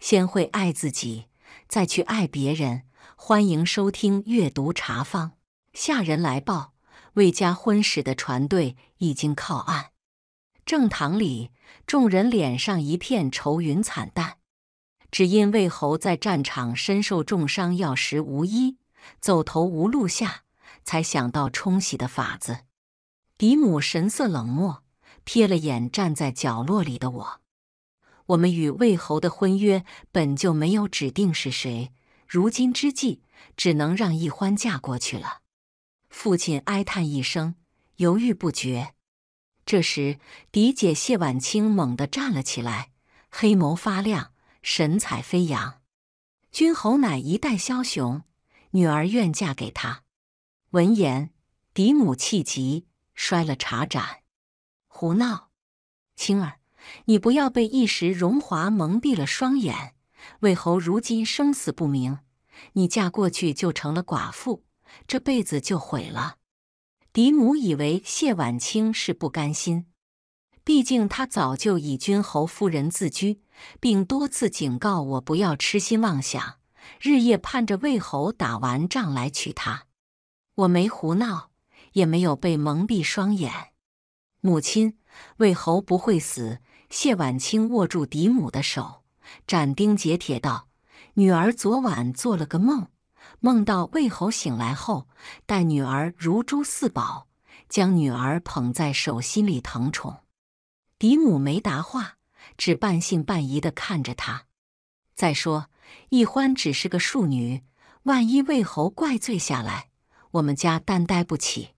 先会爱自己，再去爱别人。欢迎收听阅读茶坊。下人来报，魏家婚史的船队已经靠岸。正堂里，众人脸上一片愁云惨淡，只因魏侯在战场身受重伤，药石无医，走投无路下，才想到冲喜的法子。嫡母神色冷漠，瞥了眼站在角落里的我。我们与魏侯的婚约本就没有指定是谁。如今之计，只能让易欢嫁过去了。父亲哀叹一声，犹豫不决。这时，嫡姐谢婉清猛地站了起来，黑眸发亮，神采飞扬。君侯乃一代枭雄，女儿愿嫁给他。闻言，嫡母气急，摔了茶盏。胡闹！青儿，你不要被一时荣华蒙蔽了双眼。魏侯如今生死不明，你嫁过去就成了寡妇，这辈子就毁了。嫡母以为谢婉清是不甘心，毕竟她早就以君侯夫人自居，并多次警告我不要痴心妄想，日夜盼着魏侯打完仗来娶她。我没胡闹，也没有被蒙蔽双眼。母亲，魏侯不会死。谢婉清握住嫡母的手。斩钉截铁道：“女儿昨晚做了个梦，梦到魏侯醒来后，待女儿如珠似宝，将女儿捧在手心里疼宠。”嫡母没答话，只半信半疑地看着他。再说，易欢只是个庶女，万一魏侯怪罪下来，我们家担待不起。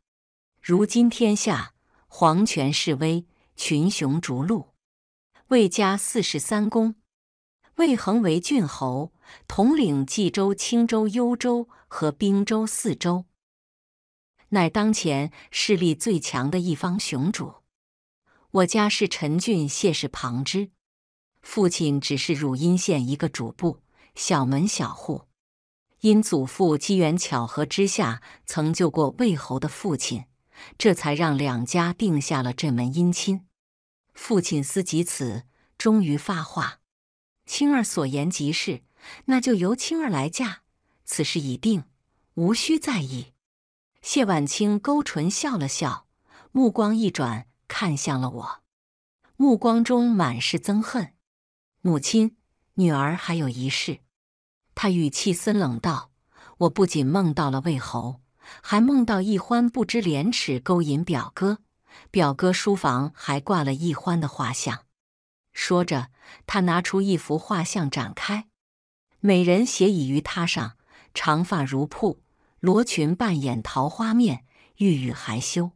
如今天下皇权势微，群雄逐鹿，魏家四世三公。魏恒为郡侯，统领冀州、青州、幽州和滨州四州，乃当前势力最强的一方雄主。我家是陈郡谢氏旁支，父亲只是汝阴县一个主簿，小门小户。因祖父机缘巧合之下曾救过魏侯的父亲，这才让两家定下了这门姻亲。父亲思及此，终于发话。青儿所言极是，那就由青儿来嫁，此事已定，无需在意。谢婉清勾唇笑了笑，目光一转，看向了我，目光中满是憎恨。母亲，女儿还有一事。他语气森冷道：“我不仅梦到了魏侯，还梦到易欢不知廉耻，勾引表哥，表哥书房还挂了易欢的画像。”说着，他拿出一幅画像展开，美人斜倚于榻上，长发如瀑，罗裙半掩桃花面，玉宇还休。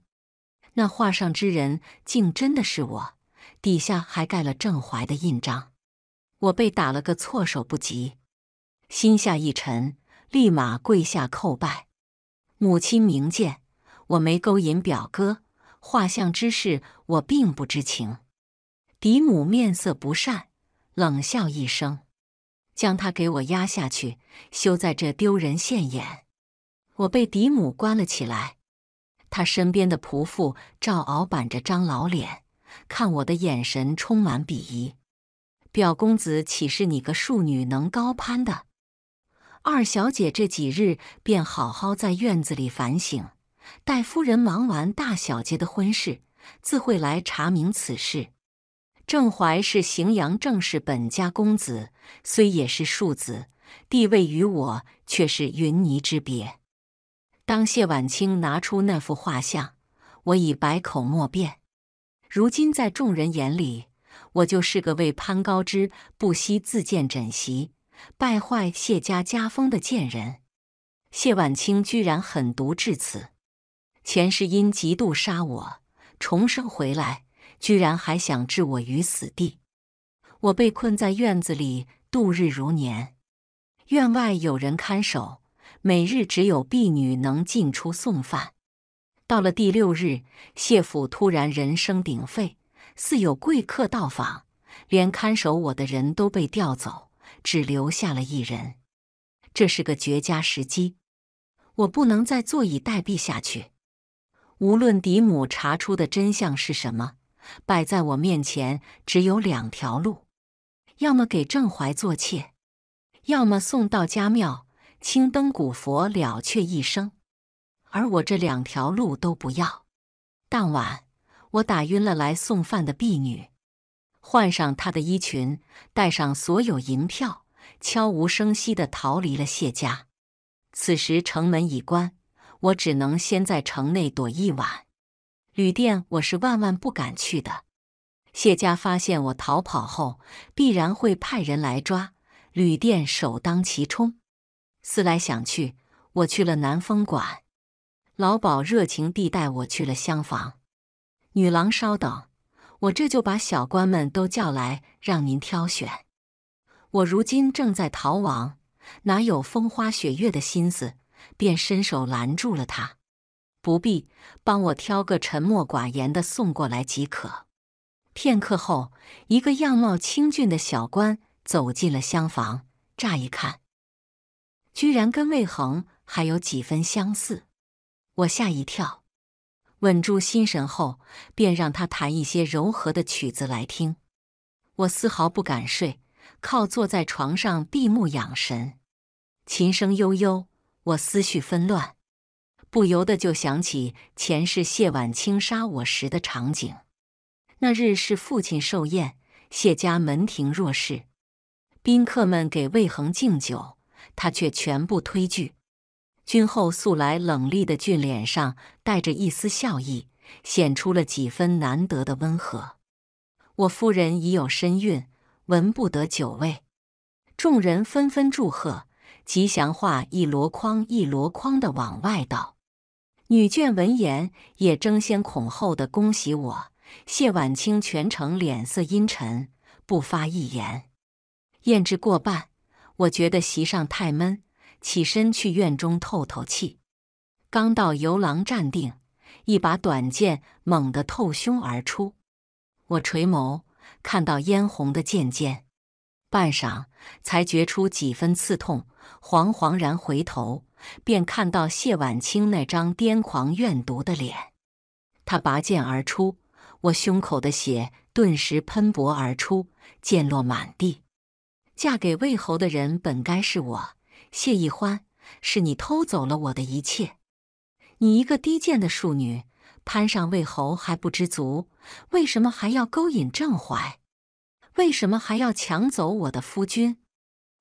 那画上之人竟真的是我，底下还盖了郑怀的印章。我被打了个措手不及，心下一沉，立马跪下叩拜。母亲明鉴，我没勾引表哥，画像之事我并不知情。嫡母面色不善，冷笑一声，将他给我压下去，休在这丢人现眼。我被嫡母关了起来，他身边的仆妇照熬板着张老脸，看我的眼神充满鄙夷。表公子岂是你个庶女能高攀的？二小姐这几日便好好在院子里反省，待夫人忙完大小姐的婚事，自会来查明此事。郑怀是荥阳郑氏本家公子，虽也是庶子，地位与我却是云泥之别。当谢婉清拿出那幅画像，我已百口莫辩。如今在众人眼里，我就是个为攀高枝不惜自荐枕席、败坏谢家家风的贱人。谢婉清居然狠毒至此，前世因嫉妒杀我，重生回来。居然还想置我于死地！我被困在院子里度日如年，院外有人看守，每日只有婢女能进出送饭。到了第六日，谢府突然人声鼎沸，似有贵客到访，连看守我的人都被调走，只留下了一人。这是个绝佳时机，我不能再坐以待毙下去。无论嫡母查出的真相是什么。摆在我面前只有两条路：要么给郑怀做妾，要么送到家庙青灯古佛了却一生。而我这两条路都不要。当晚，我打晕了来送饭的婢女，换上她的衣裙，带上所有银票，悄无声息地逃离了谢家。此时城门已关，我只能先在城内躲一晚。旅店我是万万不敢去的。谢家发现我逃跑后，必然会派人来抓，旅店首当其冲。思来想去，我去了南风馆。老鸨热情地带我去了厢房。女郎稍等，我这就把小官们都叫来，让您挑选。我如今正在逃亡，哪有风花雪月的心思？便伸手拦住了他。不必，帮我挑个沉默寡言的送过来即可。片刻后，一个样貌清俊的小官走进了厢房，乍一看，居然跟魏恒还有几分相似。我吓一跳，稳住心神后，便让他弹一些柔和的曲子来听。我丝毫不敢睡，靠坐在床上闭目养神。琴声悠悠，我思绪纷乱，不由得就想起前世谢婉清杀我时的场景。那日是父亲寿宴，谢家门庭若市，宾客们给魏恒敬酒，他却全部推拒。君后素来冷厉的俊脸上带着一丝笑意，显出了几分难得的温和。我夫人已有身孕，闻不得酒味。众人纷纷祝贺，吉祥话一箩筐一箩筐的往外倒。女眷闻言也争先恐后的恭喜我。谢婉清全程脸色阴沉，不发一言。宴至过半，我觉得席上太闷。起身去院中透透气，刚到游廊站定，一把短剑猛地透胸而出。我垂眸，看到嫣红的剑尖，半晌才觉出几分刺痛，惶惶然回头，便看到谢婉清那张癫狂怨毒的脸。他拔剑而出，我胸口的血顿时喷薄而出，溅落满地。嫁给魏侯的人本该是我。谢易欢，是你偷走了我的一切。你一个低贱的庶女，攀上魏侯还不知足，为什么还要勾引郑怀？为什么还要抢走我的夫君？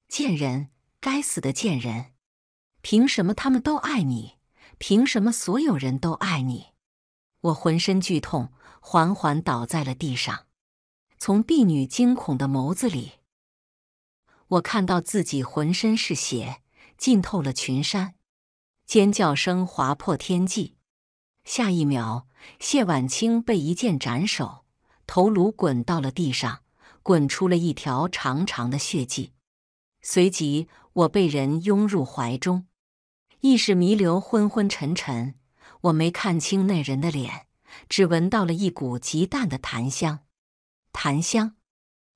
贱人，该死的贱人！凭什么他们都爱你？凭什么所有人都爱你？我浑身剧痛，缓缓倒在了地上。从婢女惊恐的眸子里，我看到自己浑身是血。浸透了群山，尖叫声划破天际。下一秒，谢婉清被一剑斩首，头颅滚到了地上，滚出了一条长长的血迹。随即，我被人拥入怀中，意识弥留，昏昏沉沉。我没看清那人的脸，只闻到了一股极淡的檀香。檀香，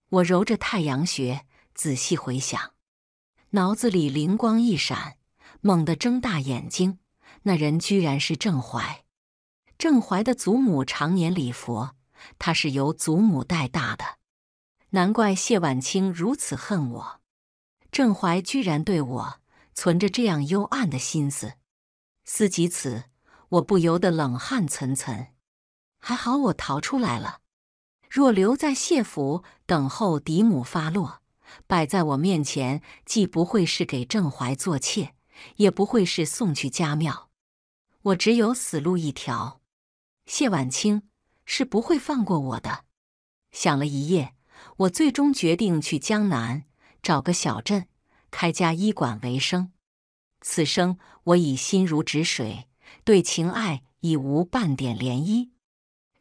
我揉着太阳穴，仔细回想。脑子里灵光一闪，猛地睁大眼睛，那人居然是郑怀。郑怀的祖母常年礼佛，他是由祖母带大的，难怪谢婉清如此恨我。郑怀居然对我存着这样幽暗的心思，思及此，我不由得冷汗涔涔。还好我逃出来了，若留在谢府等候嫡母发落。摆在我面前，既不会是给郑怀做妾，也不会是送去家庙，我只有死路一条。谢婉清是不会放过我的。想了一夜，我最终决定去江南找个小镇开家医馆为生。此生我已心如止水，对情爱已无半点涟漪。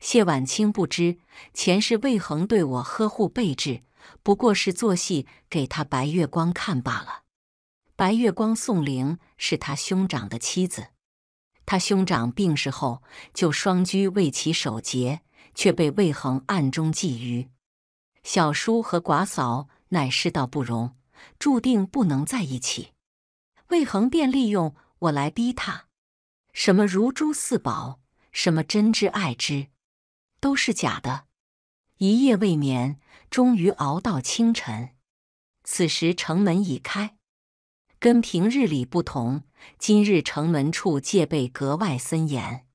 谢婉清不知前世魏恒对我呵护备至。不过是做戏给他白月光看罢了。白月光宋玲是他兄长的妻子，他兄长病逝后就双居为其守节，却被魏恒暗中觊觎。小叔和寡嫂乃世道不容，注定不能在一起。魏恒便利用我来逼他，什么如珠似宝，什么真挚爱之，都是假的。一夜未眠，终于熬到清晨。此时城门已开，跟平日里不同，今日城门处戒备格外森严，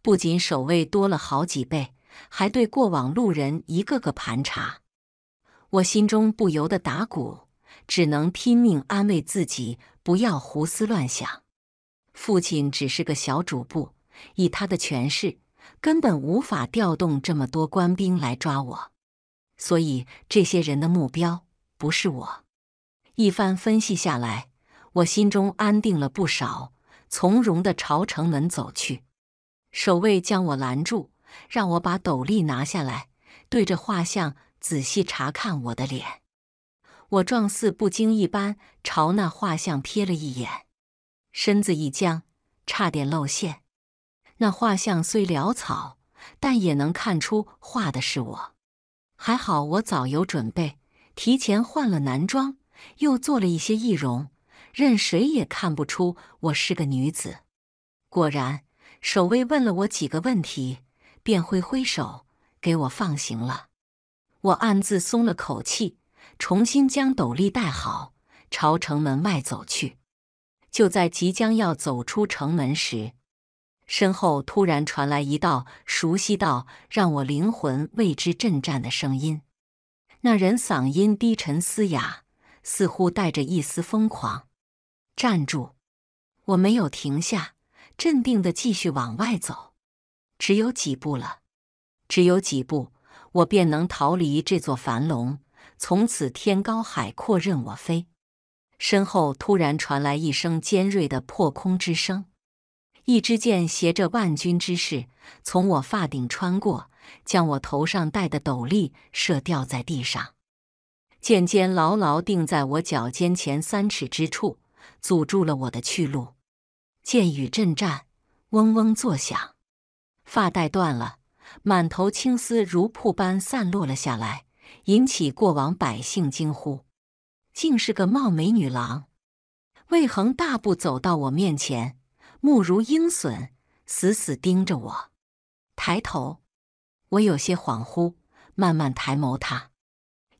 不仅守卫多了好几倍，还对过往路人一个个盘查。我心中不由得打鼓，只能拼命安慰自己，不要胡思乱想。父亲只是个小主簿，以他的权势，根本无法调动这么多官兵来抓我，所以这些人的目标。不是我，一番分析下来，我心中安定了不少，从容的朝城门走去。守卫将我拦住，让我把斗笠拿下来，对着画像仔细查看我的脸。我状似不经意般朝那画像瞥了一眼，身子一僵，差点露馅。那画像虽潦草，但也能看出画的是我。还好我早有准备。提前换了男装，又做了一些易容，任谁也看不出我是个女子。果然，守卫问了我几个问题，便挥挥手给我放行了。我暗自松了口气，重新将斗笠戴好，朝城门外走去。就在即将要走出城门时，身后突然传来一道熟悉到让我灵魂为之震颤的声音。那人嗓音低沉嘶哑，似乎带着一丝疯狂。站住！我没有停下，镇定地继续往外走。只有几步了，只有几步，我便能逃离这座樊笼，从此天高海阔任我飞。身后突然传来一声尖锐的破空之声，一支箭携着万钧之势从我发顶穿过。将我头上戴的斗笠射掉在地上，剑尖牢牢定在我脚尖前三尺之处，阻住了我的去路。剑雨震颤，嗡嗡作响，发带断了，满头青丝如瀑般散落了下来，引起过往百姓惊呼：“竟是个貌美女郎！”魏恒大步走到我面前，目如鹰隼，死死盯着我，抬头。我有些恍惚，慢慢抬眸，他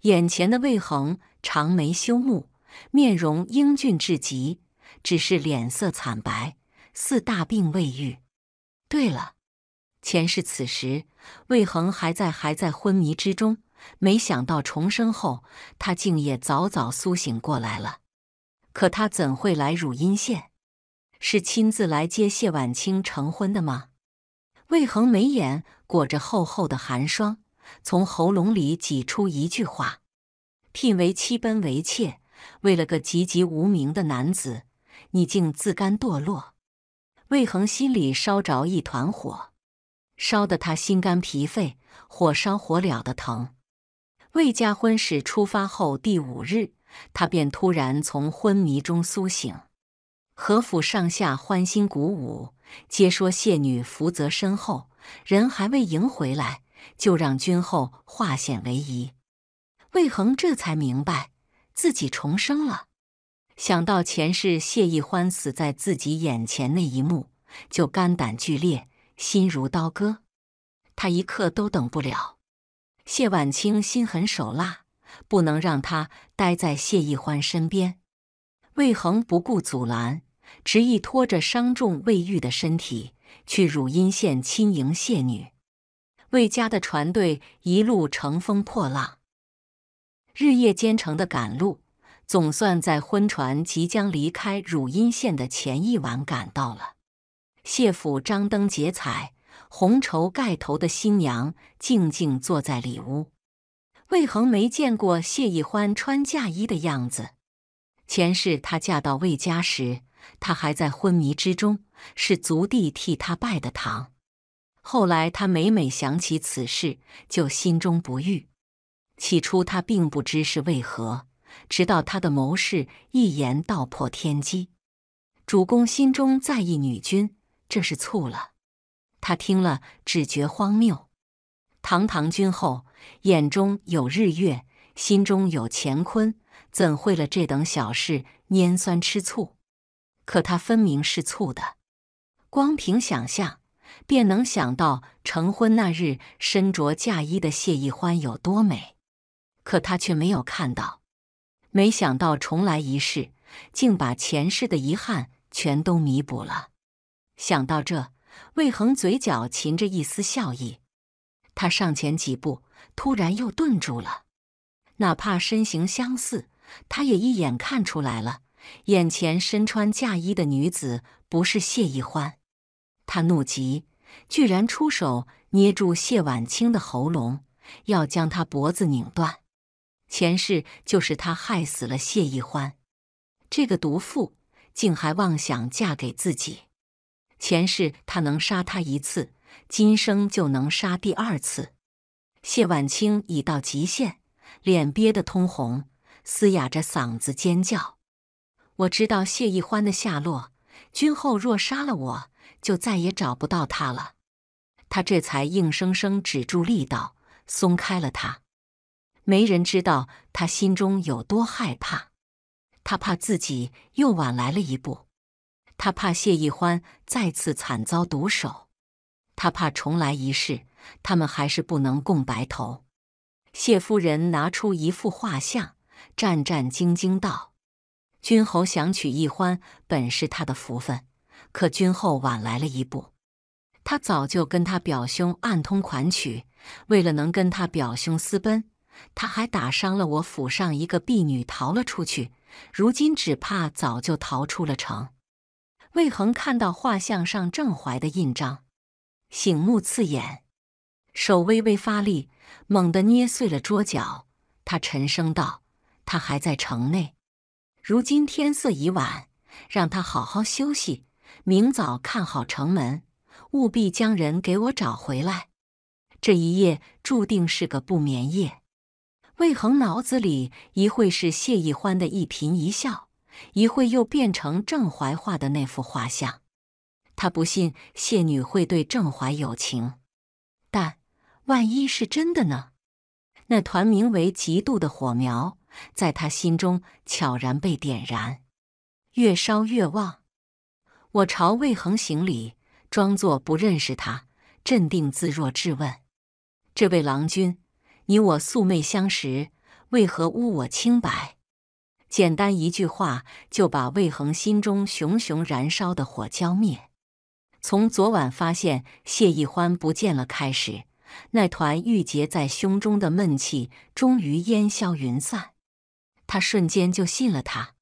眼前的魏恒长眉修目，面容英俊至极，只是脸色惨白，似大病未愈。对了，前世此时，魏恒还在还在昏迷之中，没想到重生后，他竟也早早苏醒过来了。可他怎会来汝阴县？是亲自来接谢婉清成婚的吗？魏恒眉眼裹着厚厚的寒霜，从喉咙里挤出一句话：“聘为妻，奔为妾，为了个籍籍无名的男子，你竟自甘堕落。”魏恒心里烧着一团火，烧得他心肝脾肺火烧火燎的疼。魏家婚事出发后第五日，他便突然从昏迷中苏醒，何府上下欢欣鼓舞。皆说谢女福泽深厚，人还未迎回来，就让君后化险为夷。魏恒这才明白自己重生了，想到前世谢易欢死在自己眼前那一幕，就肝胆俱裂，心如刀割。他一刻都等不了。谢婉清心狠手辣，不能让他待在谢意欢身边。魏恒不顾阻拦。执意拖着伤重未愈的身体去汝阴县亲迎谢女，魏家的船队一路乘风破浪，日夜兼程的赶路，总算在婚船即将离开汝阴县的前一晚赶到了。谢府张灯结彩，红绸盖头的新娘静静坐在里屋。魏恒没见过谢易欢穿嫁衣的样子，前世她嫁到魏家时。他还在昏迷之中，是族弟替他拜的堂。后来他每每想起此事，就心中不悦。起初他并不知是为何，直到他的谋士一言道破天机。主公心中在意女君，这是醋了。他听了只觉荒谬。堂堂君后，眼中有日月，心中有乾坤，怎会了这等小事拈酸吃醋？可他分明是醋的，光凭想象，便能想到成婚那日身着嫁衣的谢易欢有多美。可他却没有看到。没想到重来一世，竟把前世的遗憾全都弥补了。想到这，魏恒嘴角噙着一丝笑意。他上前几步，突然又顿住了。哪怕身形相似，他也一眼看出来了，眼前身穿嫁衣的女子不是谢意欢。他怒极，居然出手捏住谢婉清的喉咙，要将她脖子拧断。前世就是他害死了谢意欢，这个毒妇竟还妄想嫁给自己。前世他能杀他一次，今生就能杀第二次。谢婉清已到极限，脸憋得通红，嘶哑着嗓子尖叫：“我知道谢意欢的下落，君后若杀了我，就再也找不到他了。”他这才硬生生止住力道，松开了他。没人知道他心中有多害怕，他怕自己又晚来了一步，他怕谢易欢再次惨遭毒手，他怕重来一世，他们还是不能共白头。谢夫人拿出一幅画像，战战兢兢道：“君侯想娶易欢，本是他的福分，可君后晚来了一步。他早就跟他表兄暗通款曲，为了能跟他表兄私奔。”他还打伤了我府上一个婢女，逃了出去。如今只怕早就逃出了城。魏恒看到画像上郑怀的印章，醒目刺眼，手微微发力，猛地捏碎了桌角。他沉声道：“他还在城内。如今天色已晚，让他好好休息，明早看好城门，务必将人给我找回来。这一夜注定是个不眠夜。”魏恒脑子里一会是谢易欢的一颦一笑，一会又变成郑怀画的那幅画像。他不信谢女会对郑怀有情，但万一是真的呢？那团名为嫉妒的火苗，在他心中悄然被点燃，越烧越旺。我朝魏恒行礼，装作不认识他，镇定自若，质问：“这位郎君。”你我素昧相识，为何污我清白？简单一句话，就把魏恒心中熊熊燃烧的火浇灭。从昨晚发现谢易欢不见了开始，那团郁结在胸中的闷气终于烟消云散。他瞬间就信了他，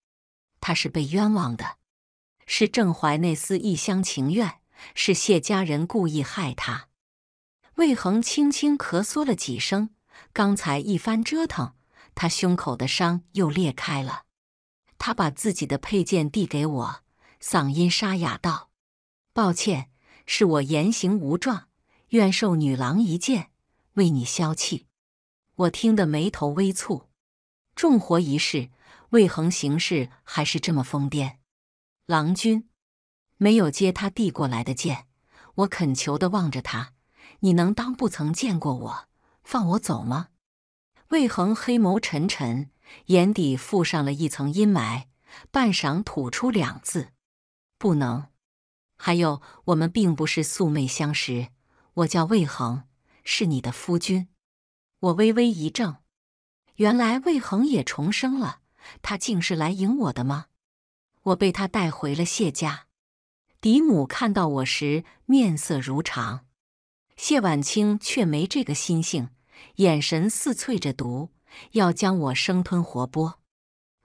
他是被冤枉的，是郑怀那厮一厢情愿，是谢家人故意害他。魏恒轻轻咳嗽了几声。刚才一番折腾，他胸口的伤又裂开了。他把自己的佩剑递给我，嗓音沙哑道：“抱歉，是我言行无状，愿受女郎一剑，为你消气。”我听得眉头微蹙。重活一世，魏恒行事还是这么疯癫。郎君没有接他递过来的剑，我恳求地望着他：“你能当不曾见过我？”放我走吗？魏恒黑眸沉沉，眼底覆上了一层阴霾，半晌吐出两字：“不能。”还有，我们并不是素昧相识，我叫魏恒，是你的夫君。我微微一怔，原来魏恒也重生了。他竟是来迎我的吗？我被他带回了谢家。嫡母看到我时，面色如常。谢婉清却没这个心性，眼神似淬着毒，要将我生吞活剥。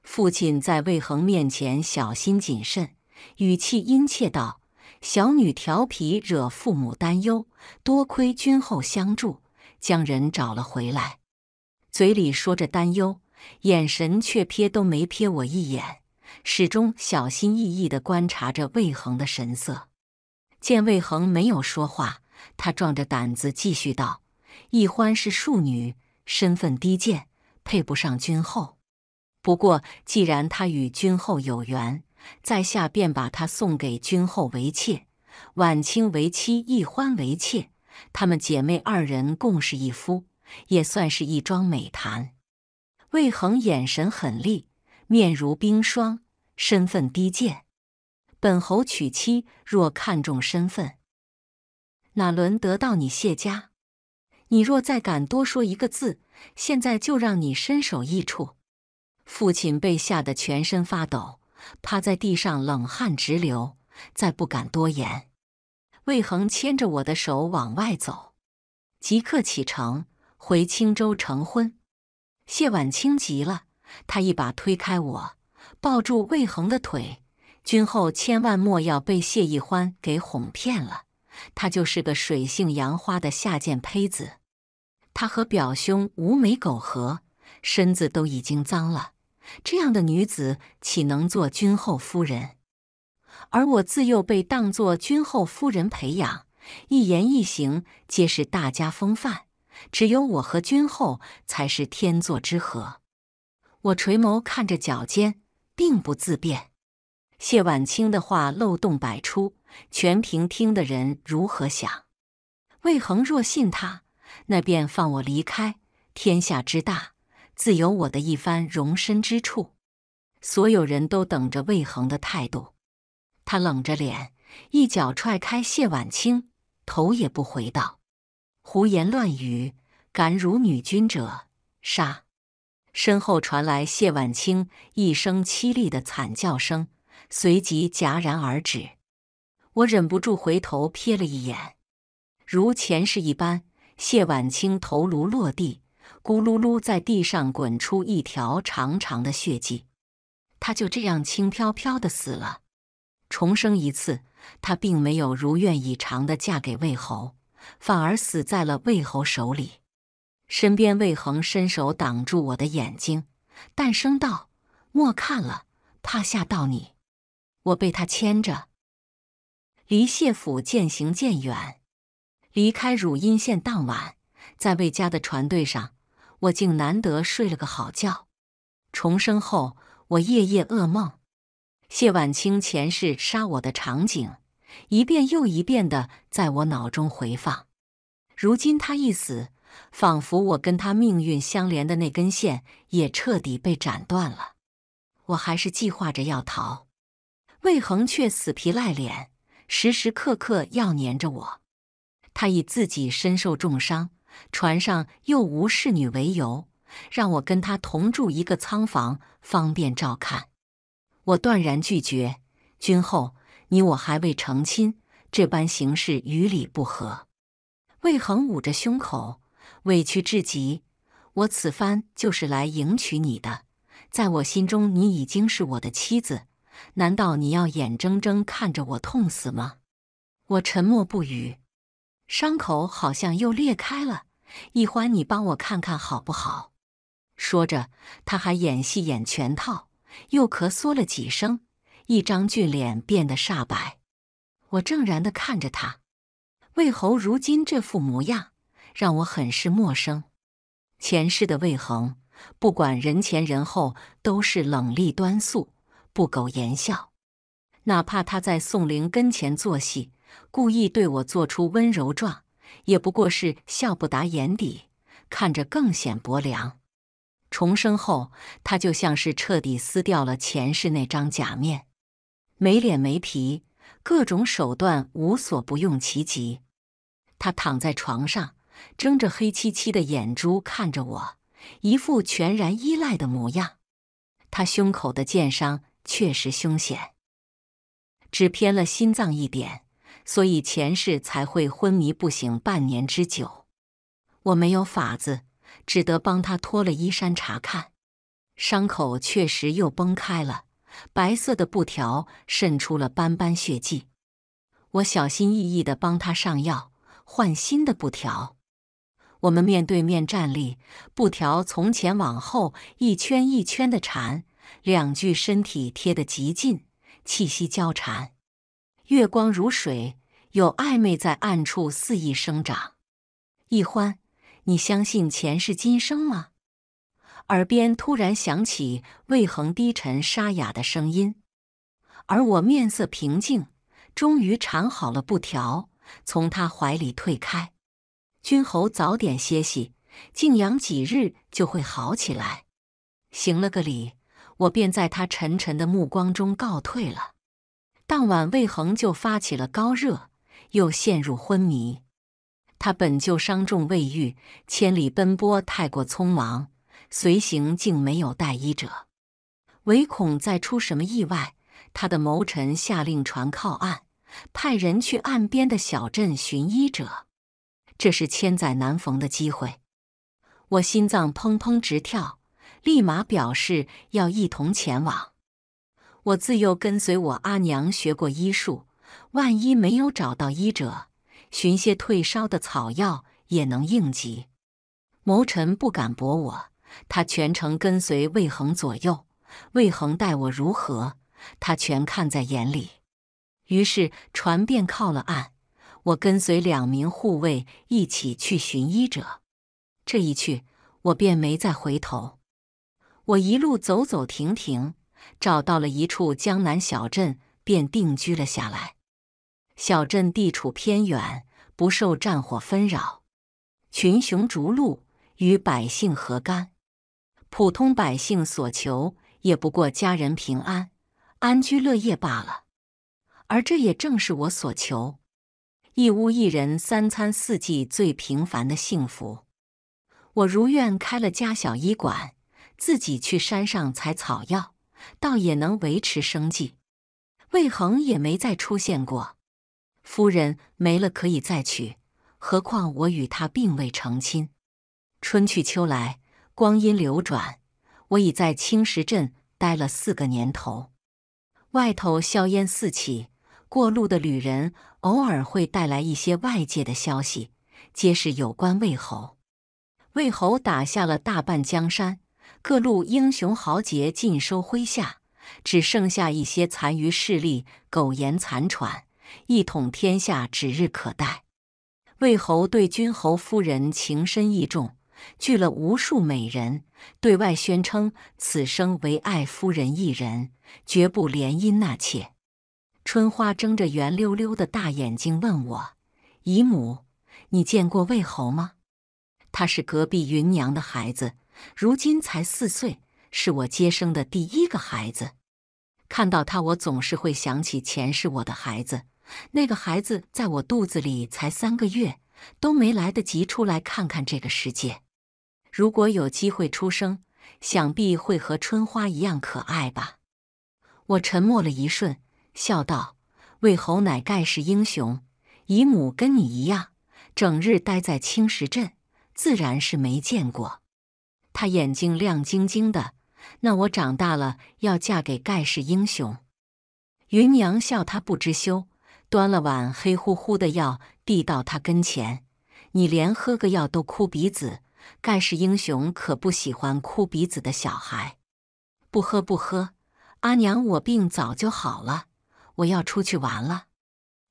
父亲在魏恒面前小心谨慎，语气殷切道：“小女调皮，惹父母担忧，多亏君后相助，将人找了回来。”嘴里说着担忧，眼神却瞥都没瞥我一眼，始终小心翼翼地观察着魏恒的神色。见魏恒没有说话。他壮着胆子继续道：“易欢是庶女，身份低贱，配不上君后。不过，既然她与君后有缘，在下便把她送给君后为妾，晚清为妻，易欢为妾。她们姐妹二人共侍一夫，也算是一桩美谈。”魏恒眼神狠厉，面如冰霜，身份低贱。本侯娶妻，若看重身份。哪轮得到你谢家？你若再敢多说一个字，现在就让你身首异处。父亲被吓得全身发抖，趴在地上冷汗直流，再不敢多言。魏恒牵着我的手往外走，即刻启程回青州成婚。谢婉清急了，他一把推开我，抱住魏恒的腿。君后千万莫要被谢易欢给哄骗了，他就是个水性杨花的下贱胚子。他和表兄无美苟合，身子都已经脏了，这样的女子岂能做君后夫人？而我自幼被当作君后夫人培养，一言一行皆是大家风范，只有我和君后才是天作之合。我垂眸看着脚尖，并不自辩。谢婉清的话漏洞百出，全凭听的人如何想。魏恒若信他，那便放我离开。天下之大，自有我的一番容身之处。所有人都等着魏恒的态度。他冷着脸，一脚踹开谢婉清，头也不回道：“胡言乱语，敢辱女君者，杀！”身后传来谢婉清一声凄厉的惨叫声。随即戛然而止，我忍不住回头瞥了一眼，如前世一般，谢婉清头颅落地，咕噜噜在地上滚出一条长长的血迹。她就这样轻飘飘的死了。重生一次，她并没有如愿以偿的嫁给魏侯，反而死在了魏侯手里。身边魏恒伸手挡住我的眼睛，淡声道：“莫看了，怕吓到你。”我被他牵着，离谢府渐行渐远。离开汝阴县当晚，在魏家的船队上，我竟难得睡了个好觉。重生后，我夜夜噩梦，谢婉清前世杀我的场景，一遍又一遍的在我脑中回放。如今他一死，仿佛我跟他命运相连的那根线也彻底被斩断了。我还是计划着要逃。魏恒却死皮赖脸，时时刻刻要黏着我。他以自己身受重伤，船上又无侍女为由，让我跟他同住一个仓房，方便照看。我断然拒绝。君后，你我还未成亲，这般行事与理不合。魏恒捂着胸口，委屈至极。我此番就是来迎娶你的，在我心中，你已经是我的妻子。难道你要眼睁睁看着我痛死吗？我沉默不语，伤口好像又裂开了。一欢，你帮我看看好不好？说着，他还演戏演全套，又咳嗽了几声，一张俊脸变得煞白。我怔然地看着他，魏侯如今这副模样，让我很是陌生。前世的魏恒，不管人前人后，都是冷厉端肃。不苟言笑，哪怕他在宋玲跟前做戏，故意对我做出温柔状，也不过是笑不达眼底，看着更显薄凉。重生后，他就像是彻底撕掉了前世那张假面，没脸没皮，各种手段无所不用其极。他躺在床上，睁着黑漆漆的眼珠看着我，一副全然依赖的模样。他胸口的剑伤。确实凶险，只偏了心脏一点，所以前世才会昏迷不醒半年之久。我没有法子，只得帮他脱了衣衫查看，伤口确实又崩开了，白色的布条渗出了斑斑血迹。我小心翼翼地帮他上药，换新的布条。我们面对面站立，布条从前往后一圈一圈的缠。两具身体贴得极近，气息交缠，月光如水，有暧昧在暗处肆意生长。易欢，你相信前世今生吗？耳边突然响起魏恒低沉沙哑的声音，而我面色平静，终于缠好了布条，从他怀里退开。君侯早点歇息，静养几日就会好起来。行了个礼。我便在他沉沉的目光中告退了。当晚，魏恒就发起了高热，又陷入昏迷。他本就伤重未愈，千里奔波太过匆忙，随行竟没有带医者，唯恐再出什么意外，他的谋臣下令船靠岸，派人去岸边的小镇寻医者。这是千载难逢的机会，我心脏砰砰直跳，立马表示要一同前往。我自幼跟随我阿娘学过医术，万一没有找到医者。寻些退烧的草药也能应急。谋臣不敢驳我，他全程跟随魏恒左右，魏恒待我如何，他全看在眼里。于是船便靠了岸，我跟随两名护卫一起去寻医者。这一去，我便没再回头。我一路走走停停，找到了一处江南小镇，便定居了下来。小镇地处偏远，不受战火纷扰，群雄逐鹿，与百姓何干？普通百姓所求也不过家人平安、安居乐业罢了。而这也正是我所求：一屋一人，三餐四季，最平凡的幸福。我如愿开了家小医馆，自己去山上采草药，倒也能维持生计。魏恒也没再出现过。夫人没了可以再娶，何况我与他并未成亲。春去秋来，光阴流转，我已在青石镇待了四个年头。外头硝烟四起，过路的旅人偶尔会带来一些外界的消息，皆是有关魏侯。魏侯打下了大半江山，各路英雄豪杰尽收麾下，只剩下一些残余势力苟延残喘。一统天下指日可待。魏侯对君侯夫人情深意重，聚了无数美人，对外宣称此生唯爱夫人一人，绝不怜姻纳妾。春花睁着圆溜溜的大眼睛问我：“姨母，你见过魏侯吗？他是隔壁芸娘的孩子，如今才四岁，是我接生的第一个孩子。看到他，我总是会想起前世我的孩子。”那个孩子在我肚子里才三个月，都没来得及出来看看这个世界。如果有机会出生，想必会和春花一样可爱吧？我沉默了一瞬，笑道：“魏侯乃盖世英雄，姨母跟你一样，整日待在青石镇，自然是没见过。”他眼睛亮晶晶的。那我长大了要嫁给盖世英雄。云娘笑他不知羞。端了碗黑乎乎的药递到他跟前，你连喝个药都哭鼻子，盖世英雄可不喜欢哭鼻子的小孩。不喝不喝，阿娘我病早就好了，我要出去玩了。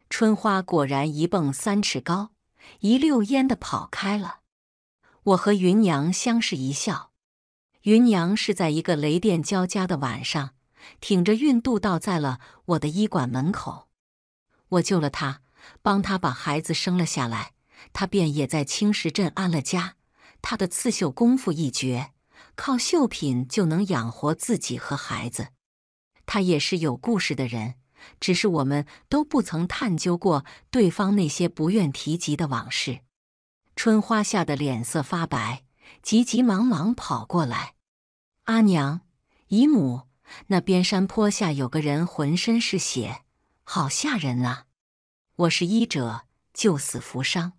春花果然一蹦三尺高，一溜烟的跑开了。我和芸娘相视一笑，芸娘是在一个雷电交加的晚上，挺着孕肚倒在了我的医馆门口。我救了他，帮他把孩子生了下来，他便也在青石镇安了家。他的刺绣功夫一绝，靠绣品就能养活自己和孩子。他也是有故事的人，只是我们都不曾探究过对方那些不愿提及的往事。春花吓得脸色发白，急急忙忙跑过来：“阿娘，姨母，那边山坡下有个人，浑身是血。”好吓人啊！我是医者，救死扶伤，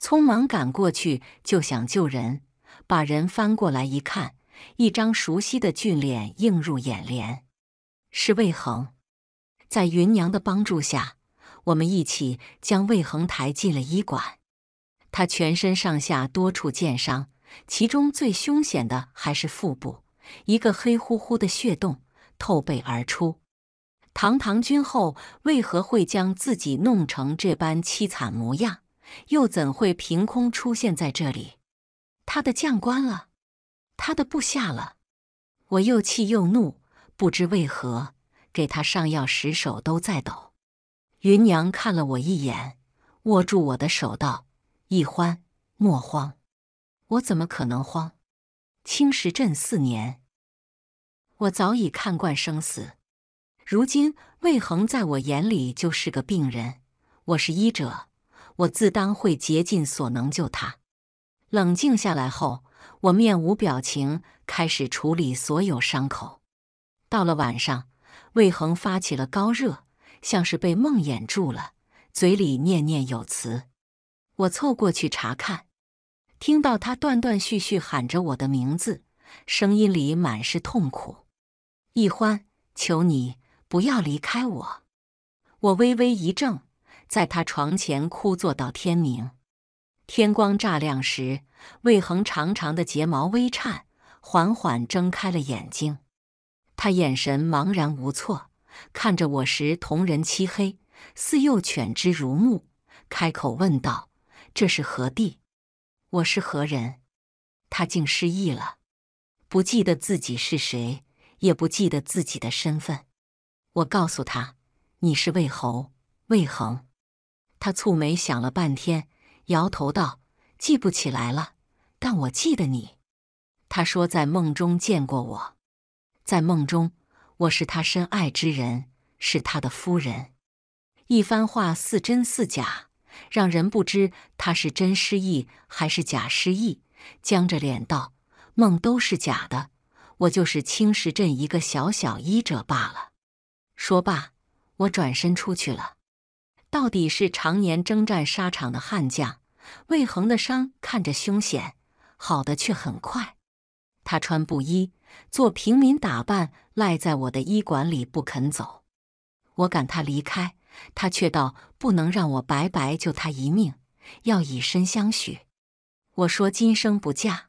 匆忙赶过去就想救人，把人翻过来一看，一张熟悉的俊脸映入眼帘，是魏恒。在芸娘的帮助下，我们一起将魏恒抬进了医馆。他全身上下多处剑伤，其中最凶险的还是腹部，一个黑乎乎的血洞透背而出。堂堂君后为何会将自己弄成这般凄惨模样？又怎会凭空出现在这里？他的将官了，他的部下了。我又气又怒，不知为何，给他上药时手都在抖。芸娘看了我一眼，握住我的手道：“易欢，莫慌。我怎么可能慌？青石镇四年，我早已看惯生死。”如今魏恒在我眼里就是个病人，我是医者，我自当会竭尽所能救他。冷静下来后，我面无表情，开始处理所有伤口。到了晚上，魏恒发起了高热，像是被梦魇住了，嘴里念念有词。我凑过去查看，听到他断断续续喊着我的名字，声音里满是痛苦。易欢，求你不要离开我！我微微一怔，在他床前枯坐到天明。天光乍亮时，魏恒长长的睫毛微颤，缓缓睁开了眼睛。他眼神茫然无措，看着我时瞳仁漆黑，似幼犬之如目，开口问道。这是何地？我是何人？他竟失忆了，不记得自己是谁，也不记得自己的身份。我告诉他：“你是魏侯，魏恒。”他蹙眉想了半天，摇头道：“记不起来了，但我记得你。”他说在梦中见过我，在梦中我是他深爱之人，是他的夫人。一番话似真似假。让人不知他是真失忆还是假失忆，僵着脸道：“梦都是假的，我就是青石镇一个小小医者罢了。”说罢，我转身出去了。到底是常年征战沙场的悍将，魏恒的伤看着凶险，好的却很快。他穿布衣，做平民打扮，赖在我的医馆里不肯走。我赶他离开。他却道：“不能让我白白救他一命，要以身相许。”我说：“今生不嫁。”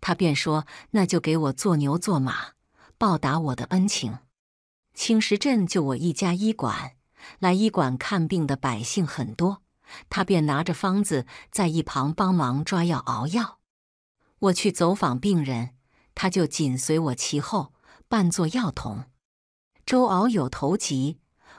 他便说：“那就给我做牛做马，报答我的恩情。”青石镇就我一家医馆，来医馆看病的百姓很多，他便拿着方子在一旁帮忙抓药熬药。我去走访病人，他就紧随我其后，扮作药童。周敖有头疾。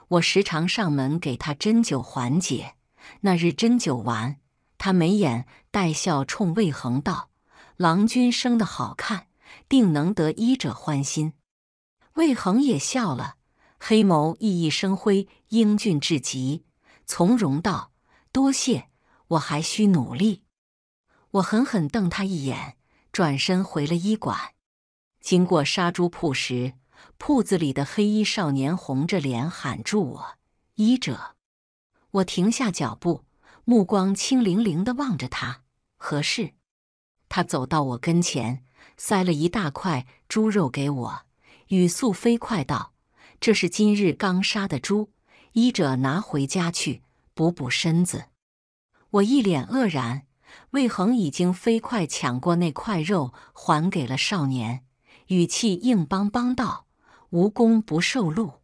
我时常上门给他针灸缓解。那日针灸完，他眉眼带笑，冲魏恒道：“郎君生得好看，定能得医者欢心。”魏恒也笑了，黑眸熠熠生辉，英俊至极，从容道：“多谢，我还需努力。”我狠狠瞪他一眼，转身回了医馆。经过杀猪铺时。铺子里的黑衣少年红着脸喊住我：“医者！”我停下脚步，目光清凌凌地望着他。何事？他走到我跟前，塞了一大块猪肉给我，语速飞快道：“这是今日刚杀的猪，医者拿回家去补补身子。”我一脸愕然。魏恒已经飞快抢过那块肉，还给了少年，语气硬邦邦道。无功不受禄，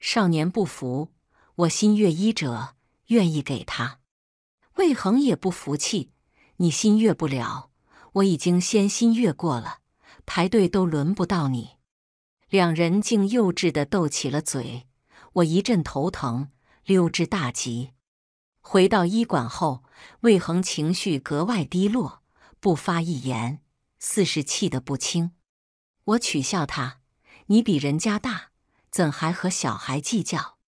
少年不服，我心悦医者愿意给他。魏恒也不服气，你心悦不了，我已经先心悦过了，排队都轮不到你。两人竟幼稚的斗起了嘴，我一阵头疼，溜之大吉。回到医馆后，魏恒情绪格外低落，不发一言，似是气得不轻。我取笑他。你比人家大，怎还和小孩计较？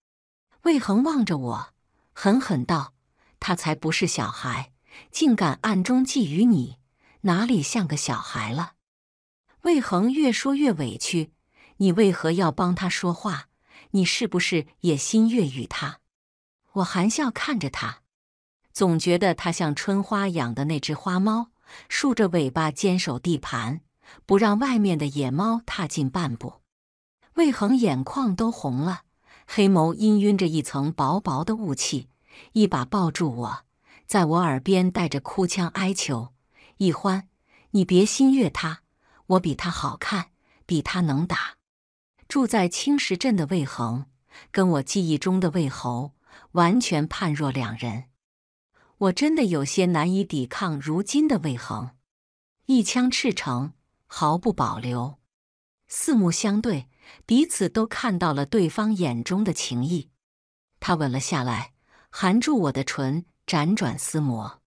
魏恒望着我，狠狠道：“他才不是小孩，竟敢暗中觊觎你，哪里像个小孩了？”魏恒越说越委屈：“你为何要帮他说话？你是不是也心悦于他？”我含笑看着他，总觉得他像春花养的那只花猫，竖着尾巴坚守地盘，不让外面的野猫踏进半步。魏恒眼眶都红了，黑眸氤氲着一层薄薄的雾气，一把抱住我，在我耳边带着哭腔哀求：“易欢，你别心悦他，我比他好看，比他能打。”住在青石镇的魏恒，跟我记忆中的魏侯完全判若两人。我真的有些难以抵抗如今的魏恒，一腔赤诚，毫不保留，四目相对。彼此都看到了对方眼中的情意，他吻了下来，含住我的唇，辗转思磨。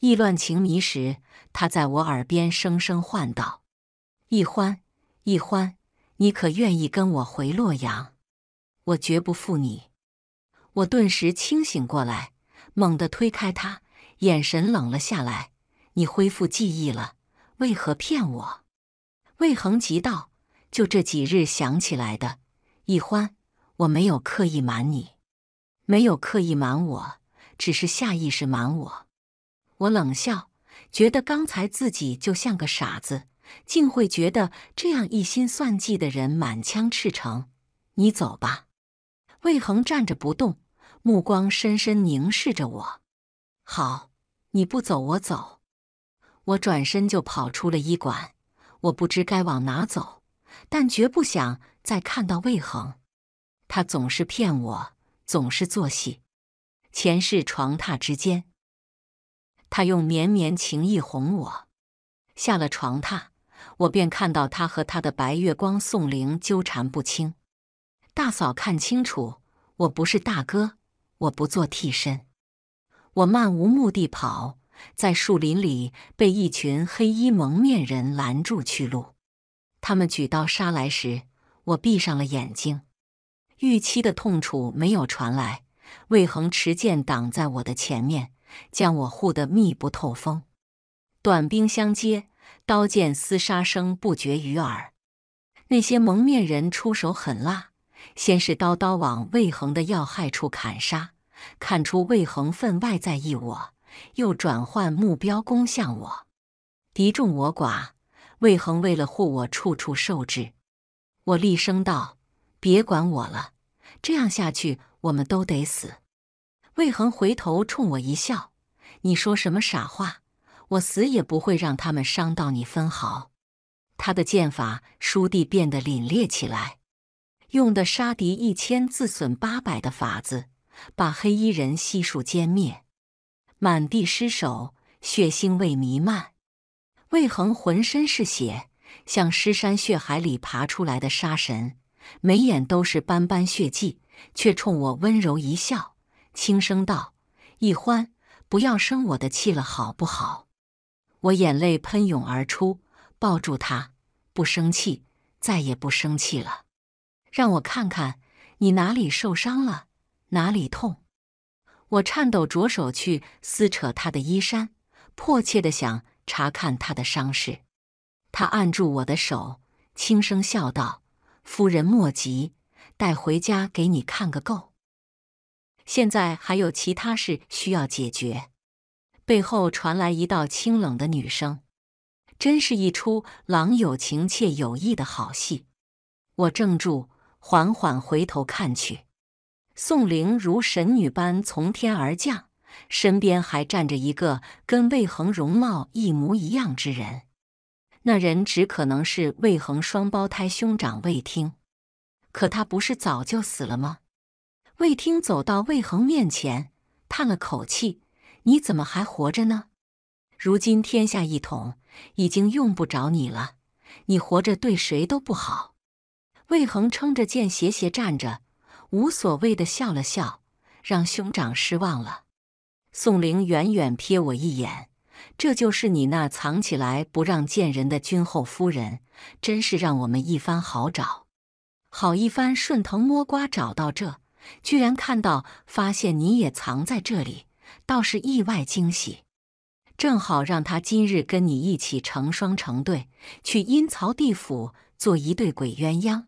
意乱情迷时，他在我耳边声声唤道：“易欢，易欢，你可愿意跟我回洛阳？我绝不负你。”我顿时清醒过来，猛地推开他，眼神冷了下来。你恢复记忆了？为何骗我？魏恒急道：“就这几日想起来的。易欢，我没有刻意瞒你，没有刻意瞒我，只是下意识瞒我。”我冷笑，觉得刚才自己就像个傻子，竟会觉得这样一心算计的人满腔赤诚。你走吧。魏恒站着不动，目光深深凝视着我。好，你不走，我走。我转身就跑出了医馆，我不知该往哪走，但绝不想再看到魏恒。他总是骗我，总是做戏。前世床榻之间，他用绵绵情意哄我。下了床榻，我便看到他和他的白月光宋灵纠缠不清。大嫂，看清楚，我不是大哥，我不做替身。我漫无目的跑。在树林里被一群黑衣蒙面人拦住去路，他们举刀杀来时，我闭上了眼睛。预期的痛楚没有传来，魏恒持剑挡在我的前面，将我护得密不透风。短兵相接，刀剑厮杀声不绝于耳。那些蒙面人出手狠辣，先是刀刀往魏恒的要害处砍杀，看出魏恒分外在意我。又转换目标攻向我，敌众我寡。魏恒为了护我，处处受制。我厉声道：“别管我了，这样下去，我们都得死。”魏恒回头冲我一笑：“你说什么傻话？我死也不会让他们伤到你分毫。”他的剑法，倏地变得凛冽起来，用的杀敌一千自损八百的法子，把黑衣人悉数歼灭。满地尸首，血腥味弥漫。魏恒浑身是血，像尸山血海里爬出来的杀神，眉眼都是斑斑血迹，却冲我温柔一笑，轻声道：“易欢，不要生我的气了，好不好？”我眼泪喷涌而出，抱住他，不生气，再也不生气了。让我看看你哪里受伤了，哪里痛。我颤抖，着手去撕扯他的衣衫，迫切的想查看他的伤势。他按住我的手，轻声笑道：“夫人莫急，带回家给你看个够。现在还有其他事需要解决。”背后传来一道清冷的女声：“真是一出郎有情妾有意的好戏。”我怔住，缓缓回头看去。宋灵如神女般从天而降，身边还站着一个跟魏恒容貌一模一样之人。那人只可能是魏恒双胞胎兄长魏听，可他不是早就死了吗？魏听走到魏恒面前，叹了口气：“你怎么还活着呢？如今天下一统，已经用不着你了。你活着对谁都不好。”魏恒撑着剑斜斜站着。无所谓的笑了笑，让兄长失望了。宋灵远远瞥我一眼，这就是你那藏起来不让见人的君后夫人，真是让我们一番好找。好一番顺藤摸瓜找到这，居然看到发现你也藏在这里，倒是意外惊喜。正好让他今日跟你一起成双成对，去阴曹地府做一对鬼鸳鸯。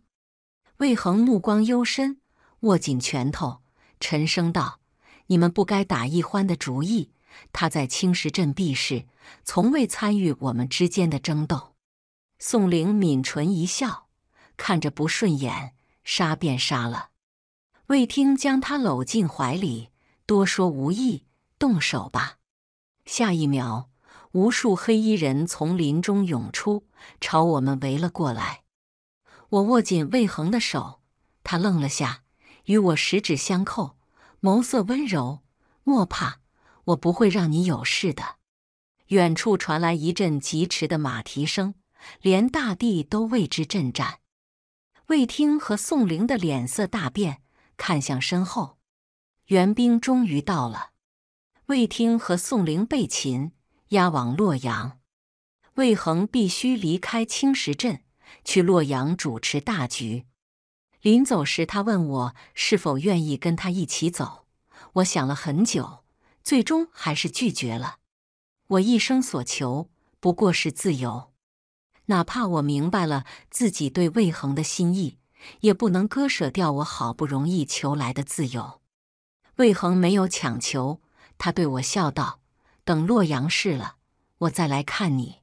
魏恒目光幽深。握紧拳头，沉声道：“你们不该打易欢的主意。他在青石镇避世，从未参与我们之间的争斗。”宋灵抿唇一笑，看着不顺眼，杀便杀了。魏听将他搂进怀里，多说无益，动手吧。下一秒，无数黑衣人从林中涌出，朝我们围了过来。我握紧魏恒的手，他愣了下。与我十指相扣，眸色温柔。莫怕，我不会让你有事的。远处传来一阵疾驰的马蹄声，连大地都为之震颤。魏听和宋灵的脸色大变，看向身后，援兵终于到了。魏听和宋灵被擒，押往洛阳。魏恒必须离开青石镇，去洛阳主持大局。临走时，他问我是否愿意跟他一起走。我想了很久，最终还是拒绝了。我一生所求不过是自由，哪怕我明白了自己对魏恒的心意，也不能割舍掉我好不容易求来的自由。魏恒没有强求，他对我笑道：“等洛阳逝了，我再来看你。”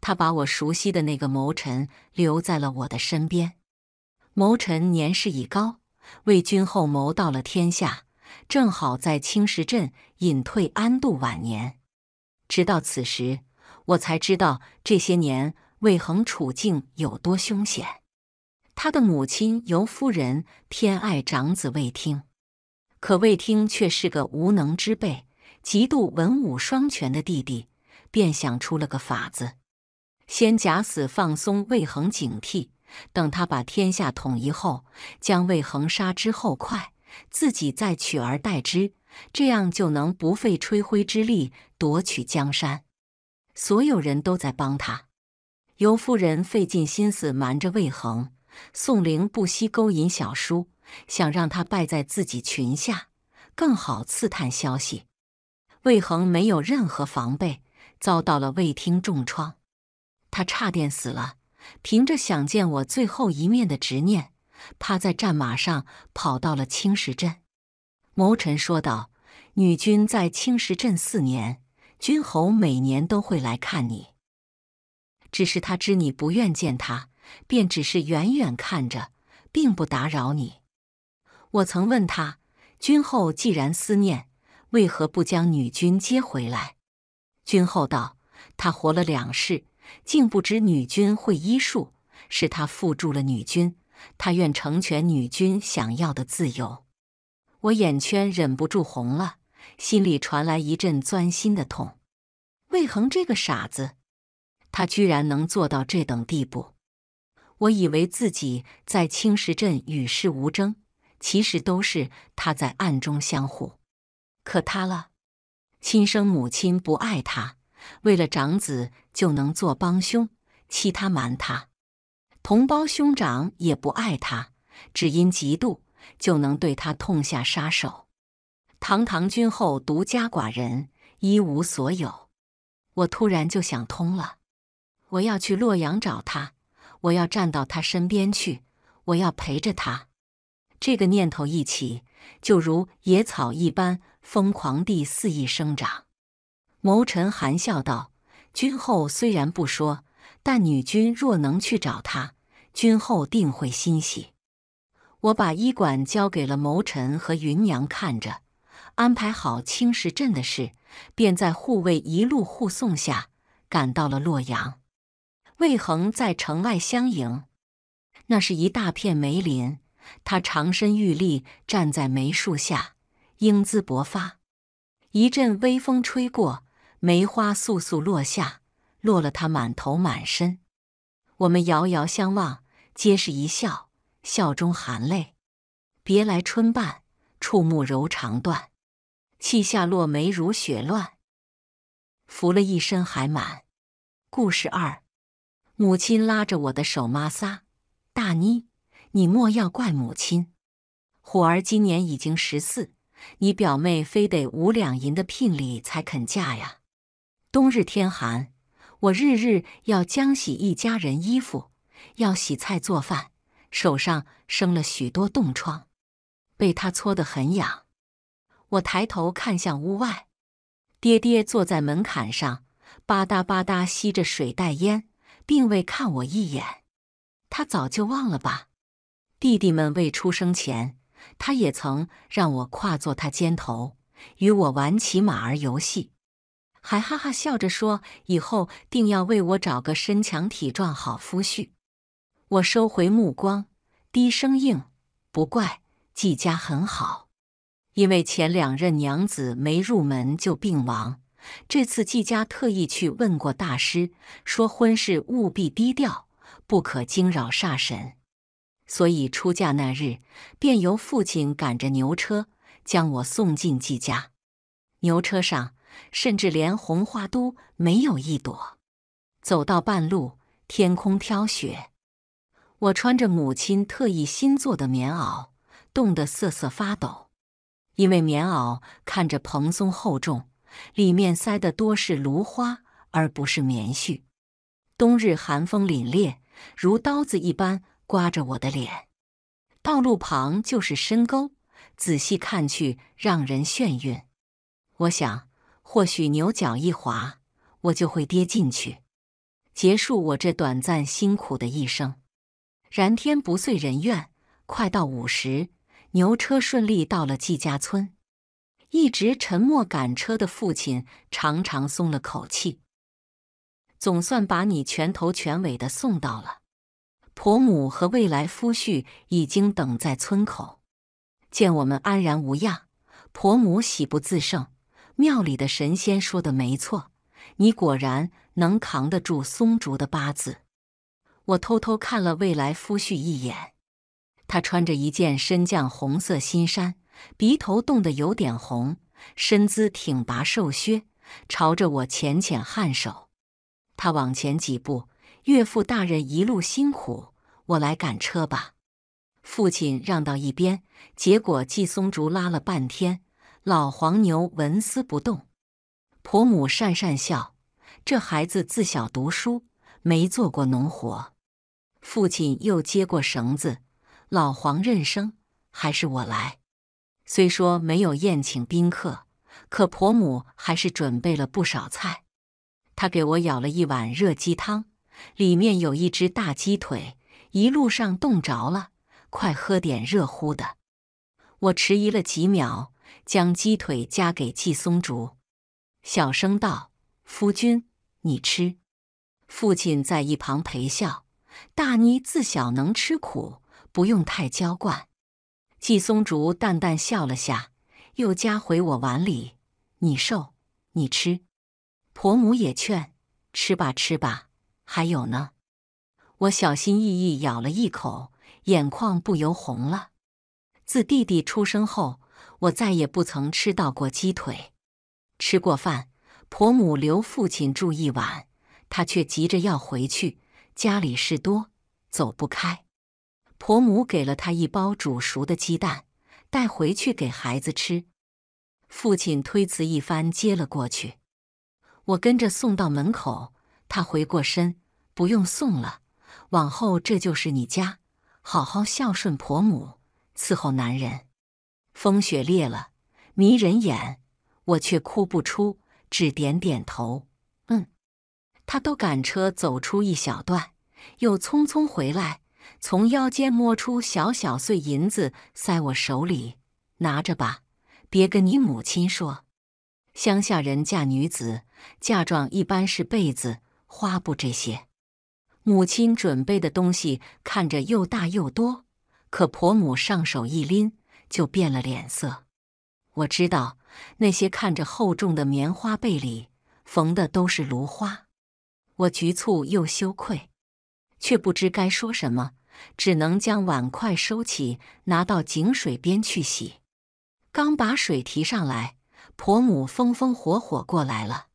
他把我熟悉的那个谋臣留在了我的身边。谋臣年事已高，为君后谋到了天下，正好在青石镇隐退安度晚年。直到此时，我才知道这些年魏恒处境有多凶险。他的母亲尤夫人偏爱长子魏听，可魏听却是个无能之辈，嫉妒文武双全的弟弟，便想出了个法子。先假死，放松魏恒警惕，等他把天下统一后，将魏恒杀之后快，自己再取而代之，这样就能不费吹灰之力夺取江山。所有人都在帮他，尤夫人费尽心思瞒着魏恒，宋玲不惜勾引小叔，想让他败在自己裙下，更好刺探消息。魏恒没有任何防备，遭到了魏听重创。他差点死了，凭着想见我最后一面的执念，他在战马上跑到了青石镇。谋臣说道：“女君在青石镇四年，君侯每年都会来看你。只是他知你不愿见他，便只是远远看着，并不打扰你。我曾问他，君后既然思念，为何不将女君接回来？君后道：他活了两世。”竟不知女君会医术，是他缚住了女君。他愿成全女君想要的自由。我眼圈忍不住红了，心里传来一阵钻心的痛。魏恒这个傻子，他居然能做到这等地步。我以为自己在青石镇与世无争，其实都是他在暗中相护。可他了，亲生母亲不爱他。为了长子就能做帮凶，欺他瞒他；同胞兄长也不爱他，只因嫉妒就能对他痛下杀手。堂堂君后独家寡人，一无所有。我突然就想通了，我要去洛阳找他，我要站到他身边去，我要陪着他。这个念头一起，就如野草一般疯狂地肆意生长。谋臣含笑道：“君后虽然不说，但女君若能去找他，君后定会欣喜。”我把医馆交给了谋臣和芸娘看着，安排好青石镇的事，便在护卫一路护送下赶到了洛阳。魏恒在城外相迎，那是一大片梅林，他长身玉立站在梅树下，英姿勃发。一阵微风吹过。梅花簌簌落下，落了他满头满身。我们遥遥相望，皆是一笑，笑中含泪。别来春半，触目柔肠断。泣下落梅如雪乱，拂了一身还满。故事二：母亲拉着我的手，妈撒，大妮，你莫要怪母亲。虎儿今年已经十四，你表妹非得五两银的聘礼才肯嫁呀。冬日天寒，我日日要浆洗一家人衣服，要洗菜做饭，手上生了许多冻疮，被他搓得很痒。我抬头看向屋外，爹爹坐在门槛上，吧嗒吧嗒吸着水袋烟，并未看我一眼。他早就忘了吧？弟弟们未出生前，他也曾让我跨坐他肩头，与我玩骑马儿游戏。还哈哈笑着说：“以后定要为我找个身强体壮好夫婿。”我收回目光，低声应：“不怪，季家很好。因为前两任娘子没入门就病亡，这次季家特意去问过大师，说婚事务必低调，不可惊扰煞神。所以出嫁那日，便由父亲赶着牛车将我送进季家。牛车上。”甚至连红花都没有一朵。走到半路，天空飘雪，我穿着母亲特意新做的棉袄，冻得瑟瑟发抖。因为棉袄看着蓬松厚重，里面塞的多是芦花，而不是棉絮。冬日寒风凛冽，如刀子一般刮着我的脸。道路旁就是深沟，仔细看去让人眩晕。我想，或许牛脚一滑，我就会跌进去，结束我这短暂辛苦的一生。然天不遂人愿，快到午时，牛车顺利到了季家村。一直沉默赶车的父亲长长松了口气。总算把你全头全尾的送到了，婆母和未来夫婿已经等在村口，见我们安然无恙，婆母喜不自胜。庙里的神仙说的没错，你果然能扛得住松竹的八字。我偷偷看了未来夫婿一眼，他穿着一件深绛红色新衫，鼻头冻得有点红，身姿挺拔瘦削，朝着我浅浅颔首。他往前几步，岳父大人一路辛苦，我来赶车吧。父亲让到一边，结果季松竹拉了半天，老黄牛纹丝不动。婆母讪讪笑，这孩子自小读书，没做过农活。父亲又接过绳子，老黄认生，还是我来。虽说没有宴请宾客，可婆母还是准备了不少菜。她给我舀了一碗热鸡汤，里面有一只大鸡腿，一路上冻着了，快喝点热乎的。我迟疑了几秒，将鸡腿夹给季松竹，小声道：“夫君，你吃。”父亲在一旁陪笑：“大妮自小能吃苦，不用太娇惯。”季松竹淡淡笑了下，又夹回我碗里：“你瘦，你吃。”婆母也劝：“吃吧，吃吧，还有呢。”我小心翼翼咬了一口，眼眶不由红了。自弟弟出生后，我再也不曾吃到过鸡腿。吃过饭，婆母留父亲住一晚，他却急着要回去，家里事多，走不开。婆母给了他一包煮熟的鸡蛋，带回去给孩子吃。父亲推辞一番，接了过去。我跟着送到门口，他回过身，不用送了。往后这就是你家，好好孝顺婆母，伺候男人。风雪烈了，迷人眼，我却哭不出，只点点头。嗯，他都赶车走出一小段，又匆匆回来，从腰间摸出小小碎银子，塞我手里，拿着吧，别跟你母亲说。乡下人嫁女子，嫁妆一般是被子、花布这些。母亲准备的东西看着又大又多，可婆母上手一拎就变了脸色。我知道那些看着厚重的棉花被里缝的都是芦花，我局促又羞愧，却不知该说什么，只能将碗筷收起，拿到井水边去洗。刚把水提上来。婆母风风火火过来了，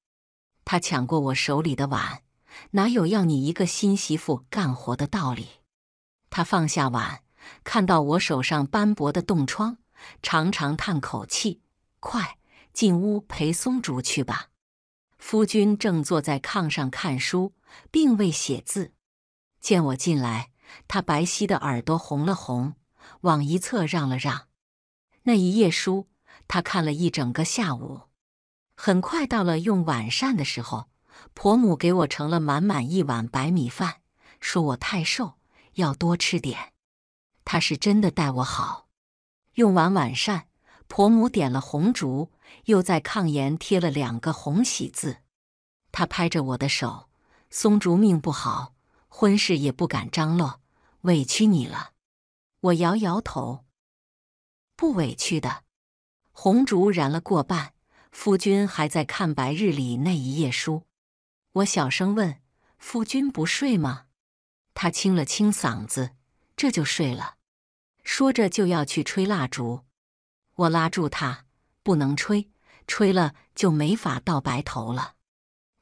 她抢过我手里的碗，哪有要你一个新媳妇干活的道理？他放下碗，看到我手上斑驳的冻疮，长长叹口气：“快进屋陪松竹去吧。”夫君正坐在炕上看书，并未写字。见我进来，他白皙的耳朵红了红，往一侧让了让。那一页书。他看了一整个下午，很快到了用晚膳的时候，婆母给我盛了满满一碗白米饭，说我太瘦，要多吃点。她是真的待我好。用完晚膳，婆母点了红烛，又在炕沿贴了两个红喜字。她拍着我的手：“松竹命不好，婚事也不敢张罗，委屈你了。”我摇摇头：“不委屈的。”红烛燃了过半，夫君还在看白日里那一页书。我小声问：“夫君不睡吗？”他清了清嗓子，这就睡了。说着就要去吹蜡烛，我拉住他：“不能吹，吹了就没法到白头了。”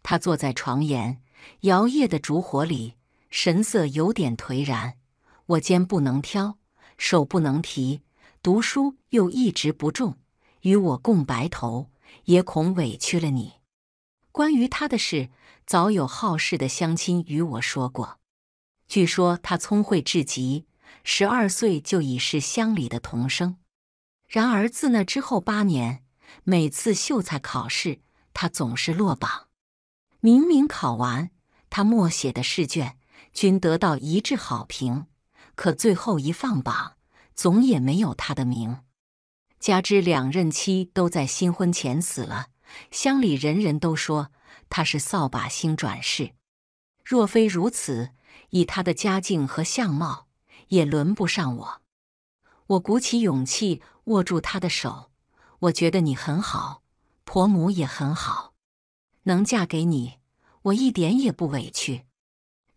他坐在床沿摇曳的烛火里，神色有点颓然。我肩不能挑，手不能提，读书又一直不中。与我共白头，也恐委屈了你。关于他的事，早有好事的乡亲与我说过。据说他聪慧至极，十二岁就已是乡里的童生。然而自那之后八年，每次秀才考试，他总是落榜。明明考完，他默写的试卷均得到一致好评，可最后一放榜，总也没有他的名。加之两任妻都在新婚前死了，乡里人人都说他是扫把星转世。若非如此，以他的家境和相貌，也轮不上我。我鼓起勇气握住他的手，我觉得你很好，婆母也很好，能嫁给你，我一点也不委屈。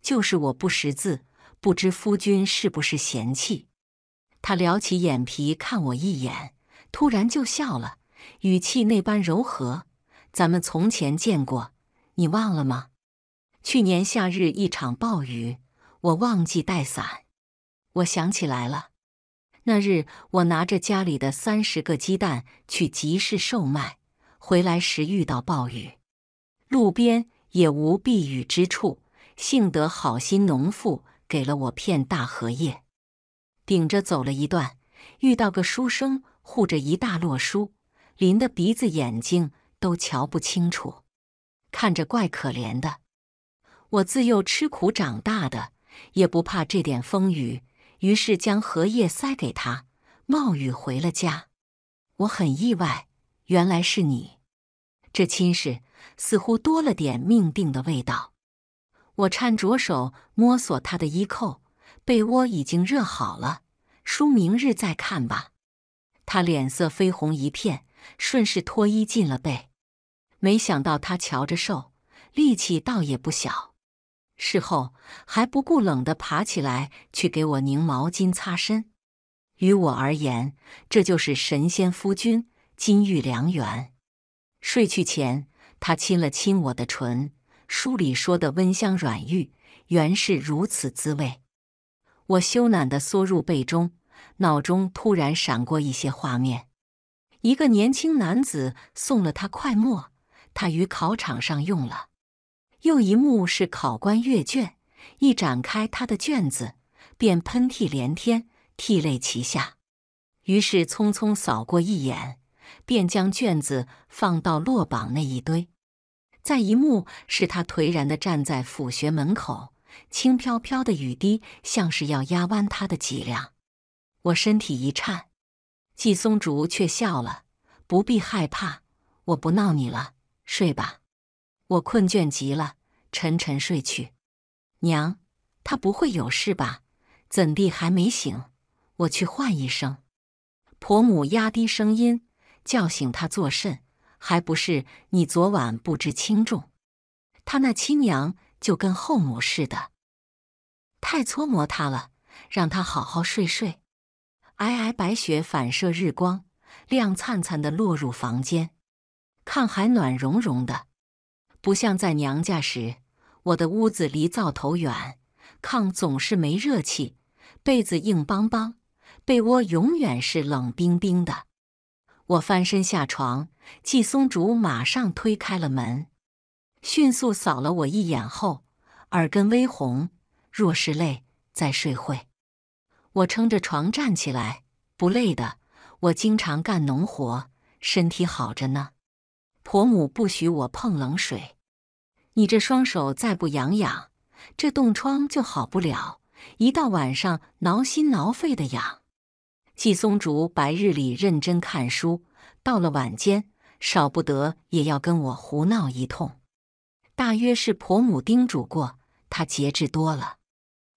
就是我不识字，不知夫君是不是嫌弃。他撩起眼皮看我一眼。突然就笑了，语气那般柔和。咱们从前见过，你忘了吗？去年夏日一场暴雨，我忘记带伞。我想起来了，那日我拿着家里的三十个鸡蛋去集市售卖，回来时遇到暴雨，路边也无避雨之处，幸得好心农妇给了我片大荷叶，顶着走了一段，遇到个书生。护着一大摞书，淋得鼻子眼睛都瞧不清楚，看着怪可怜的。我自幼吃苦长大的，也不怕这点风雨，于是将荷叶塞给他，冒雨回了家。我很意外，原来是你，这亲事似乎多了点命定的味道。我颤着手摸索他的衣扣，被窝已经热好了，书明日再看吧。他脸色绯红一片，顺势脱衣进了被。没想到他瞧着瘦，力气倒也不小。事后还不顾冷的爬起来去给我拧毛巾擦身。于我而言，这就是神仙夫君，金玉良缘。睡去前，他亲了亲我的唇，书里说的温香软玉，原是如此滋味。我羞赧的缩入被中。脑中突然闪过一些画面：一个年轻男子送了他快墨，他于考场上用了；又一幕是考官阅卷，一展开他的卷子，便喷嚏连天，涕泪齐下。于是匆匆扫过一眼，便将卷子放到落榜那一堆。再一幕是他颓然地站在府学门口，轻飘飘的雨滴像是要压弯他的脊梁。我身体一颤，季松竹却笑了：“不必害怕，我不闹你了，睡吧。”我困倦极了，沉沉睡去。娘，他不会有事吧？怎地还没醒？我去唤一声。婆母压低声音叫醒他作甚？还不是你昨晚不知轻重，他那亲娘就跟后母似的，太搓磨他了，让他好好睡睡。皑皑白雪反射日光，亮灿灿的落入房间，炕还暖融融的，不像在娘家时，我的屋子离灶头远，炕总是没热气，被子硬邦邦，被窝永远是冷冰冰的。我翻身下床，季松竹马上推开了门，迅速扫了我一眼后，耳根微红，若是累，再睡会。我撑着床站起来，不累的。我经常干农活，身体好着呢。婆母不许我碰冷水。你这双手再不养养，这冻疮就好不了。一到晚上，挠心挠肺的痒。季松竹白日里认真看书，到了晚间，少不得也要跟我胡闹一通。大约是婆母叮嘱过，他节制多了。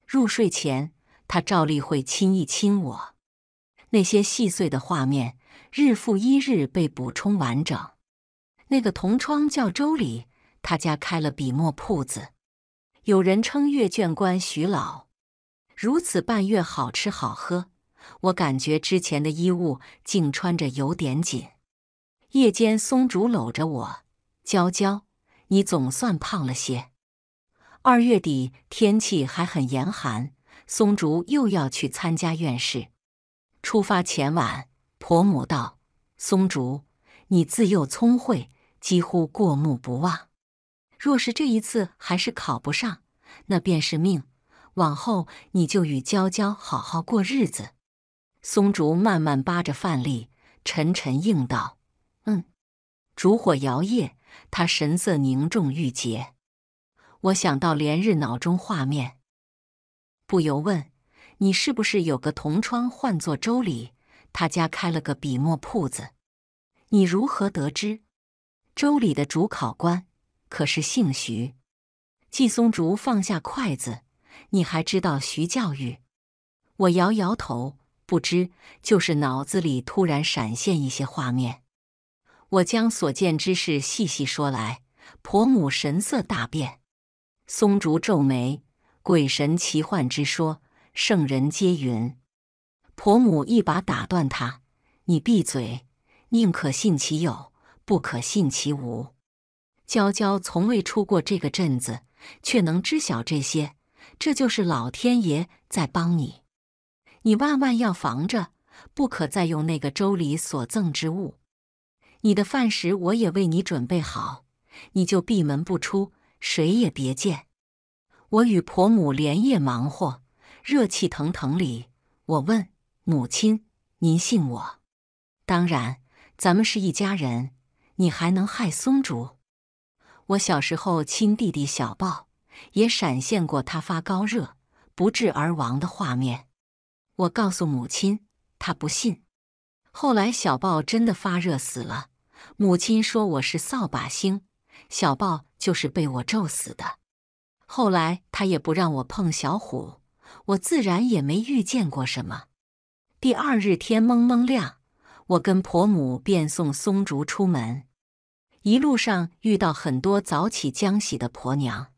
入睡前。他照例会亲一亲我，那些细碎的画面日复一日被补充完整。那个同窗叫周礼，他家开了笔墨铺子，有人称阅卷官徐老。如此半月好吃好喝，我感觉之前的衣物竟穿着有点紧。夜间松竹搂着我，娇娇，你总算胖了些。二月底天气还很严寒。松竹又要去参加院试，出发前晚，婆母道：“松竹，你自幼聪慧，几乎过目不忘。若是这一次还是考不上，那便是命。往后你就与娇娇好好过日子。松竹慢慢扒着饭粒，沉沉应道：“嗯。”烛火摇曳，他神色凝重郁结。我想到连日脑中画面，不由问：“你是不是有个同窗唤作周礼？他家开了个笔墨铺子？你如何得知？”周礼的主考官可是姓徐？季松竹放下筷子。你还知道徐教育？我摇摇头，不知，就是脑子里突然闪现一些画面。我将所见之事细细说来，婆母神色大变。松竹皱眉，鬼神奇幻之说，圣人皆云。婆母一把打断他：“你闭嘴！宁可信其有，不可信其无。娇娇从未出过这个镇子，却能知晓这些。”这就是老天爷在帮你，你万万要防着，不可再用那个周礼所赠之物。你的饭食我也为你准备好，你就闭门不出，谁也别见。我与婆母连夜忙活，热气腾腾里，我问母亲：“您信我？”当然，咱们是一家人，你还能害松竹？我小时候亲弟弟小豹。也闪现过他发高热不治而亡的画面。我告诉母亲，她不信。后来小豹真的发热死了，母亲说我是扫把星，小豹就是被我咒死的。后来他也不让我碰小虎，我自然也没遇见过什么。第二日天蒙蒙亮，我跟婆母便送松竹出门，一路上遇到很多早起将喜的婆娘。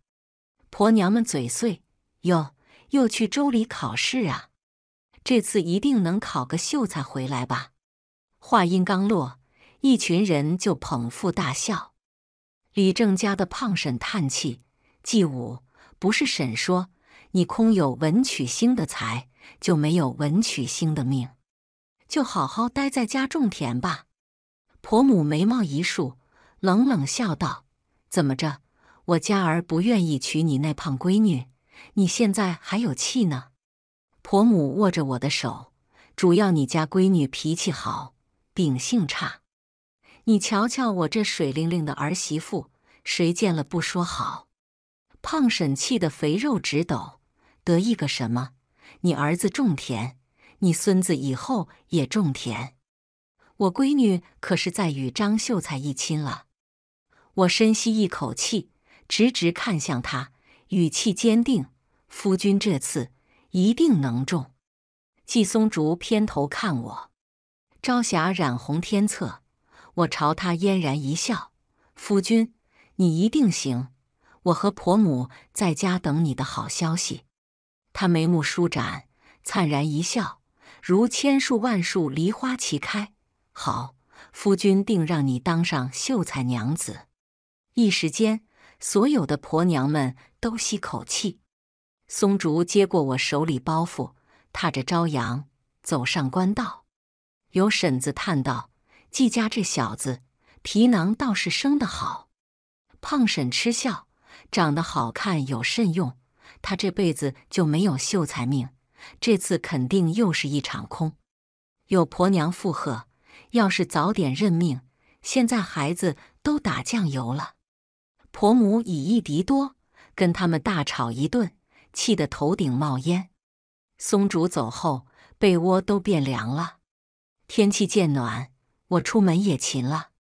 婆娘们嘴碎，哟，又去州里考试啊？这次一定能考个秀才回来吧？话音刚落，一群人就捧腹大笑。李正家的胖婶叹气：“季武，不是婶说，你空有文曲星的才，就没有文曲星的命，就好好待在家种田吧。”婆母眉毛一竖，冷冷笑道：“怎么着？”我家儿不愿意娶你那胖闺女，你现在还有气呢？婆母握着我的手，主要你家闺女脾气好，秉性差。你瞧瞧我这水灵灵的儿媳妇，谁见了不说好？胖婶气得肥肉直抖，得意个什么？你儿子种田，你孙子以后也种田。我闺女可是在与张秀才一亲了。我深吸一口气。直直看向他，语气坚定：“夫君这次一定能中。”季松竹偏头看我，朝霞染红天侧。我朝他嫣然一笑：“夫君，你一定行。我和婆母在家等你的好消息。”他眉目舒展，灿然一笑，如千树万树梨花齐开。好，夫君定让你当上秀才娘子。一时间。所有的婆娘们都吸口气。松竹接过我手里包袱，踏着朝阳走上官道。有婶子叹道：“季家这小子皮囊倒是生得好。”胖婶嗤笑：“长得好看有甚用？他这辈子就没有秀才命，这次肯定又是一场空。”有婆娘附和：“要是早点认命，现在孩子都打酱油了。”婆母以一敌多，跟他们大吵一顿，气得头顶冒烟。松竹走后，被窝都变凉了。天气渐暖，我出门也勤了。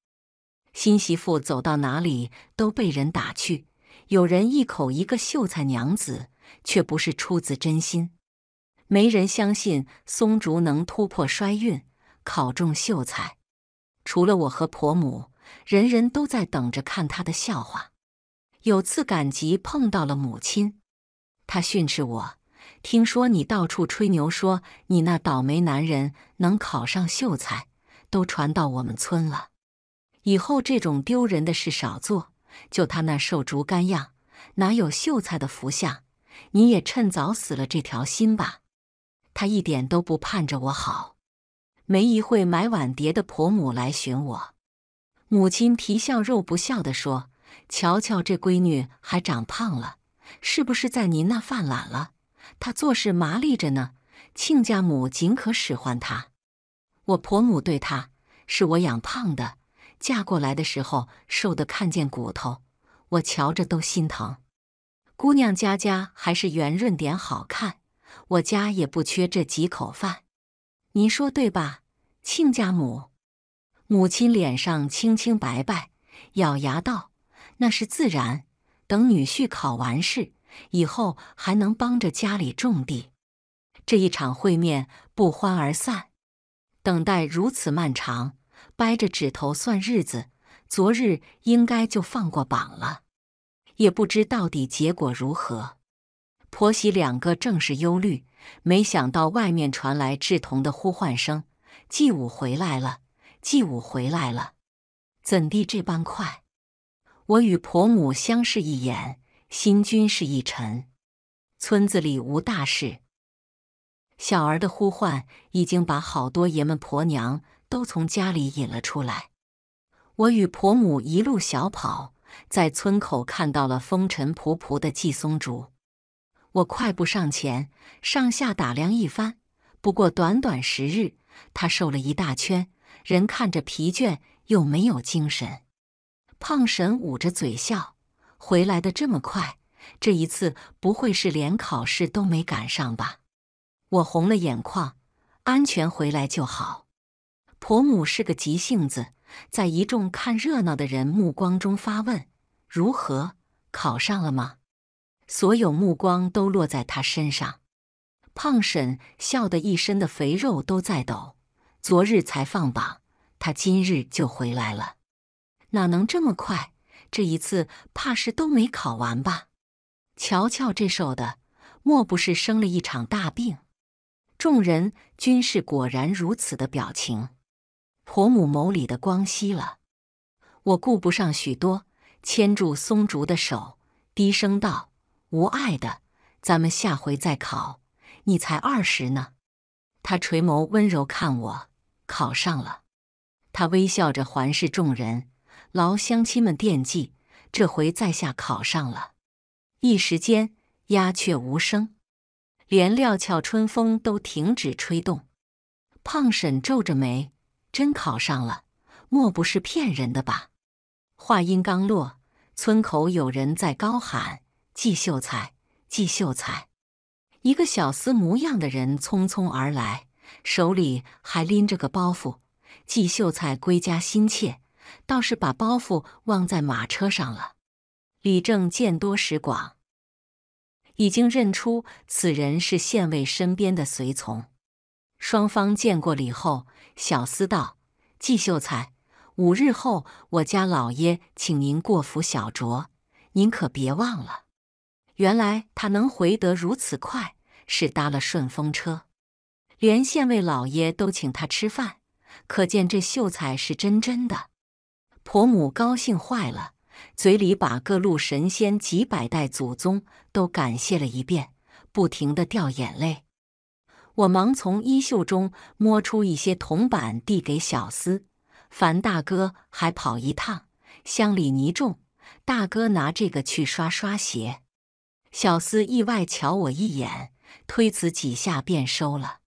新媳妇走到哪里都被人打趣，有人一口一个秀才娘子，却不是出自真心。没人相信松竹能突破衰运，考中秀才。除了我和婆母，人人都在等着看他的笑话。有次赶集碰到了母亲，她训斥我：“听说你到处吹牛，说你那倒霉男人能考上秀才，都传到我们村了。以后这种丢人的事少做。就他那瘦竹竿样，哪有秀才的福相？你也趁早死了这条心吧。他一点都不盼着我好。没一会买碗碟的婆母来寻我，母亲皮笑肉不笑地说：“瞧瞧这闺女还长胖了，是不是在您那犯懒了？她做事麻利着呢，亲家母尽可使唤她。”我婆母对她：“是我养胖的，嫁过来的时候瘦的看见骨头，我瞧着都心疼。姑娘家家还是圆润点好看，我家也不缺这几口饭。”您说对吧，亲家母？母亲脸上清清白白，咬牙道：“那是自然。等女婿考完试以后，还能帮着家里种地。这一场会面不欢而散，等待如此漫长，掰着指头算日子，昨日应该就放过榜了。也不知到底结果如何。婆媳两个正是忧虑。”没想到外面传来志同的呼唤声：“继武回来了，继武回来了！”怎地这般快？我与婆母相视一眼，心均是一沉。村子里无大事，小儿的呼唤已经把好多爷们婆娘都从家里引了出来。我与婆母一路小跑，在村口看到了风尘仆仆的季松竹。我快步上前，上下打量一番。不过短短十日，他瘦了一大圈，人看着疲倦又没有精神。胖婶捂着嘴笑：“回来的这么快，这一次不会是连考试都没赶上吧？”我红了眼眶：“安全回来就好。”婆母是个急性子，在一众看热闹的人目光中发问：“如何？考上了吗？”所有目光都落在他身上，胖婶笑得一身的肥肉都在抖。昨日才放榜，他今日就回来了，哪能这么快？这一次怕是都没考完吧？瞧瞧这瘦的，莫不是生了一场大病？众人均是果然如此的表情。婆母眸里的光熄了，我顾不上许多，牵住松竹的手，低声道。无碍的，咱们下回再考。你才二十呢。他垂眸温柔看我，考上了。他微笑着环视众人，劳乡亲们惦记。这回在下考上了。一时间鸦雀无声，连料峭春风都停止吹动。胖婶皱着眉，真考上了？莫不是骗人的吧？话音刚落，村口有人在高喊。季秀才，季秀才，一个小厮模样的人匆匆而来，手里还拎着个包袱。季秀才归家心切，倒是把包袱忘在马车上了。李正见多识广，已经认出此人是县尉身边的随从。双方见过礼后，小厮道：“季秀才，五日后我家老爷请您过府小酌，您可别忘了。”原来他能回得如此快，是搭了顺风车，连县尉老爷都请他吃饭，可见这秀才是真真的。婆母高兴坏了，嘴里把各路神仙几百代祖宗都感谢了一遍，不停的掉眼泪。我忙从衣袖中摸出一些铜板递给小厮，樊大哥还跑一趟，乡里泥重，大哥拿这个去刷刷鞋。小厮意外瞧我一眼，推辞几下便收了。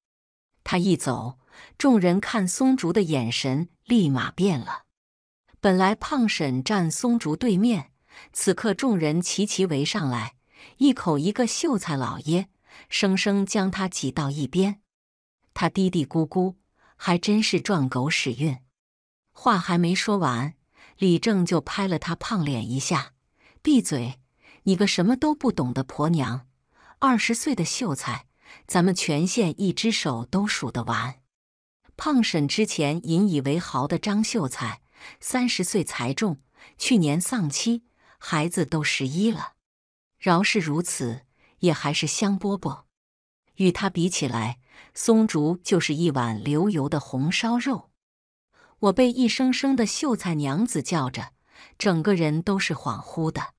他一走，众人看松竹的眼神立马变了。本来胖婶站松竹对面，此刻众人齐齐围上来，一口一个秀才老爷，生生将他挤到一边。他嘀嘀咕咕，还真是撞狗屎运。话还没说完，李正就拍了他胖脸一下：“闭嘴！”你个什么都不懂的婆娘，二十岁的秀才，咱们全县一只手都数得完。胖婶之前引以为豪的张秀才，三十岁才中，去年丧妻，孩子都十一了。饶是如此，也还是香饽饽。与他比起来，松竹就是一碗流油的红烧肉。我被一声声的秀才娘子叫着，整个人都是恍惚的。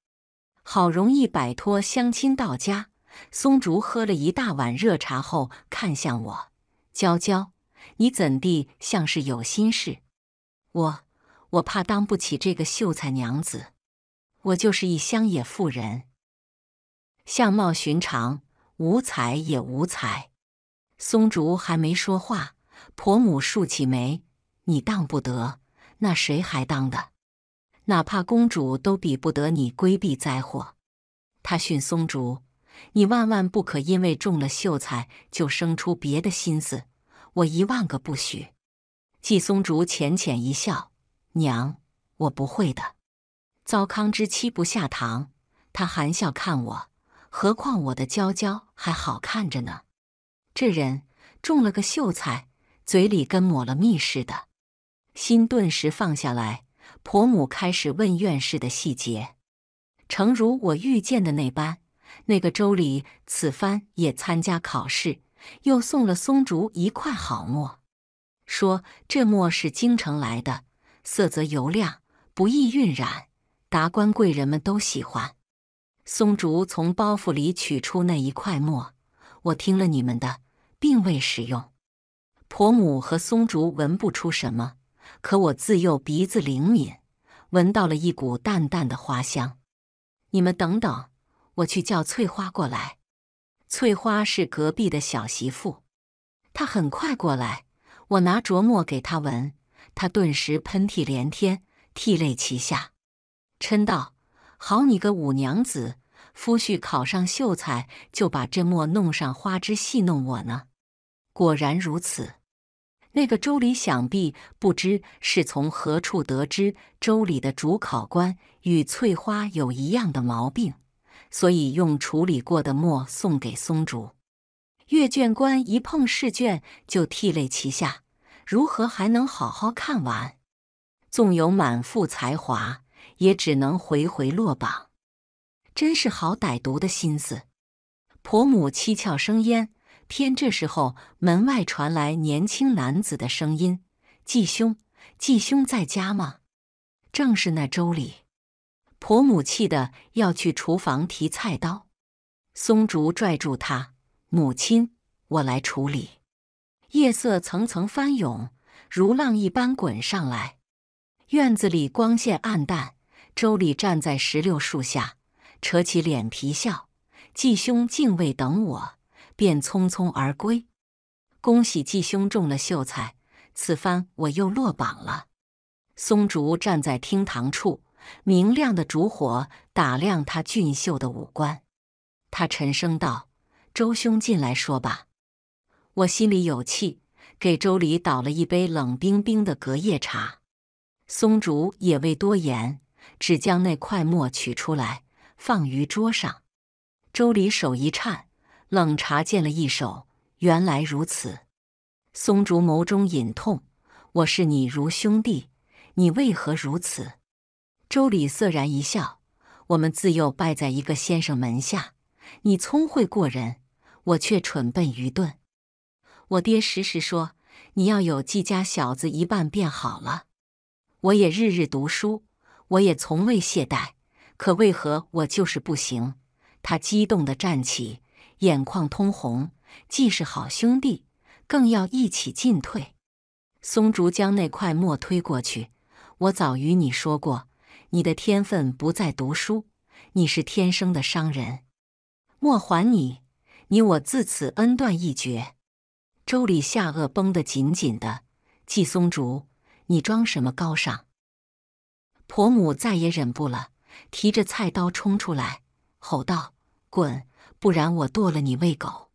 好容易摆脱相亲到家，松竹喝了一大碗热茶后，看向我：“娇娇，你怎地像是有心事？我我怕当不起这个秀才娘子，我就是一乡野妇人，相貌寻常，无才也无才。松竹还没说话，婆母竖起眉：“你当不得，那谁还当的？哪怕公主都比不得你规避灾祸。”他训松竹：“你万万不可因为中了秀才就生出别的心思，我一万个不许。”季松竹浅浅一笑。娘，我不会的。糟糠之妻不下堂，他含笑看我。何况我的娇娇还好看着呢。这人中了个秀才，嘴里跟抹了蜜似的。心顿时放下来。婆母开始问院士的细节，诚如我预见的那般，那个周礼此番也参加考试，又送了松竹一块好墨，说这墨是京城来的。色泽油亮，不易晕染，达官贵人们都喜欢。松竹从包袱里取出那一块墨，我听了你们的，并未使用。婆母和松竹闻不出什么，可我自幼鼻子灵敏，闻到了一股淡淡的花香。你们等等，我去叫翠花过来。翠花是隔壁的小媳妇，她很快过来，我拿着墨给她闻。她顿时喷嚏连天，涕泪齐下，嗔道：“好你个五娘子，夫婿考上秀才，就把这墨弄上花枝戏弄我呢！”果然如此。那个周礼想必不知是从何处得知周礼的主考官与翠花有一样的毛病，所以用处理过的墨送给松竹。阅卷官一碰试卷，就涕泪齐下。如何还能好好看完？纵有满腹才华，也只能回回落榜。真是好歹毒的心思！婆母七窍生烟。偏这时候，门外传来年轻男子的声音：“季兄，季兄在家吗？”正是那周礼。婆母气得要去厨房提菜刀，松竹拽住他：“母亲，我来处理。”夜色层层翻涌，如浪一般滚上来。院子里光线暗淡，周礼站在石榴树下，扯起脸皮笑：“季兄竟未等我，便匆匆而归。恭喜季兄中了秀才，此番我又落榜了。”松竹站在厅堂处，明亮的烛火打亮他俊秀的五官。他沉声道：“周兄进来说吧。”我心里有气，给周礼倒了一杯冷冰冰的隔夜茶。松竹也未多言，只将那块墨取出来，放于桌上。周礼手一颤，冷茶溅了一手。原来如此。松竹眸中隐痛：我视你如兄弟，你为何如此？周礼涩然一笑：我们自幼拜在一个先生门下，你聪慧过人，我却蠢笨愚钝。我爹时时说：“你要有季家小子一半便好了。”我也日日读书，我也从未懈怠，可为何我就是不行？他激动地站起，眼眶通红。既是好兄弟，更要一起进退。松竹将那块墨推过去。我早与你说过，你的天分不在读书，你是天生的商人。墨还你，你我自此恩断义绝。周礼下颚绷得紧紧的，季松竹，你装什么高尚？婆母再也忍不了，提着菜刀冲出来，吼道：“滚！不然我剁了你喂狗！”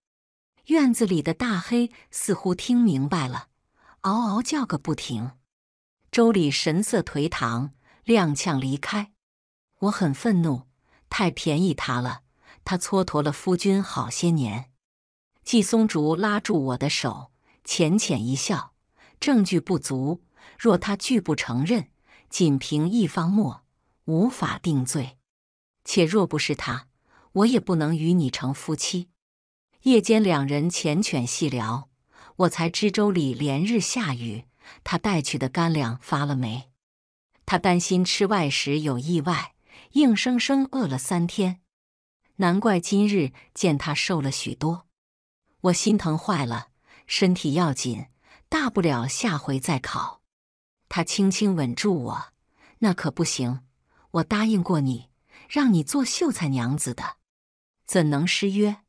院子里的大黑似乎听明白了，嗷嗷叫个不停。周礼神色颓唐，踉跄离开。我很愤怒，太便宜他了，他蹉跎了夫君好些年。季松竹拉住我的手，浅浅一笑：“证据不足，若他拒不承认，仅凭一方墨，无法定罪。且若不是他，我也不能与你成夫妻。”夜间两人缱绻细聊，我才知周里连日下雨，他带去的干粮发了霉。他担心吃外食有意外，硬生生饿了三天。难怪今日见他瘦了许多。我心疼坏了，身体要紧，大不了下回再考。他轻轻吻住我，那可不行。我答应过你，让你做秀才娘子的，怎能失约？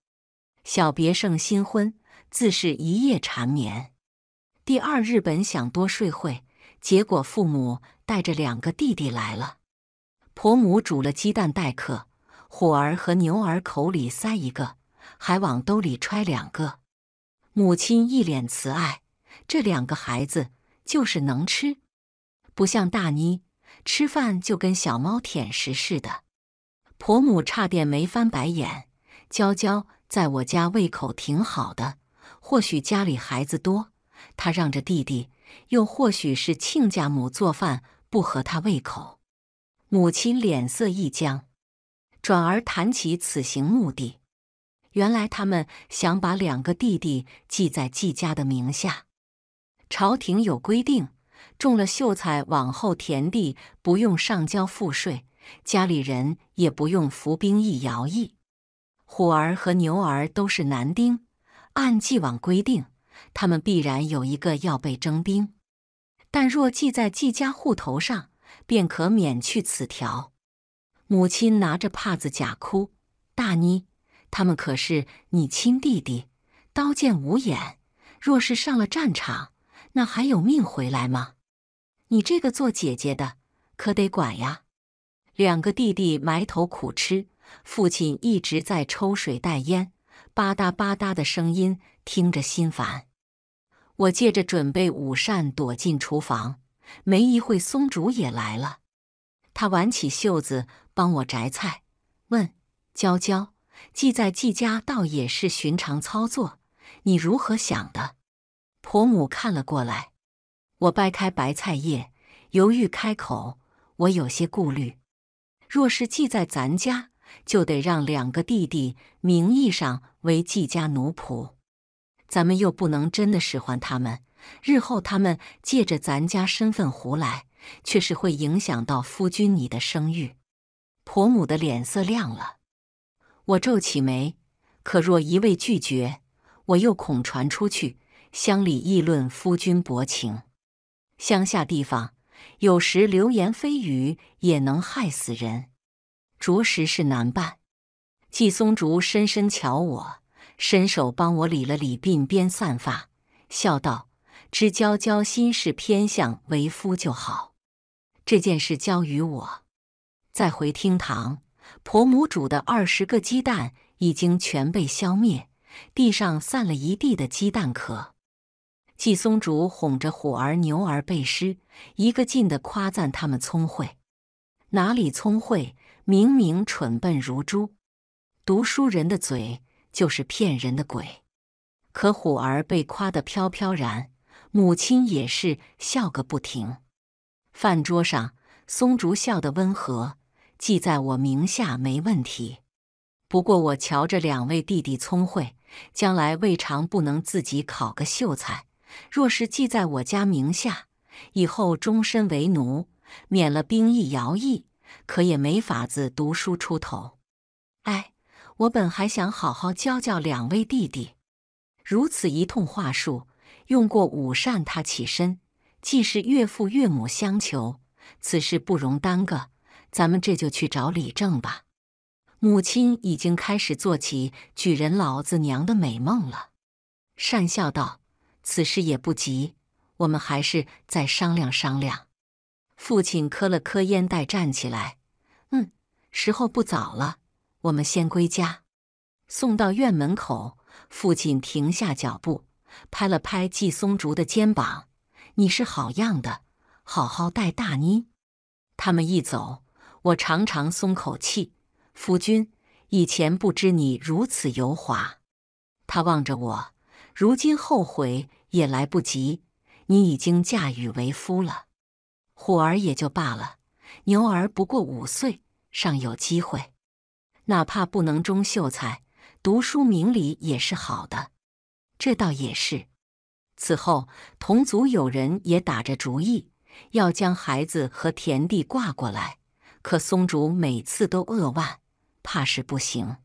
小别胜新婚，自是一夜缠绵。第二日本想多睡会，结果父母带着两个弟弟来了。婆母煮了鸡蛋待客，虎儿和牛儿口里塞一个，还往兜里揣两个。母亲一脸慈爱，这两个孩子就是能吃，不像大妮，吃饭就跟小猫舔食似的。婆母差点没翻白眼。娇娇在我家胃口挺好的，或许家里孩子多，她让着弟弟；又或许是亲家母做饭不合她胃口。母亲脸色一僵，转而谈起此行目的。原来他们想把两个弟弟记在季家的名下。朝廷有规定，中了秀才往后田地不用上交赋税，家里人也不用服兵役徭役。虎儿和牛儿都是男丁，按既往规定，他们必然有一个要被征兵。但若记在季家户头上，便可免去此条。母亲拿着帕子假哭：“大妮，他们可是你亲弟弟，刀剑无眼，若是上了战场，那还有命回来吗？你这个做姐姐的，可得管呀。”两个弟弟埋头苦吃，父亲一直在抽水带烟，吧嗒吧嗒的声音听着心烦。我借着准备午膳，躲进厨房。没一会，松竹也来了。他挽起袖子帮我摘菜，问：“娇娇，寄在季家倒也是寻常操作，你如何想的？”婆母看了过来，我掰开白菜叶，犹豫开口：“我有些顾虑，若是寄在咱家，就得让两个弟弟名义上为季家奴仆，咱们又不能真的使唤他们。”日后他们借着咱家身份胡来，却是会影响到夫君你的声誉。婆母的脸色亮了，我皱起眉。可若一味拒绝，我又恐传出去，乡里议论夫君薄情。乡下地方有时流言蜚语也能害死人，着实是难办。季松竹深深瞧我，伸手帮我理了理鬓边散发，笑道。知娇娇心事偏向为夫就好，这件事交于我。再回厅堂，婆母煮的二十个鸡蛋已经全被消灭，地上散了一地的鸡蛋壳。季松竹哄着虎儿牛儿背诗，一个劲的夸赞他们聪慧。哪里聪慧，明明蠢笨如猪。读书人的嘴就是骗人的鬼。可虎儿被夸得飘飘然。母亲也是笑个不停。饭桌上，松竹笑得温和，记在我名下没问题。不过我瞧着两位弟弟聪慧，将来未尝不能自己考个秀才。若是记在我家名下，以后终身为奴，免了兵役徭役，可也没法子读书出头。哎，我本还想好好教教两位弟弟，如此一通话术。用过午膳，他起身，既是岳父岳母相求，此事不容耽搁，咱们这就去找李正吧。母亲已经开始做起举人老子娘的美梦了，讪笑道：“此事也不急，我们还是再商量商量。”父亲磕了磕烟袋，站起来：“嗯，时候不早了，我们先归家。”送到院门口，父亲停下脚步。拍了拍季松竹的肩膀：“你是好样的，好好待大妮。”他们一走，我长长松口气。夫君，以前不知你如此油滑。他望着我，如今后悔也来不及。你已经嫁与为夫了，虎儿也就罢了，牛儿不过五岁，尚有机会。哪怕不能中秀才，读书明理也是好的。这倒也是。此后，同族有人也打着主意，要将孩子和田地挂过来。可松竹每次都扼腕，怕是不行。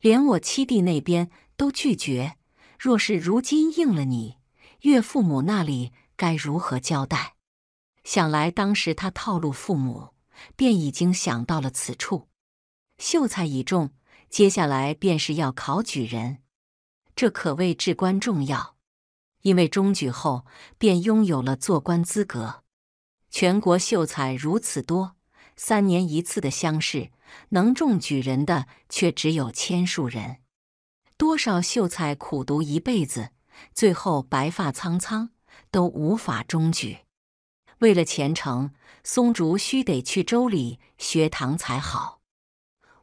连我七弟那边都拒绝。若是如今应了你，岳父母那里该如何交代？想来当时他套路父母，便已经想到了此处。秀才已中，接下来便是要考举人，这可谓至关重要。因为中举后，便拥有了做官资格。全国秀才如此多，三年一次的乡试，能中举人的却只有千数人。多少秀才苦读一辈子，最后白发苍苍，都无法中举。为了前程，松竹须得去州里学堂才好。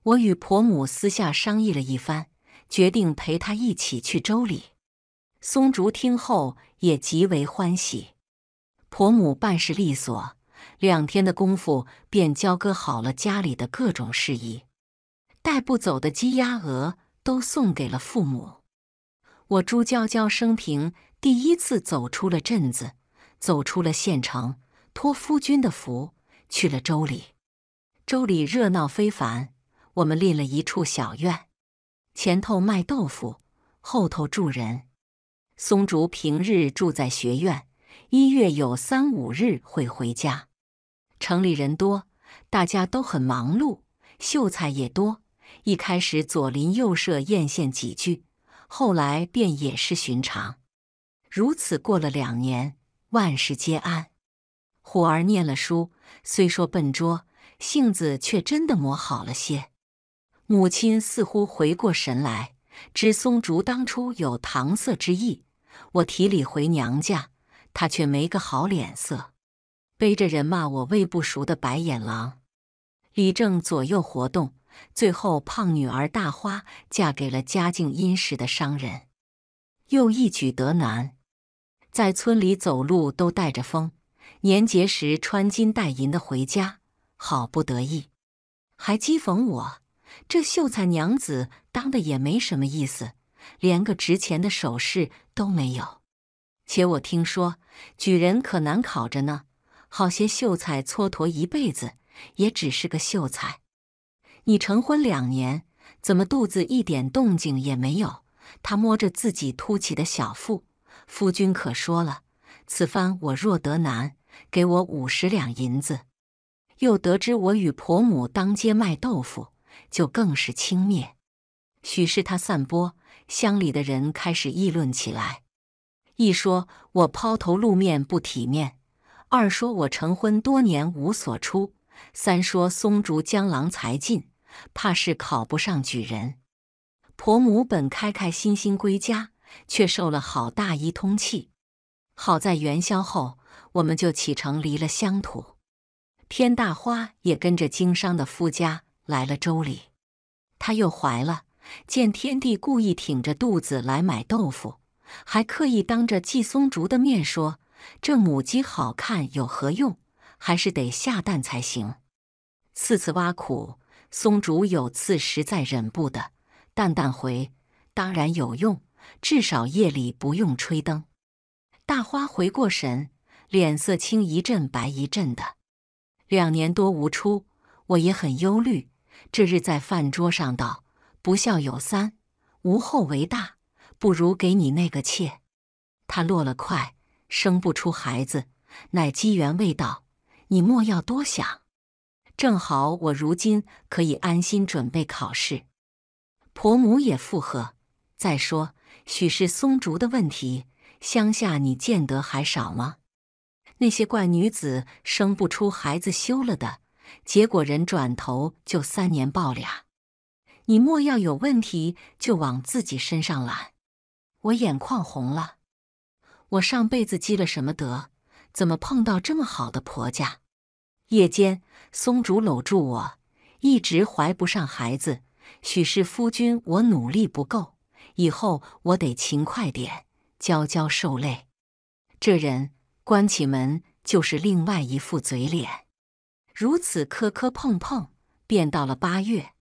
我与婆母私下商议了一番，决定陪他一起去州里。松竹听后也极为欢喜。婆母办事利索，两天的功夫便交割好了家里的各种事宜，带不走的鸡鸭鹅都送给了父母。我朱娇娇生平第一次走出了镇子，走出了县城。托夫君的福，去了州里。州里热闹非凡，我们赁了一处小院，前头卖豆腐，后头住人。松竹平日住在学院，一月有三五日会回家。城里人多，大家都很忙碌，秀才也多。一开始左邻右舍艳羡几句，后来便也是寻常。如此过了两年，万事皆安。虎儿念了书，虽说笨拙，性子却真的磨好了些。母亲似乎回过神来，知松竹当初有搪塞之意，我提礼回娘家，他却没个好脸色，背着人骂我喂不熟的白眼狼。李正左右活动，最后胖女儿大花嫁给了家境殷实的商人，又一举得男，在村里走路都带着风。年节时穿金戴银的回家，好不得意，还讥讽我这秀才娘子当的也没什么意思，连个值钱的首饰都没有。且我听说举人可难考着呢，好些秀才蹉跎一辈子，也只是个秀才。你成婚两年，怎么肚子一点动静也没有？他摸着自己凸起的小腹，夫君可说了，此番我若得男。给我五十两银子，又得知我与婆母当街卖豆腐，就更是轻蔑。许是他散播，乡里的人开始议论起来。一说我抛头露面不体面，二说我成婚多年无所出，三说松竹江郎才尽，怕是考不上举人。婆母本开开心心归家，却受了好大一通气。好在元宵后。我们就启程离了乡土，天大花也跟着经商的夫家来了州里。她又怀了，见天帝故意挺着肚子来买豆腐，还刻意当着季松竹的面说：“这母鸡好看有何用？还是得下蛋才行。”次次挖苦松竹，有次实在忍不得，蛋蛋回当然有用，至少夜里不用吹灯。大花回过神。脸色青一阵白一阵的，两年多无出，我也很忧虑。这日在饭桌上道：“不孝有三，无后为大，不如给你那个妾。”他落了快，生不出孩子，乃机缘未到。你莫要多想，正好我如今可以安心准备考试。婆母也附和。再说，许是松竹的问题，乡下你见得还少吗？那些怪女子生不出孩子休了的，结果人转头就三年抱俩。你莫要有问题就往自己身上揽。我眼眶红了，我上辈子积了什么德，怎么碰到这么好的婆家？夜间，松竹搂住我，一直怀不上孩子。许是夫君我努力不够，以后我得勤快点，娇娇受累。这人。关起门就是另外一副嘴脸，如此磕磕碰碰，便到了八月，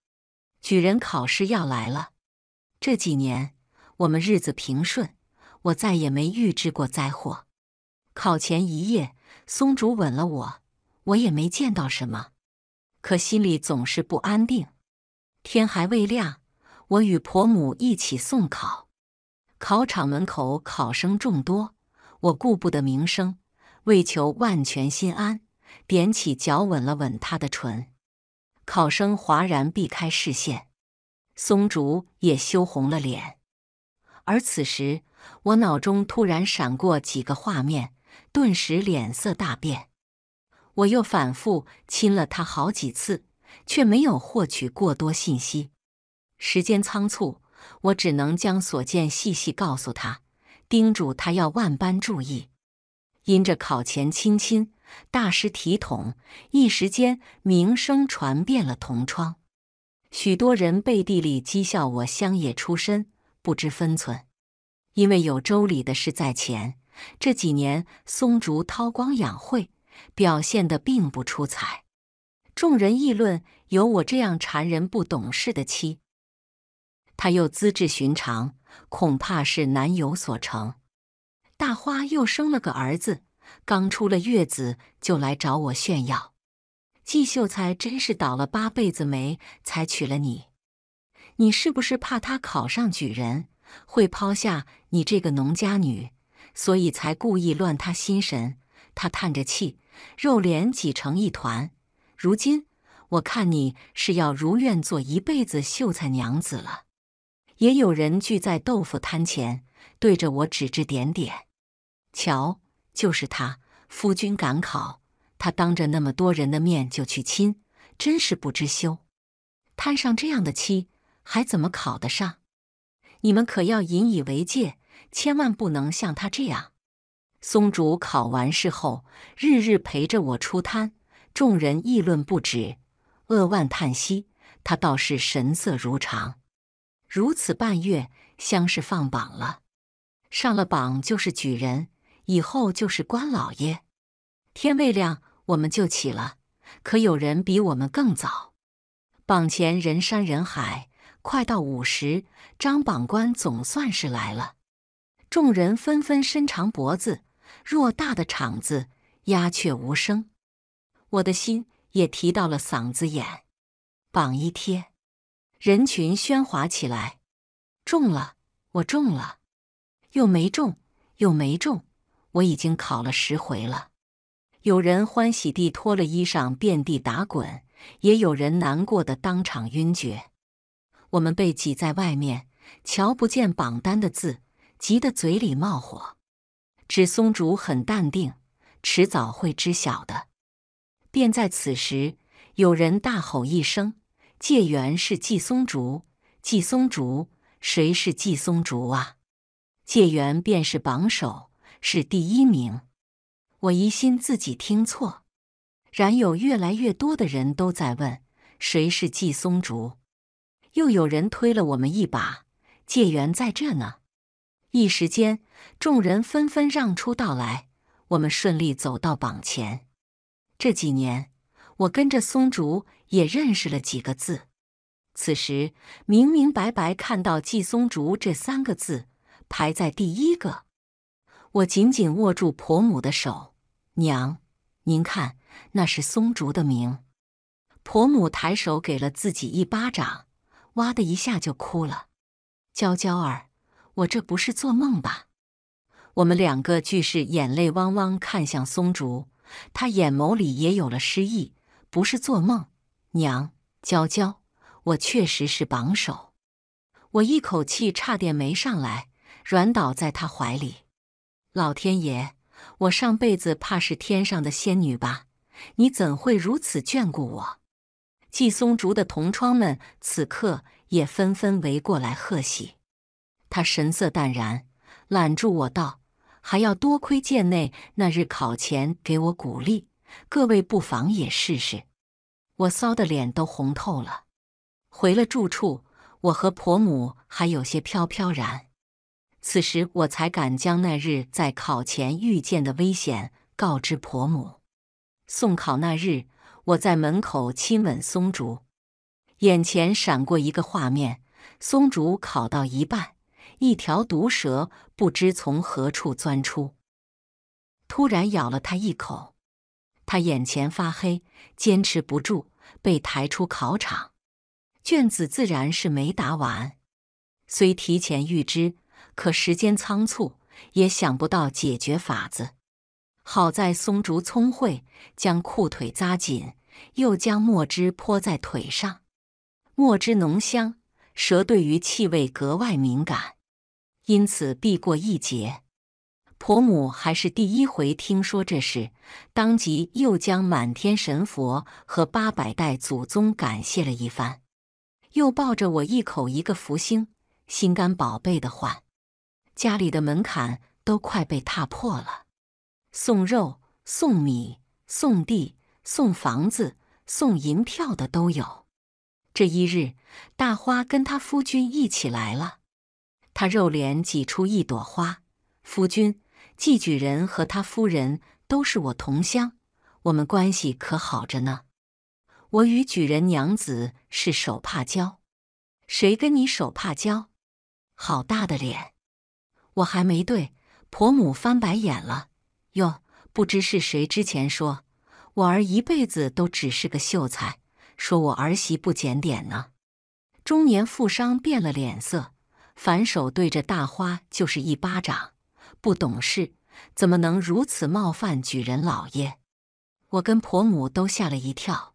举人考试要来了。这几年我们日子平顺，我再也没遇知过灾祸。考前一夜，松竹吻了我，我也没见到什么，可心里总是不安定。天还未亮，我与婆母一起送考，考场门口考生众多。我顾不得名声，为求万全心安，踮起脚吻了吻他的唇。考生哗然避开视线，松竹也羞红了脸。而此时，我脑中突然闪过几个画面，顿时脸色大变。我又反复亲了他好几次，却没有获取过多信息。时间仓促，我只能将所见细细告诉他，叮嘱他要万般注意。因着考前亲亲，大失体统，一时间名声传遍了同窗，许多人背地里讥笑我乡野出身，不知分寸。因为有周礼的事在前，这几年松竹韬光养晦，表现的并不出彩。众人议论有我这样缠人不懂事的妻。他又资质寻常，恐怕是难有所成。大花又生了个儿子，刚出了月子就来找我炫耀。季秀才真是倒了八辈子霉才娶了你，你是不是怕他考上举人会抛下你这个农家女，所以才故意乱他心神？他叹着气，肉脸挤成一团。如今我看你是要如愿做一辈子秀才娘子了。也有人聚在豆腐摊前，对着我指指点点。瞧，就是他，夫君赶考，他当着那么多人的面就去亲，真是不知羞。摊上这样的妻，还怎么考得上？你们可要引以为戒，千万不能像他这样。松竹考完试后，日日陪着我出摊，众人议论不止，扼腕叹息。他倒是神色如常。如此半月，乡试放榜了，上了榜就是举人，以后就是官老爷。天未亮，我们就起了。可有人比我们更早。榜前人山人海，快到午时，张榜官总算是来了。众人纷纷伸长脖子，偌大的场子，鸦雀无声。我的心也提到了嗓子眼。榜一贴。人群喧哗起来，中了，我中了，又没中，又没中，我已经考了十回了。有人欢喜地脱了衣裳，遍地打滚；也有人难过的当场晕厥。我们被挤在外面，瞧不见榜单的字，急得嘴里冒火。纸松竹很淡定，迟早会知晓的。便在此时，有人大吼一声。界元是季松竹，季松竹，谁是季松竹啊？界元便是榜首，是第一名。我疑心自己听错，然有越来越多的人都在问谁是季松竹，又有人推了我们一把，界元在这呢。一时间，众人纷纷让出道来，我们顺利走到榜前。这几年。我跟着松竹也认识了几个字，此时明明白白看到“季松竹”这三个字排在第一个，我紧紧握住婆母的手，娘，您看，那是松竹的名。婆母抬手给了自己一巴掌，哇的一下就哭了。娇娇儿，我这不是做梦吧？我们两个俱是眼泪汪汪看向松竹，他眼眸里也有了诗意。不是做梦，娘，娇娇，我确实是榜首。我一口气差点没上来，软倒在他怀里。老天爷，我上辈子怕是天上的仙女吧？你怎会如此眷顾我？季松竹的同窗们此刻也纷纷围过来贺喜。他神色淡然，揽住我道：“还要多亏贱内那日考前给我鼓励。”各位不妨也试试，我臊的脸都红透了。回了住处，我和婆母还有些飘飘然。此时我才敢将那日在考前遇见的危险告知婆母。送考那日，我在门口亲吻松竹，眼前闪过一个画面：松竹考到一半，一条毒蛇不知从何处钻出，突然咬了他一口。他眼前发黑，坚持不住，被抬出考场。卷子自然是没答完。虽提前预知，可时间仓促，也想不到解决法子。好在松竹聪慧，将裤腿扎紧，又将墨汁泼在腿上。墨汁浓香，蛇对于气味格外敏感，因此避过一劫。婆母还是第一回听说这事，当即又将满天神佛和八百代祖宗感谢了一番，又抱着我一口一个福星，心肝宝贝的唤。家里的门槛都快被踏破了。送肉、送米、送地、送房子、送银票的都有。这一日，大花跟他夫君一起来了。他肉脸挤出一朵花。夫君，季举人和他夫人都是我同乡，我们关系可好着呢。我与举人娘子是手帕交。谁跟你手帕交？好大的脸！我还没对，婆母翻白眼了。哟，不知是谁之前说我儿一辈子都只是个秀才，说我儿媳不检点呢。中年富商变了脸色，反手对着大花就是一巴掌。不懂事，怎么能如此冒犯举人老爷？我跟婆母都吓了一跳。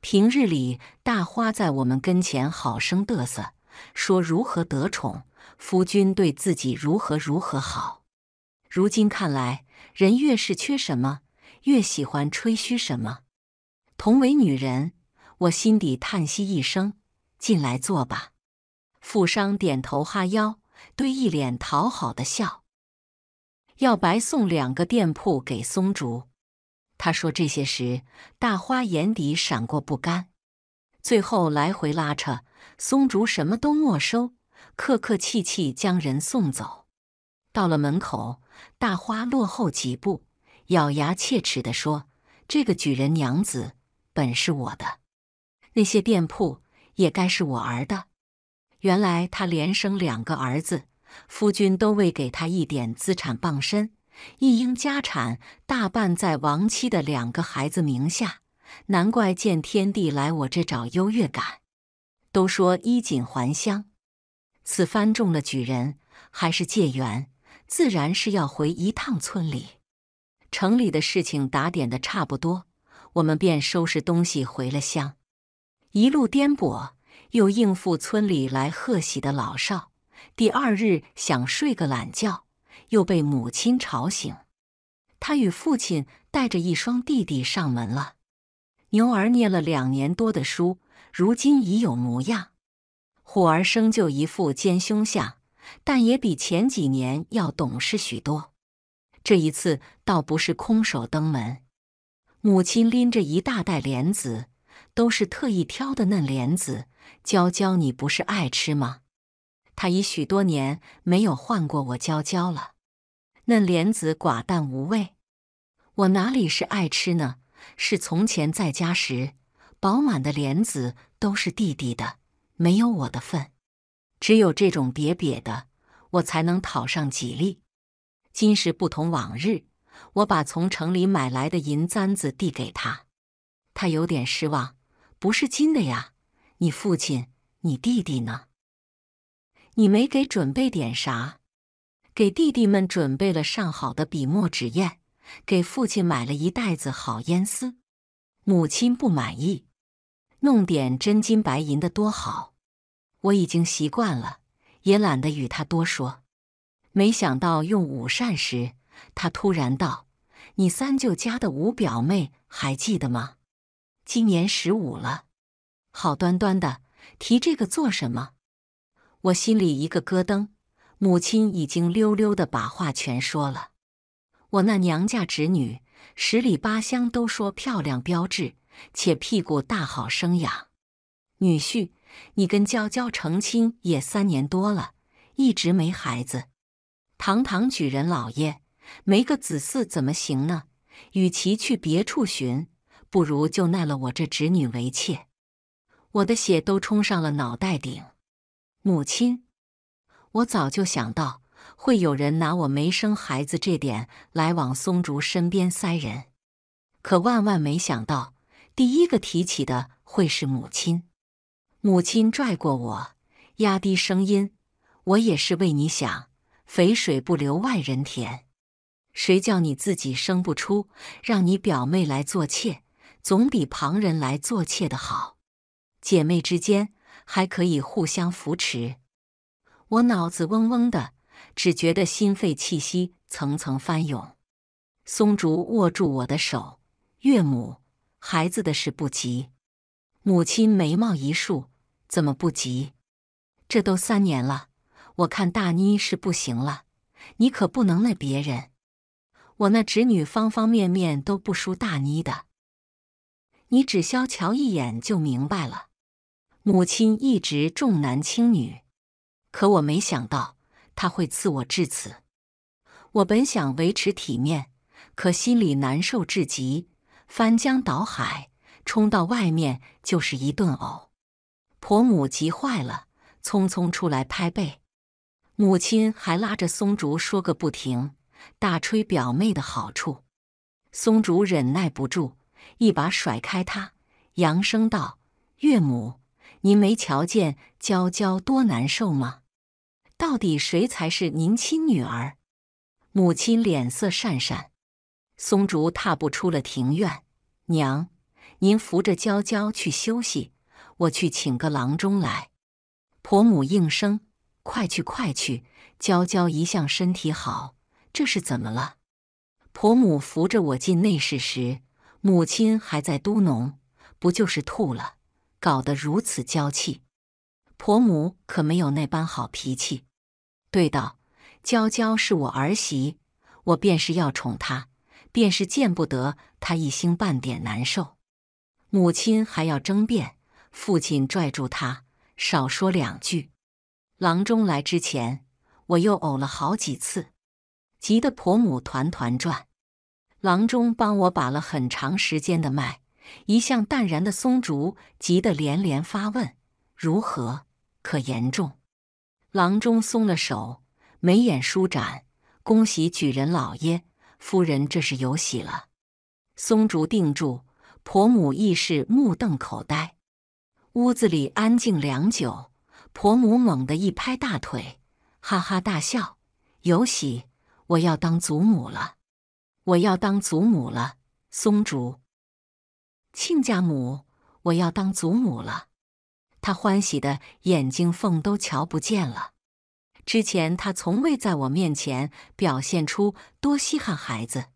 平日里，大花在我们跟前好生嘚瑟，说如何得宠，夫君对自己如何如何好。如今看来。人越是缺什么，越喜欢吹嘘什么。同为女人，我心底叹息一声：“进来坐吧。”富商点头哈腰，对一脸讨好的笑。要白送两个店铺给松竹。他说这些时，大花眼底闪过不甘。最后来回拉扯，松竹什么都没收，客客气气将人送走。到了门口。大花落后几步，咬牙切齿地说：“这个举人娘子本是我的，那些店铺也该是我儿的。原来他连生两个儿子，夫君都未给他一点资产傍身，一应家产大半在亡妻的两个孩子名下，难怪见天地来我这找优越感。都说衣锦还乡，此番中了举人，还是借缘。”自然是要回一趟村里，城里的事情打点的差不多，我们便收拾东西回了乡。一路颠簸，又应付村里来贺喜的老少。第二日想睡个懒觉，又被母亲吵醒。他与父亲带着一双弟弟上门了。牛儿念了两年多的书，如今已有模样；虎儿生就一副奸凶相。但也比前几年要懂事许多。这一次倒不是空手登门，母亲拎着一大袋莲子，都是特意挑的嫩莲子。娇娇，你不是爱吃吗？他已许多年没有唤过我娇娇了。嫩莲子寡淡无味，我哪里是爱吃呢？是从前在家时，饱满的莲子都是弟弟的，没有我的份。只有这种瘪瘪的，我才能讨上几粒。今时不同往日，我把从城里买来的银簪子递给他，他有点失望，不是金的呀。你父亲、你弟弟呢？你没给准备点啥？给弟弟们准备了上好的笔墨纸砚，给父亲买了一袋子好烟丝。母亲不满意，弄点真金白银的多好。我已经习惯了，也懒得与他多说。没想到用午膳时，他突然道：“你三舅家的五表妹还记得吗？今年十五了，好端端的提这个做什么？”我心里一个咯噔。母亲已经溜溜的把话全说了。我那娘家侄女，十里八乡都说漂亮标致，且屁股大好生养。女婿。你跟娇娇成亲也三年多了，一直没孩子。堂堂举人老爷，没个子嗣怎么行呢？与其去别处寻，不如就纳了我这侄女为妾。我的血都冲上了脑袋顶。母亲，我早就想到会有人拿我没生孩子这点来往松竹身边塞人，可万万没想到，第一个提起的会是母亲。母亲拽过我，压低声音：“我也是为你想，肥水不流外人田。谁叫你自己生不出，让你表妹来做妾，总比旁人来做妾的好。姐妹之间还可以互相扶持。我脑子嗡嗡的，只觉得心肺气息层层翻涌。松竹握住我的手，岳母，孩子的事不急。母亲眉毛一竖，怎么不急？这都三年了，我看大妮是不行了，你可不能那别人。我那侄女方方面面都不输大妮的，你只消瞧一眼就明白了。母亲一直重男轻女。可我没想到他会赐我至此。我本想维持体面，可心里难受至极，翻江倒海，冲到外面就是一顿呕。婆母急坏了，匆匆出来拍背。母亲还拉着松竹说个不停，大吹表妹的好处。松竹忍耐不住，一把甩开他，扬声道：“岳母，您没瞧见娇娇多难受吗？”到底谁才是您亲女儿？母亲脸色讪讪。松竹踏步出了庭院。娘，您扶着娇娇去休息，我去请个郎中来。婆母应声：“快去，快去！娇娇一向身体好，这是怎么了？”婆母扶着我进内室时，母亲还在嘟哝：“不就是吐了，搞得如此娇气。”婆母可没有那般好脾气。对道：“娇娇是我儿媳，我便是要宠她，便是见不得她一星半点难受。”母亲还要争辩，父亲拽住她，少说两句。郎中来之前，我又呕了好几次，急得婆母团团转。郎中帮我把了很长时间的脉，一向淡然的松竹急得连连发问：“如何？可严重？”郎中松了手，眉眼舒展，恭喜举人老爷夫人，这是有喜了。松竹定住，婆母亦是目瞪口呆。屋子里安静良久，婆母猛地一拍大腿，哈哈大笑：“有喜！我要当祖母了，我要当祖母了！”松竹，亲家母，我要当祖母了。他欢喜的眼睛缝都瞧不见了。之前他从未在我面前表现出多稀罕孩子，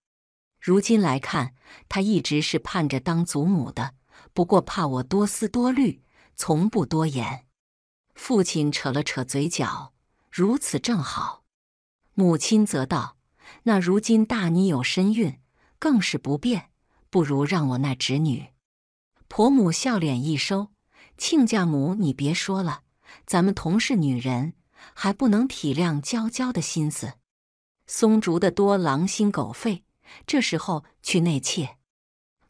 如今来看，他一直是盼着当祖母的，不过怕我多思多虑，从不多言。父亲扯了扯嘴角，如此正好。母亲则道：“那如今大妮有身孕，更是不便，不如让我那侄女。”婆母笑脸一收。亲家母，你别说了，咱们同是女人，还不能体谅娇娇的心思。松竹的多狼心狗肺，这时候去内妾。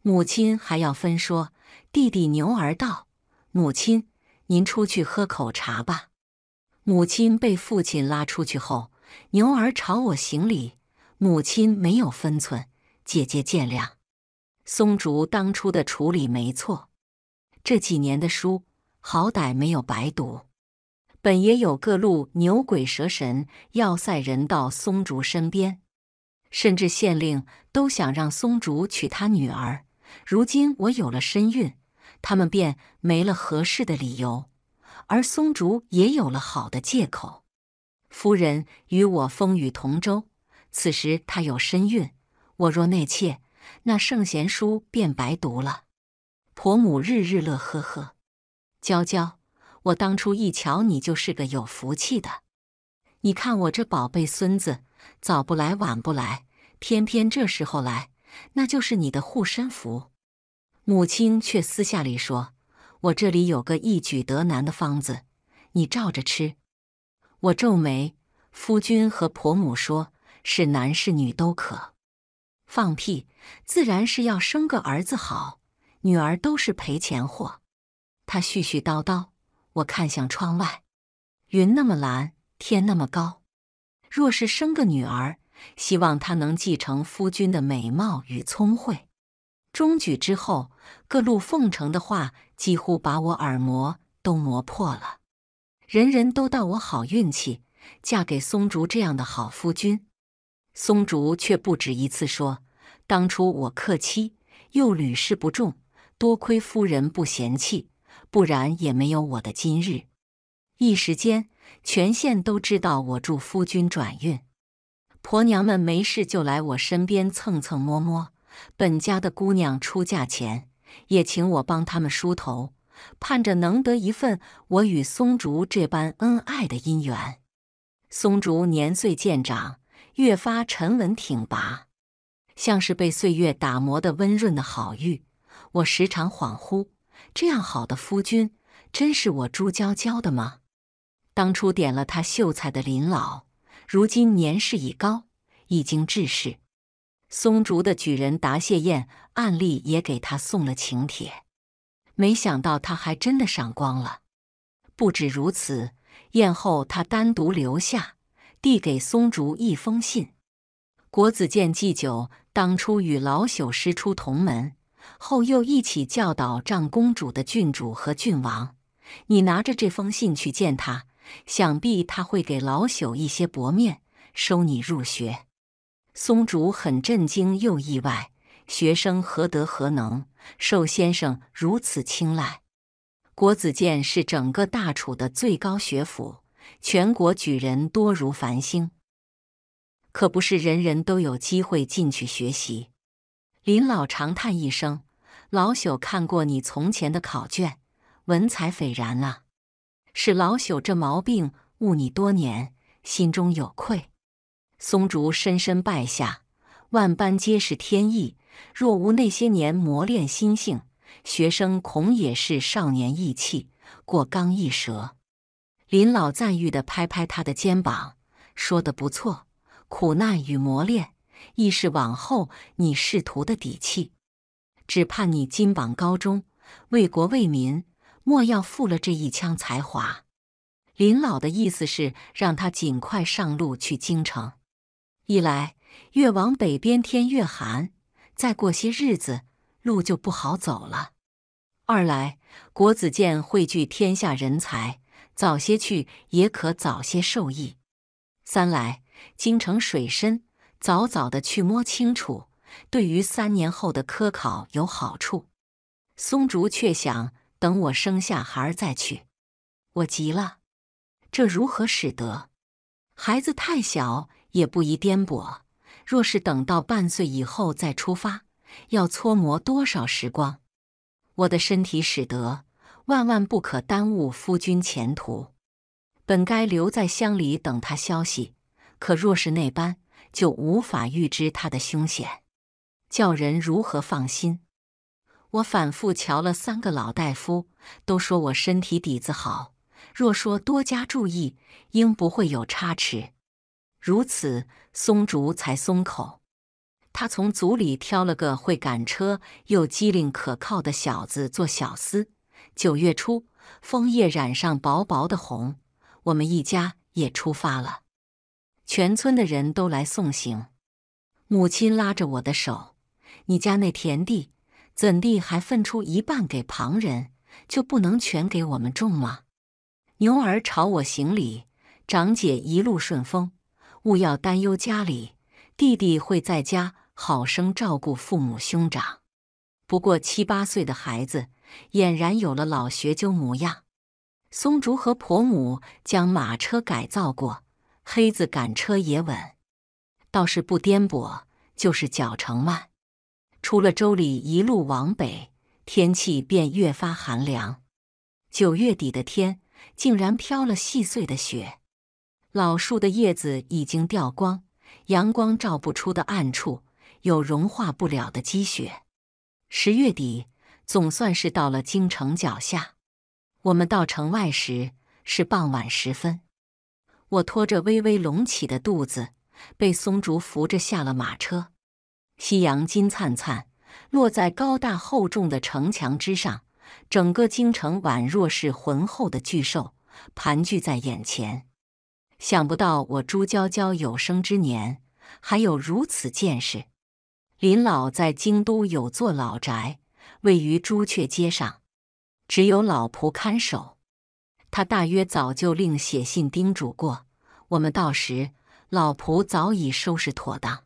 母亲还要分说。弟弟牛儿道：“母亲，您出去喝口茶吧。”母亲被父亲拉出去后，牛儿朝我行礼。母亲没有分寸，姐姐见谅。松竹当初的处理没错。这几年的书，好歹没有白读。本也有各路牛鬼蛇神、要塞人到松竹身边，甚至县令都想让松竹娶他女儿。如今我有了身孕，他们便没了合适的理由，而松竹也有了好的借口。夫人与我风雨同舟，此时她有身孕，我若内妾，那圣贤书便白读了。婆母日日乐呵呵，娇娇，我当初一瞧你就是个有福气的。你看我这宝贝孙子，早不来晚不来，偏偏这时候来，那就是你的护身符。母亲却私下里说：“我这里有个一举得男的方子，你照着吃。”我皱眉，夫君和婆母说是男是女都可。放屁，自然是要生个儿子好。女儿都是赔钱货，他絮絮叨叨。我看向窗外，云那么蓝，天那么高。若是生个女儿，希望她能继承夫君的美貌与聪慧。中举之后，各路奉承的话几乎把我耳膜都磨破了。人人都道我好运气，嫁给松竹这样的好夫君。松竹却不止一次说：“当初我克妻，又屡试不中，多亏夫人不嫌弃，不然也没有我的今日。”一时间，全县都知道我助夫君转运，婆娘们没事就来我身边蹭蹭摸摸。本家的姑娘出嫁前，也请我帮他们梳头，盼着能得一份我与松竹这般恩爱的姻缘。松竹年岁渐长，越发沉稳挺拔，像是被岁月打磨的温润的好玉。我时常恍惚：这样好的夫君，真是我朱娇娇的吗？当初点了他秀才的林老，如今年事已高，已经致仕。松竹的举人答谢宴，暗例也给他送了请帖，没想到他还真的赏光了。不止如此，宴后他单独留下，递给松竹一封信。国子监祭酒当初与老朽师出同门，后又一起教导长公主的郡主和郡王，你拿着这封信去见他，想必他会给老朽一些薄面，收你入学。松竹很震惊又意外，学生何德何能，受先生如此青睐？国子监是整个大楚的最高学府，全国举人多如繁星，可不是人人都有机会进去学习。林老长叹一声：“老朽看过你从前的考卷，文采斐然啊！是老朽这毛病误你多年，心中有愧。”松竹深深拜下，万般皆是天意。若无那些年磨练心性，学生恐也是少年意气，过刚易折。林老赞誉地拍拍他的肩膀，说的不错。苦难与磨练，亦是往后你仕途的底气。只盼你金榜高中，为国为民，莫要负了这一腔才华。林老的意思是让他尽快上路去京城。一来，越往北边天越寒，再过些日子路就不好走了；二来，国子监汇聚天下人才，早些去也可早些受益；三来，京城水深，早早的去摸清楚，对于三年后的科考有好处。松竹却想等我生下孩儿再去，我急了，这如何使得？孩子太小。也不宜颠簸。若是等到半岁以后再出发，要搓磨多少时光？我的身体使得，万万不可耽误夫君前途。本该留在乡里等他消息，可若是那般，就无法预知他的凶险，叫人如何放心？我反复瞧了三个老大夫，都说我身体底子好，若说多加注意，应不会有差池。如此，松竹才松口。他从族里挑了个会赶车又机灵可靠的小子做小厮。九月初，枫叶染上薄薄的红，我们一家也出发了。全村的人都来送行。母亲拉着我的手：“你家那田地，怎地还分出一半给旁人，就不能全给我们种吗？”牛儿朝我行礼：“长姐一路顺风。”勿要担忧家里，弟弟会在家好生照顾父母兄长。不过七八岁的孩子，俨然有了老学究模样。松竹和婆母将马车改造过，黑子赶车也稳，倒是不颠簸，就是脚程慢。出了州里，一路往北，天气便越发寒凉。九月底的天，竟然飘了细碎的雪。老树的叶子已经掉光，阳光照不出的暗处有融化不了的积雪。十月底，总算是到了京城脚下。我们到城外时是傍晚时分，我拖着微微隆起的肚子，被松竹扶着下了马车。夕阳金灿灿，落在高大厚重的城墙之上，整个京城宛若是浑厚的巨兽盘踞在眼前。想不到我朱娇娇有生之年还有如此见识。林老在京都有座老宅，位于朱雀街上，只有老仆看守。他大约早就另写信叮嘱过我们到时，老仆早已收拾妥当。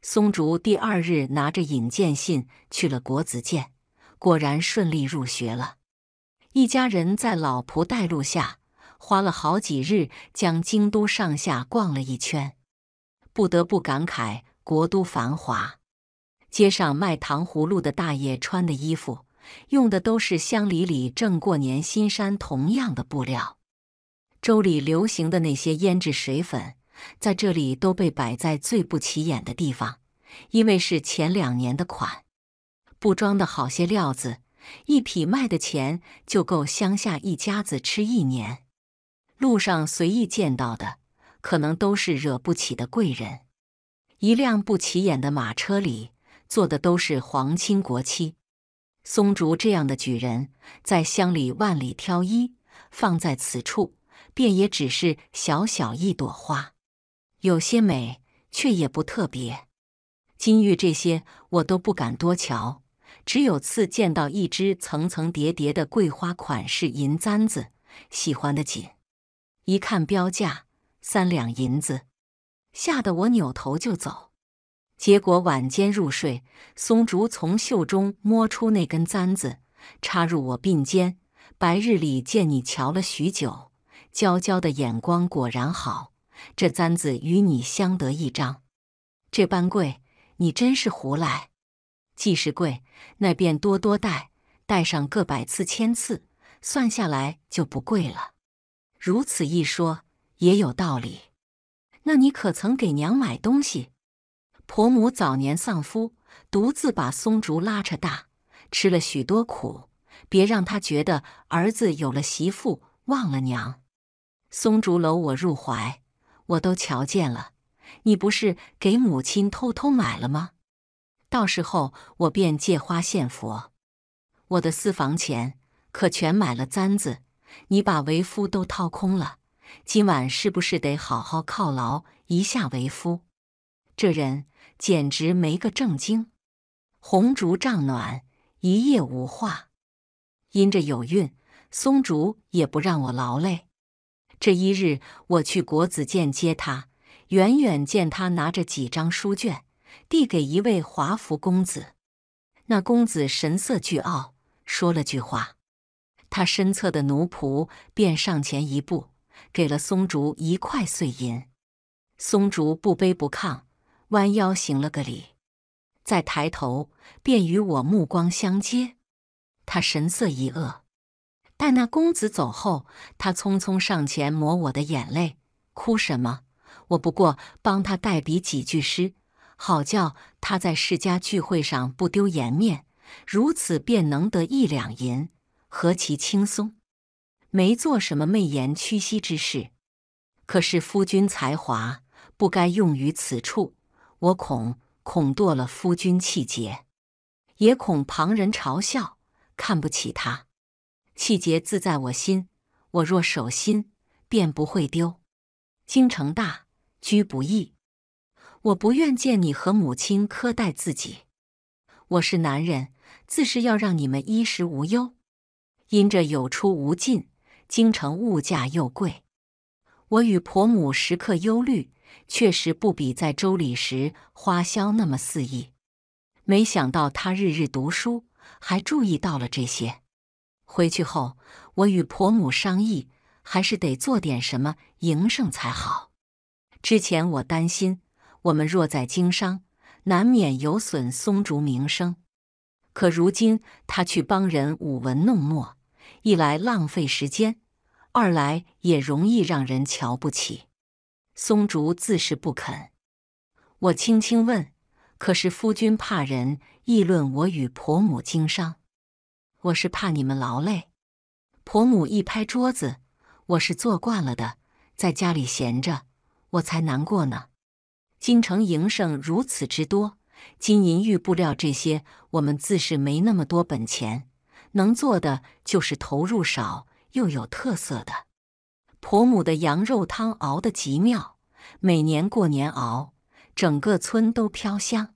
松竹第二日拿着引荐信去了国子监，果然顺利入学了。一家人在老仆带路下，花了好几日，将京都上下逛了一圈。不得不感慨国都繁华，街上卖糖葫芦的大爷穿的衣服，用的都是乡里里正过年新衫同样的布料。州里流行的那些胭脂水粉。在这里都被摆在最不起眼的地方，因为是前两年的款，布装的好些料子，一匹卖的钱就够乡下一家子吃一年。路上随意见到的，可能都是惹不起的贵人。一辆不起眼的马车里做的都是皇亲国戚。松竹这样的举人，在乡里万里挑一，放在此处，便也只是小小一朵花。有些美，却也不特别。金玉这些我都不敢多瞧，只有次见到一只层层叠叠的桂花款式银簪子，喜欢的紧。一看标价三两银子，吓得我扭头就走。结果晚间入睡，松竹从袖中摸出那根簪子，插入我鬓间。白日里见你瞧了许久，娇娇的眼光果然好。这簪子与你相得益彰，这般贵，你真是胡来。既是贵，那便多多戴，戴上个百次千次，算下来就不贵了。如此一说，也有道理。那你可曾给娘买东西？婆母早年丧夫，独自把松竹拉扯大，吃了许多苦，别让他觉得儿子有了媳妇忘了娘。松竹搂我入怀。我都瞧见了，你不是给母亲偷偷买了吗？到时候我便借花献佛。我的私房钱可全买了簪子，你把为夫都掏空了，今晚是不是得好好犒劳一下为夫？这人简直没个正经。红烛帐暖，一夜无话。因着有孕，松竹也不让我劳累。这一日，我去国子监接他，远远见他拿着几张书卷，递给一位华服公子。那公子神色倨傲，说了句话，他身侧的奴仆便上前一步，给了松竹一块碎银。松竹不卑不亢，弯腰行了个礼，再抬头便与我目光相接。他神色一愕。待那公子走后，他匆匆上前抹我的眼泪，哭什么？我不过帮他代笔几句诗，好叫他在世家聚会上不丢颜面，如此便能得一两银，何其轻松！没做什么媚言屈膝之事。可是夫君才华不该用于此处，我恐恐堕了夫君气节，也恐旁人嘲笑，看不起他。气节自在我心，我若守心，便不会丢。京城大，居不易，我不愿见你和母亲苛待自己。我是男人，自是要让你们衣食无忧。因这有出无进，京城物价又贵，我与婆母时刻忧虑，确实不比在州里时花销那么肆意。没想到他日日读书，还注意到了这些。回去后，我与婆母商议，还是得做点什么营生才好。之前我担心，我们若在经商，难免有损松竹名声。可如今他去帮人舞文弄墨，一来浪费时间，二来也容易让人瞧不起。松竹自是不肯。我轻轻问：“可是夫君怕人议论我与婆母经商？”我是怕你们劳累，婆母一拍桌子：“我是做惯了的，在家里闲着，我才难过呢。京城营生如此之多，金银玉布料这些，我们自是没那么多本钱，能做的就是投入少又有特色的。婆母的羊肉汤熬得极妙，每年过年熬，整个村都飘香。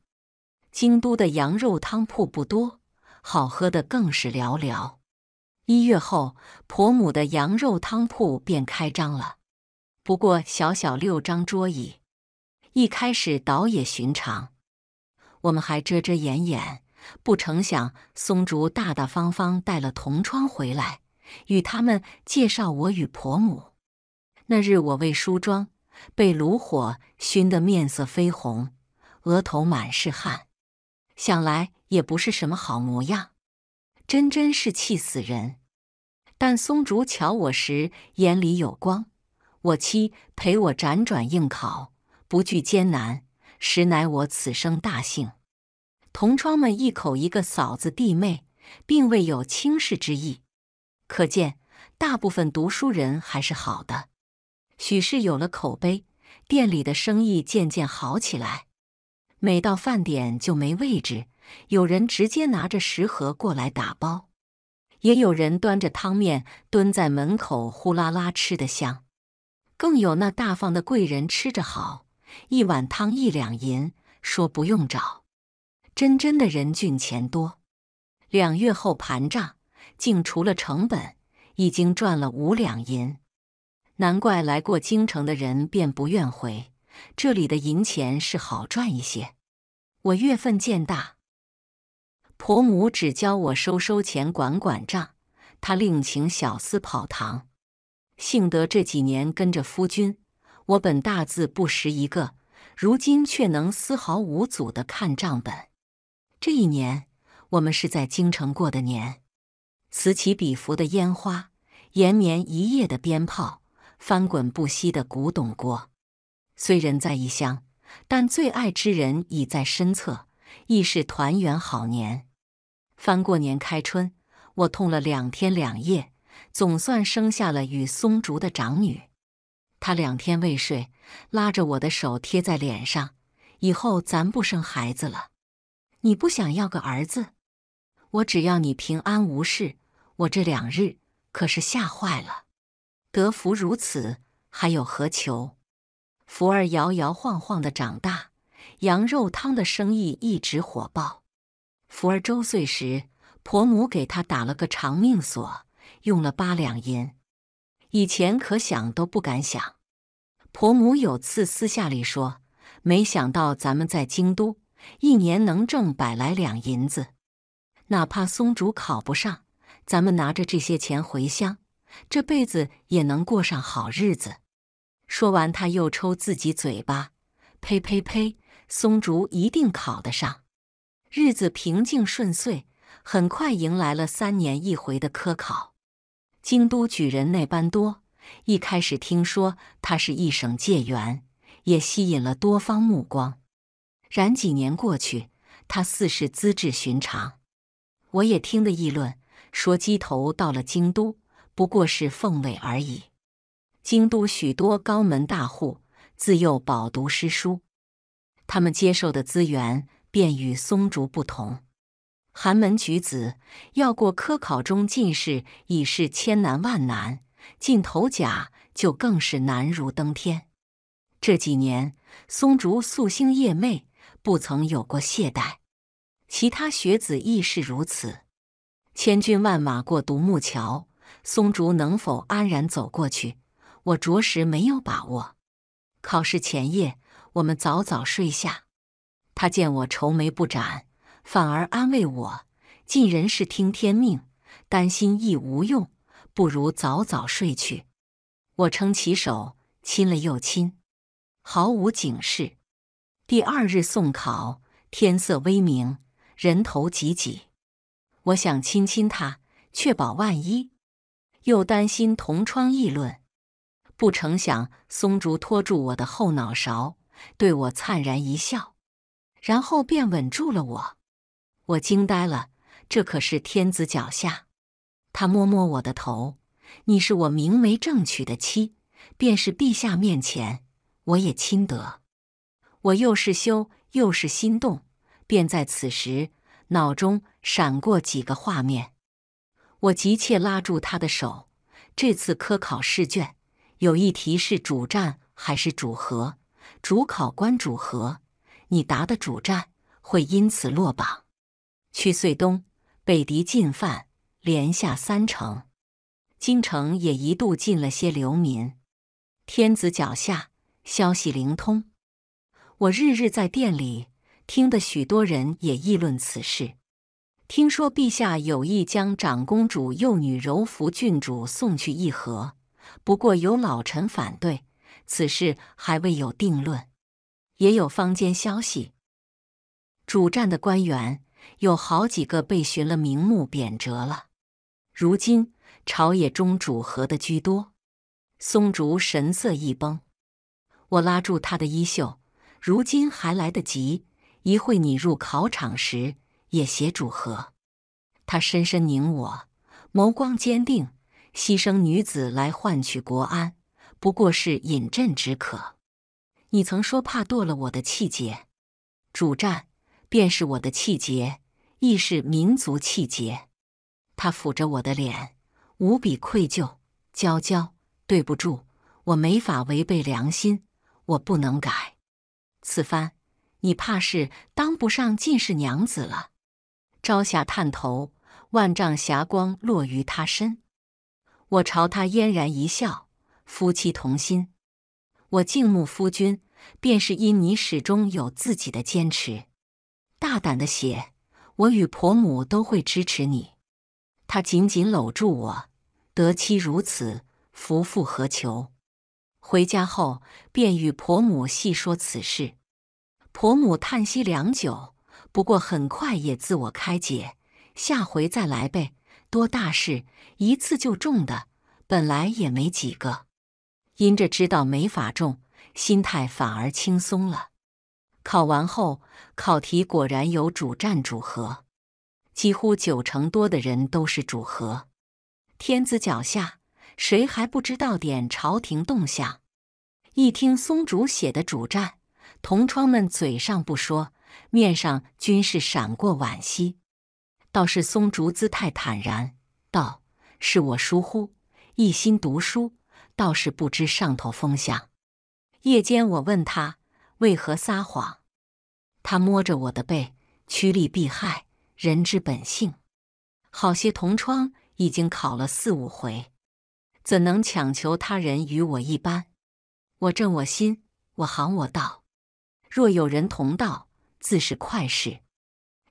京都的羊肉汤铺不多。”好喝的更是寥寥。一月后，婆母的羊肉汤铺便开张了。不过小小六张桌椅，一开始倒也寻常。我们还遮遮掩掩，不成想松竹大大方方带了同窗回来，与他们介绍我与婆母。那日我为梳妆，被炉火熏得面色绯红，额头满是汗，想来也不是什么好模样，真真是气死人。但松竹瞧我时眼里有光，我妻陪我辗转应考，不惧艰难。实乃我此生大幸。同窗们一口一个嫂子弟妹，并未有轻视之意。可见大部分读书人还是好的。许是有了口碑，店里的生意渐渐好起来。每到饭点就没位置，有人直接拿着食盒过来打包，也有人端着汤面蹲在门口呼啦啦吃得香。更有那大方的贵人吃着好。一碗汤一两银，说不用找，真真的人俊钱多。两月后盘账，竟除了成本，已经赚了五两银。难怪来过京城的人便不愿回，这里的银钱是好赚一些。我月份渐大，婆母只教我收收钱、管管账，她另请小厮跑堂。幸得这几年跟着夫君。我本大字不识一个，如今却能丝毫无阻的看账本。这一年，我们是在京城过的年，此起彼伏的烟花，延绵一夜的鞭炮，翻滚不息的古董锅。虽人在异乡，但最爱之人已在身侧，亦是团圆好年。翻过年开春，我痛了两天两夜，总算生下了与松竹的长女。她两天未睡，拉着我的手贴在脸上。以后咱不生孩子了，你不想要个儿子？我只要你平安无事。我这两日可是吓坏了。得福如此，还有何求？福儿摇摇晃晃的长大，羊肉汤的生意一直火爆。福儿周岁时，婆母给他打了个长命锁，用了八两银。以前可想都不敢想，婆母有次私下里说：“没想到咱们在京都一年能挣百来两银子，哪怕松竹考不上，咱们拿着这些钱回乡，这辈子也能过上好日子。”说完，他又抽自己嘴巴：“呸呸呸！松竹一定考得上。”日子平静顺遂，很快迎来了三年一回的科考。京都举人那般多，一开始听说他是一省解元，也吸引了多方目光。然几年过去，他似是资质寻常，我也听得议论说鸡头到了京都，不过是凤尾而已。京都许多高门大户自幼饱读诗书，他们接受的资源便与松竹不同。寒门举子要过科考中进士，已是千难万难；进头甲就更是难如登天。这几年，松竹夙兴夜寐，不曾有过懈怠。其他学子亦是如此。千军万马过独木桥，松竹能否安然走过去？我着实没有把握。考试前夜，我们早早睡下。他见我愁眉不展。反而安慰我：“尽人事听天命，担心亦无用，不如早早睡去。”我撑起手，亲了又亲，毫无警示。第二日送考，天色微明，人头挤挤。我想亲亲他，确保万一，又担心同窗议论。不成想，松竹拖住我的后脑勺，对我灿然一笑，然后便吻住了我。我惊呆了，这可是天子脚下。他摸摸我的头：“你是我明媒正娶的妻，便是陛下面前，我也亲得。”我又是羞又是心动，便在此时脑中闪过几个画面。我急切拉住他的手。这次科考试卷有一题是主战还是主和，主考官主和，你答的主战会因此落榜。去岁冬，北敌进犯，连下三城，京城也一度进了些流民。天子脚下，消息灵通。我日日在店里听得许多人也议论此事。听说陛下有意将长公主幼女柔服郡主送去议和，不过有老臣反对，此事还未有定论。也有坊间消息，主战的官员有好几个被寻了名目贬谪了。如今朝野中主和的居多。松竹神色一崩，我拉住他的衣袖。如今还来得及，一会你入考场时也写主和。他深深凝我，眸光坚定。牺牲女子来换取国安，不过是饮鸩止渴。你曾说怕堕了我的气节，主战便是我的气节，亦是民族气节。他抚着我的脸，无比愧疚。娇娇，对不住，我没法违背良心，我不能改。此番，你怕是当不上进士娘子了。朝霞探头，万丈霞光落于他身。我朝他嫣然一笑，夫妻同心。我敬慕夫君，便是因你始终有自己的坚持。大胆的写，我与婆母都会支持你。他紧紧搂住我，得妻如此，夫复何求？回家后，便与婆母细说此事。婆母叹息良久，不过很快也自我开解。下回再来呗，多大事，一次就中的，本来也没几个。因着知道没法中，心态反而轻松了。考完后，考题果然有主战主和，几乎九成多的人都是主和。天子脚下。谁还不知道点朝廷动向？一听松竹写的主战，同窗们嘴上不说，面上均是闪过惋惜。倒是松竹姿态坦然，道：“是我疏忽，一心读书，倒是不知上头风向。”夜间我问他为何撒谎，他摸着我的背，趋利避害，人之本性。好些同窗已经考了四五回。怎能强求他人与我一般？我正我心，我行我道。若有人同道，自是快事，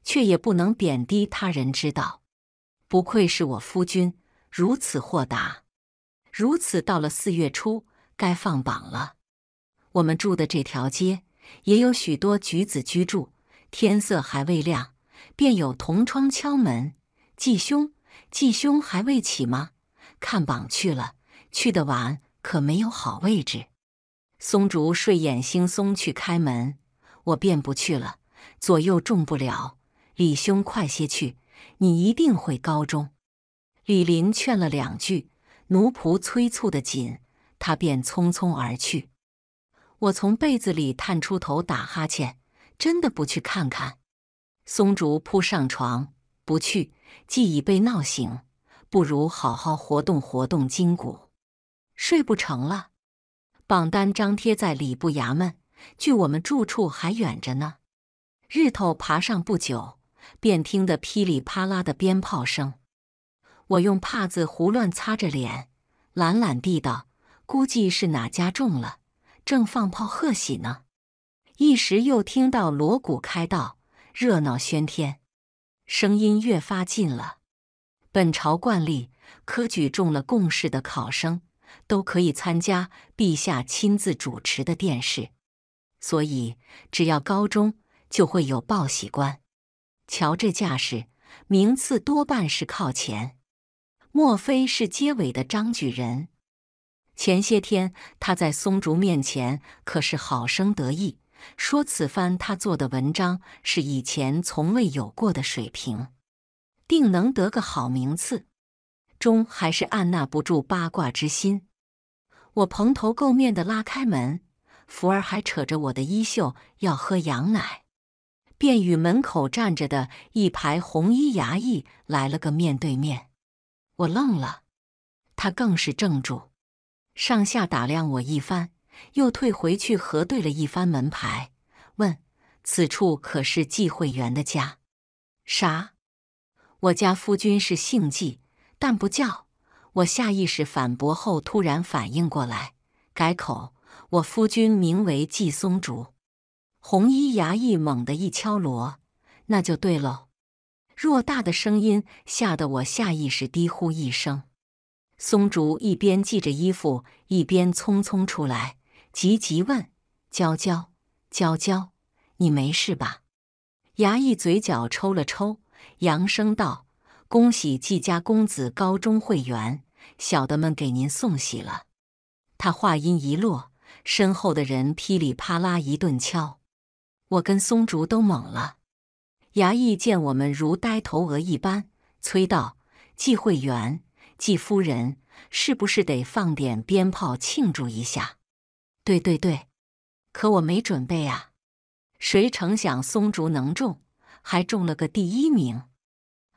却也不能贬低他人之道。不愧是我夫君，如此豁达。如此到了四月初，该放榜了。我们住的这条街也有许多举子居住。天色还未亮，便有同窗敲门：“季兄，季兄还未起吗？”看榜去了，去的晚，可没有好位置。松竹睡眼惺忪去开门，我便不去了，左右中不了。李兄快些去，你一定会高中。李林劝了两句，奴仆催促的紧，他便匆匆而去。我从被子里探出头打哈欠，真的不去看看。松竹扑上床，不去，既已被闹醒。不如好好活动活动筋骨，睡不成了。榜单张贴在礼部衙门，距我们住处还远着呢。日头爬上不久，便听得噼里啪啦的鞭炮声。我用帕子胡乱擦着脸，懒懒地道：“估计是哪家中了，正放炮贺喜呢。”一时又听到锣鼓开道，热闹喧天，声音越发近了。本朝惯例，科举中了贡士的考生都可以参加陛下亲自主持的殿试，所以只要高中就会有报喜官。瞧这架势，名次多半是靠前。莫非是结尾的张举人？前些天他在松竹面前可是好生得意，说此番他做的文章是以前从未有过的水平。定能得个好名次，终还是按捺不住八卦之心。我蓬头垢面的拉开门，福儿还扯着我的衣袖要喝羊奶，便与门口站着的一排红衣衙役来了个面对面。我愣了，他更是怔住，上下打量我一番，又退回去核对了一番门牌，问：“此处可是季会员的家？”啥？我家夫君是姓纪，但不叫。我下意识反驳后，突然反应过来，改口，我夫君名为季松竹。红衣衙役猛地一敲锣，那就对喽。偌大的声音吓得我下意识低呼一声。松竹一边系着衣服，一边匆匆出来，急急问：“娇娇，娇娇，你没事吧？”衙役嘴角抽了抽，扬声道：“恭喜季家公子高中会员，小的们给您送喜了。”他话音一落，身后的人噼里啪啦一顿敲，我跟松竹都懵了。衙役见我们如呆头鹅一般，催道：“季会员。”季夫人，是不是得放点鞭炮庆祝一下？对对对，可我没准备啊！谁成想松竹能中，还中了个第一名。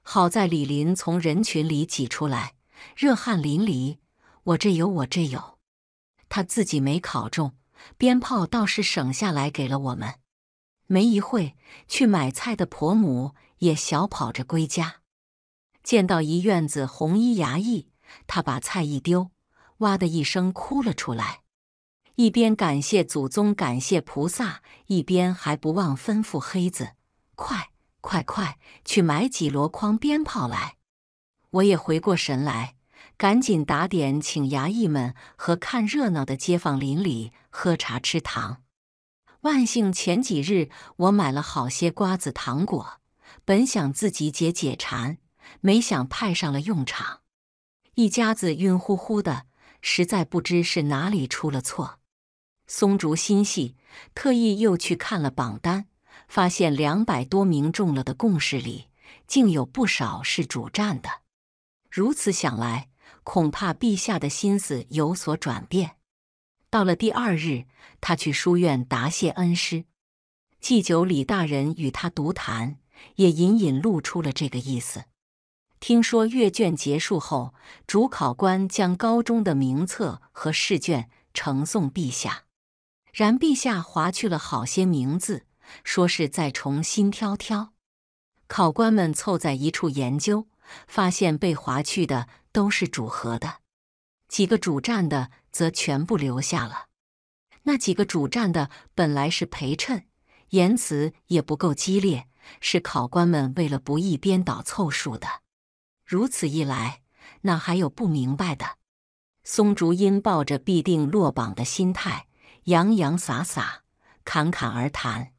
好在李林从人群里挤出来，热汗淋漓。我这有，我这有。他自己没考中，鞭炮倒是省下来给了我们。没一会，去买菜的婆母也小跑着归家。见到一院子红衣衙役，他把菜一丢，哇的一声哭了出来，一边感谢祖宗、感谢菩萨，一边还不忘吩咐黑子：“快快快，去买几箩筐鞭炮来！”我也回过神来，赶紧打点，请衙役们和看热闹的街坊邻里喝茶吃糖。万幸前几日我买了好些瓜子糖果，本想自己解解馋。没想派上了用场，一家子晕乎乎的，实在不知是哪里出了错。松竹心细，特意又去看了榜单，发现两百多名中了的贡士里，竟有不少是主战的。如此想来，恐怕陛下的心思有所转变。到了第二日，他去书院答谢恩师，祭酒李大人与他独谈，也隐隐露出了这个意思。听说阅卷结束后，主考官将高中的名册和试卷呈送陛下，然陛下划去了好些名字，说是再重新挑挑。考官们凑在一处研究，发现被划去的都是主和的，几个主战的则全部留下了。那几个主战的本来是陪衬，言辞也不够激烈，是考官们为了不易编导凑数的。如此一来，哪还有不明白的？松竹因抱着必定落榜的心态，洋洋洒洒、侃侃而谈。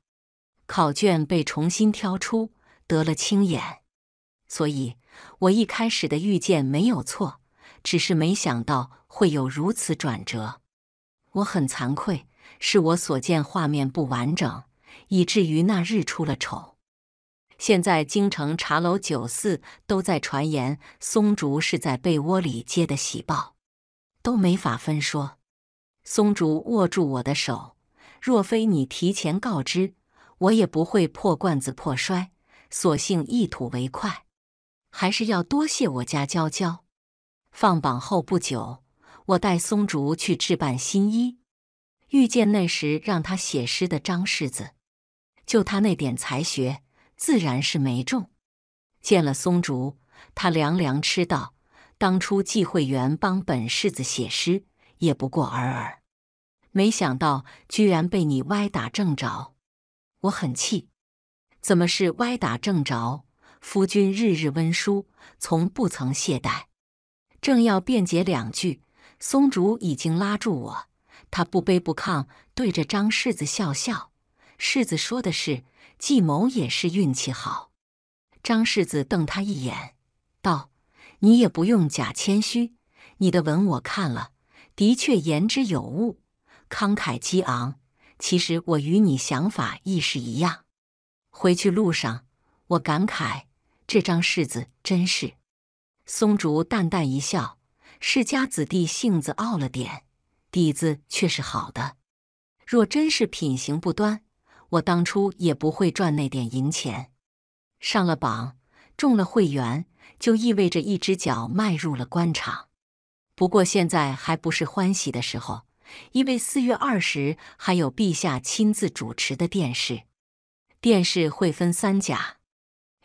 考卷被重新挑出，得了青眼。所以，我一开始的预见没有错，只是没想到会有如此转折。我很惭愧，是我所见画面不完整，以至于那日出了丑。现在京城茶楼酒肆都在传言松竹是在被窝里接的喜报，都没法分说。松竹握住我的手，若非你提前告知，我也不会破罐子破摔，索性一吐为快。还是要多谢我家娇娇。放榜后不久，我带松竹去置办新衣，遇见那时让他写诗的张世子，就他那点才学。自然是没中。见了松竹，他凉凉吃道：“当初季会员帮本世子写诗，也不过尔尔，没想到居然被你歪打正着。我很气，怎么是歪打正着？夫君日日温书，从不曾懈怠。”正要辩解两句，松竹已经拉住我。他不卑不亢，对着张世子笑笑。世子说的是。计谋也是运气好。张世子瞪他一眼，道：“你也不用假谦虚，你的文我看了，的确言之有物，慷慨激昂。其实我与你想法亦是一样。”回去路上，我感慨这张世子真是。松竹淡淡一笑：“世家子弟性子傲了点，底子却是好的。若真是品行不端。”我当初也不会赚那点银钱，上了榜，中了会员，就意味着一只脚迈入了官场。不过现在还不是欢喜的时候，因为四月二十还有陛下亲自主持的殿试。殿试会分三甲，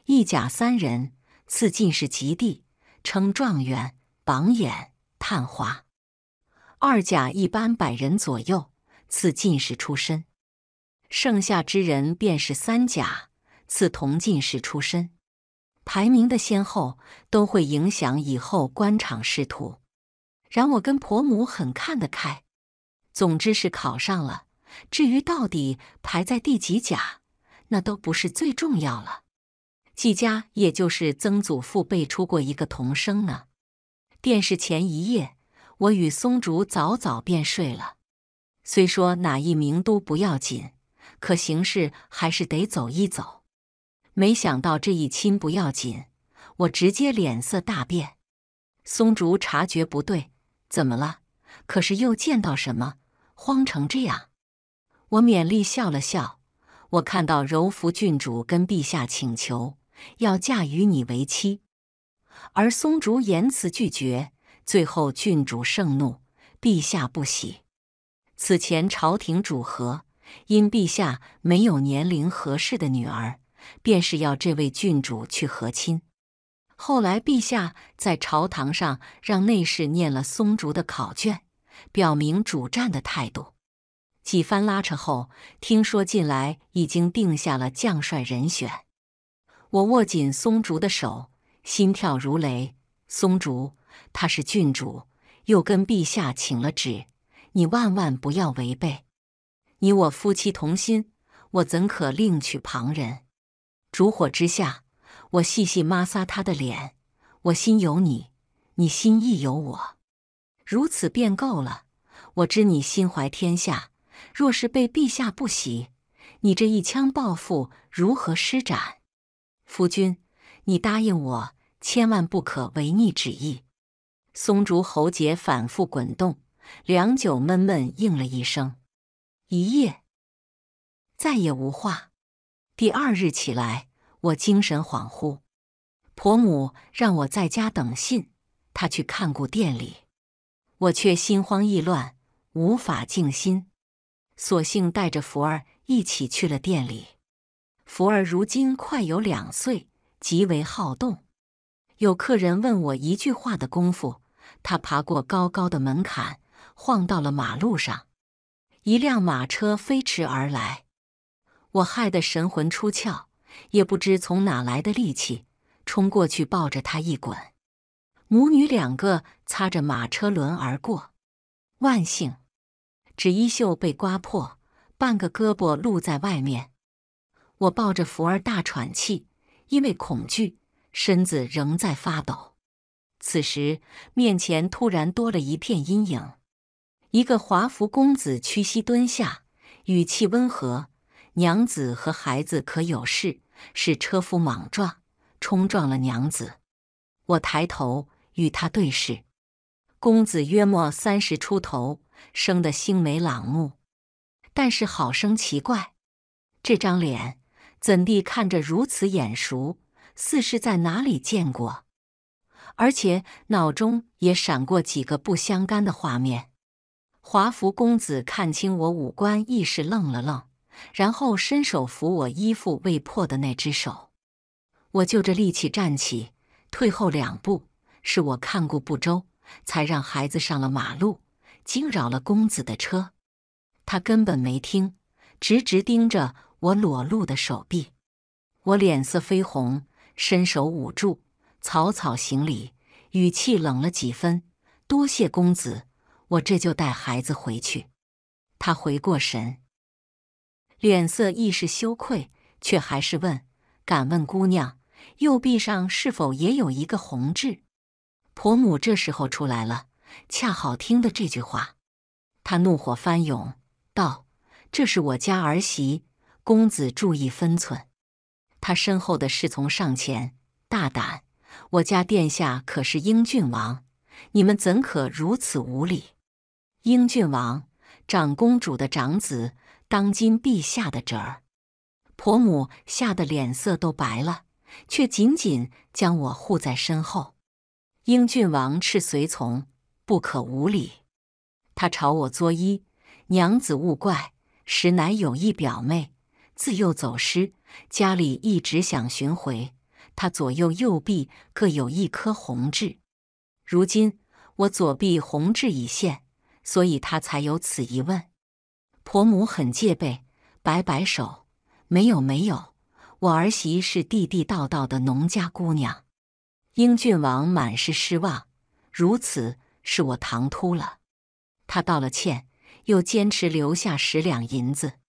一甲三人，赐进士及第，称状元、榜眼、探花。二甲一般百人左右，赐进士出身；剩下之人便是三甲，赐同进士出身。排名的先后都会影响以后官场仕途。然我跟婆母很看得开，总之是考上了。至于到底排在第几甲，那都不是最重要了。季家也就是曾祖父辈出过一个童生呢。电视前一夜，我与松竹早早便睡了。虽说哪一名都不要紧，可形势还是得走一走。没想到这一亲不要紧，我直接脸色大变。松竹察觉不对，怎么了？可是又见到什么？慌成这样？我勉力笑了笑。我看到柔福郡主跟陛下请求要嫁与你为妻，而松竹言辞拒绝，最后郡主盛怒，陛下不喜。此前朝廷主和，因陛下没有年龄合适的女儿，便是要这位郡主去和亲。后来陛下在朝堂上让内侍念了松竹的考卷，表明主战的态度。几番拉扯后，听说近来已经定下了将帅人选。我握紧松竹的手，心跳如雷。松竹，他是郡主，又跟陛下请了旨，你万万不要违背。你我夫妻同心，我怎可另娶旁人？烛火之下，我细细抹擦他的脸。我心有你，你心亦有我，如此便够了。我知你心怀天下。若是被陛下不喜，你这一腔抱负如何施展？夫君，你答应我，千万不可违逆旨意。松竹喉结反复滚动，良久，闷闷应了一声。一夜再也无话。第二日起来，我精神恍惚，婆母让我在家等信，她去看顾店里，我却心慌意乱，无法静心。索性带着福儿一起去了店里。福儿如今快有两岁，极为好动。有客人问我一句话的功夫，他爬过高高的门槛，晃到了马路上。一辆马车飞驰而来，我害得神魂出窍，也不知从哪来的力气，冲过去抱着他一滚。母女两个擦着马车轮而过，万幸。只衣袖被刮破，半个胳膊露在外面。我抱着福儿大喘气，因为恐惧，身子仍在发抖。此时，面前突然多了一片阴影，一个华服公子屈膝蹲下，语气温和：“娘子和孩子可有事？”是车夫莽撞，冲撞了娘子。我抬头与他对视，公子约莫三十出头。生得星眉朗目，但是好生奇怪，这张脸怎地看着如此眼熟，似是在哪里见过，而且脑中也闪过几个不相干的画面。华服公子看清我五官，亦是愣了愣，然后伸手扶我衣服未破的那只手。我就着力气站起，退后两步，是我看顾不周，才让孩子上了马路。惊扰了公子的车，他根本没听，直直盯着我裸露的手臂。我脸色绯红，伸手捂住，草草行礼，语气冷了几分：“多谢公子，我这就带孩子回去。”他回过神，脸色亦是羞愧，却还是问：“敢问姑娘，右臂上是否也有一个红痣？”婆母这时候出来了。恰好听的这句话，他怒火翻涌，道：“这是我家儿媳，公子注意分寸。”他身后的侍从上前：“大胆！我家殿下可是英郡王，你们怎可如此无礼？”英郡王，长公主的长子，当今陛下的侄儿。婆母吓得脸色都白了，却紧紧将我护在身后。英郡王斥随从。不可无礼！他朝我作揖：“娘子勿怪，实乃有意表妹。自幼走失，家里一直想寻回。他左右右臂各有一颗红痣，如今我左臂红痣已现，所以他才有此一问。婆母很戒备，摆摆手：“没有，没有，我儿媳是地地道道的农家姑娘。”英俊王满是失望，如此是我唐突了。他道了歉，又坚持留下十两银子。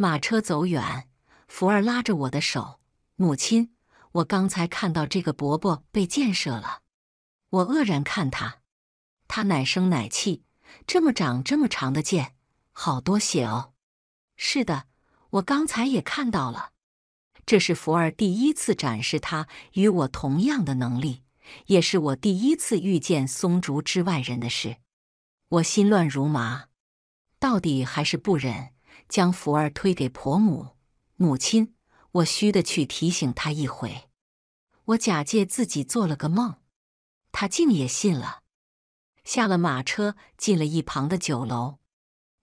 马车走远，福儿拉着我的手：“母亲，我刚才看到这个伯伯被箭射了。”我愕然看他，他奶声奶气：“这么长这么长的箭，好多血哦。”是的，我刚才也看到了。这是福儿第一次展示他与我同样的能力，也是我第一次遇见松竹之外人的事。我心乱如麻，到底还是不忍将福儿推给婆母。母亲，我须得去提醒他一回。我假借自己做了个梦。他竟也信了，下了马车，进了一旁的酒楼。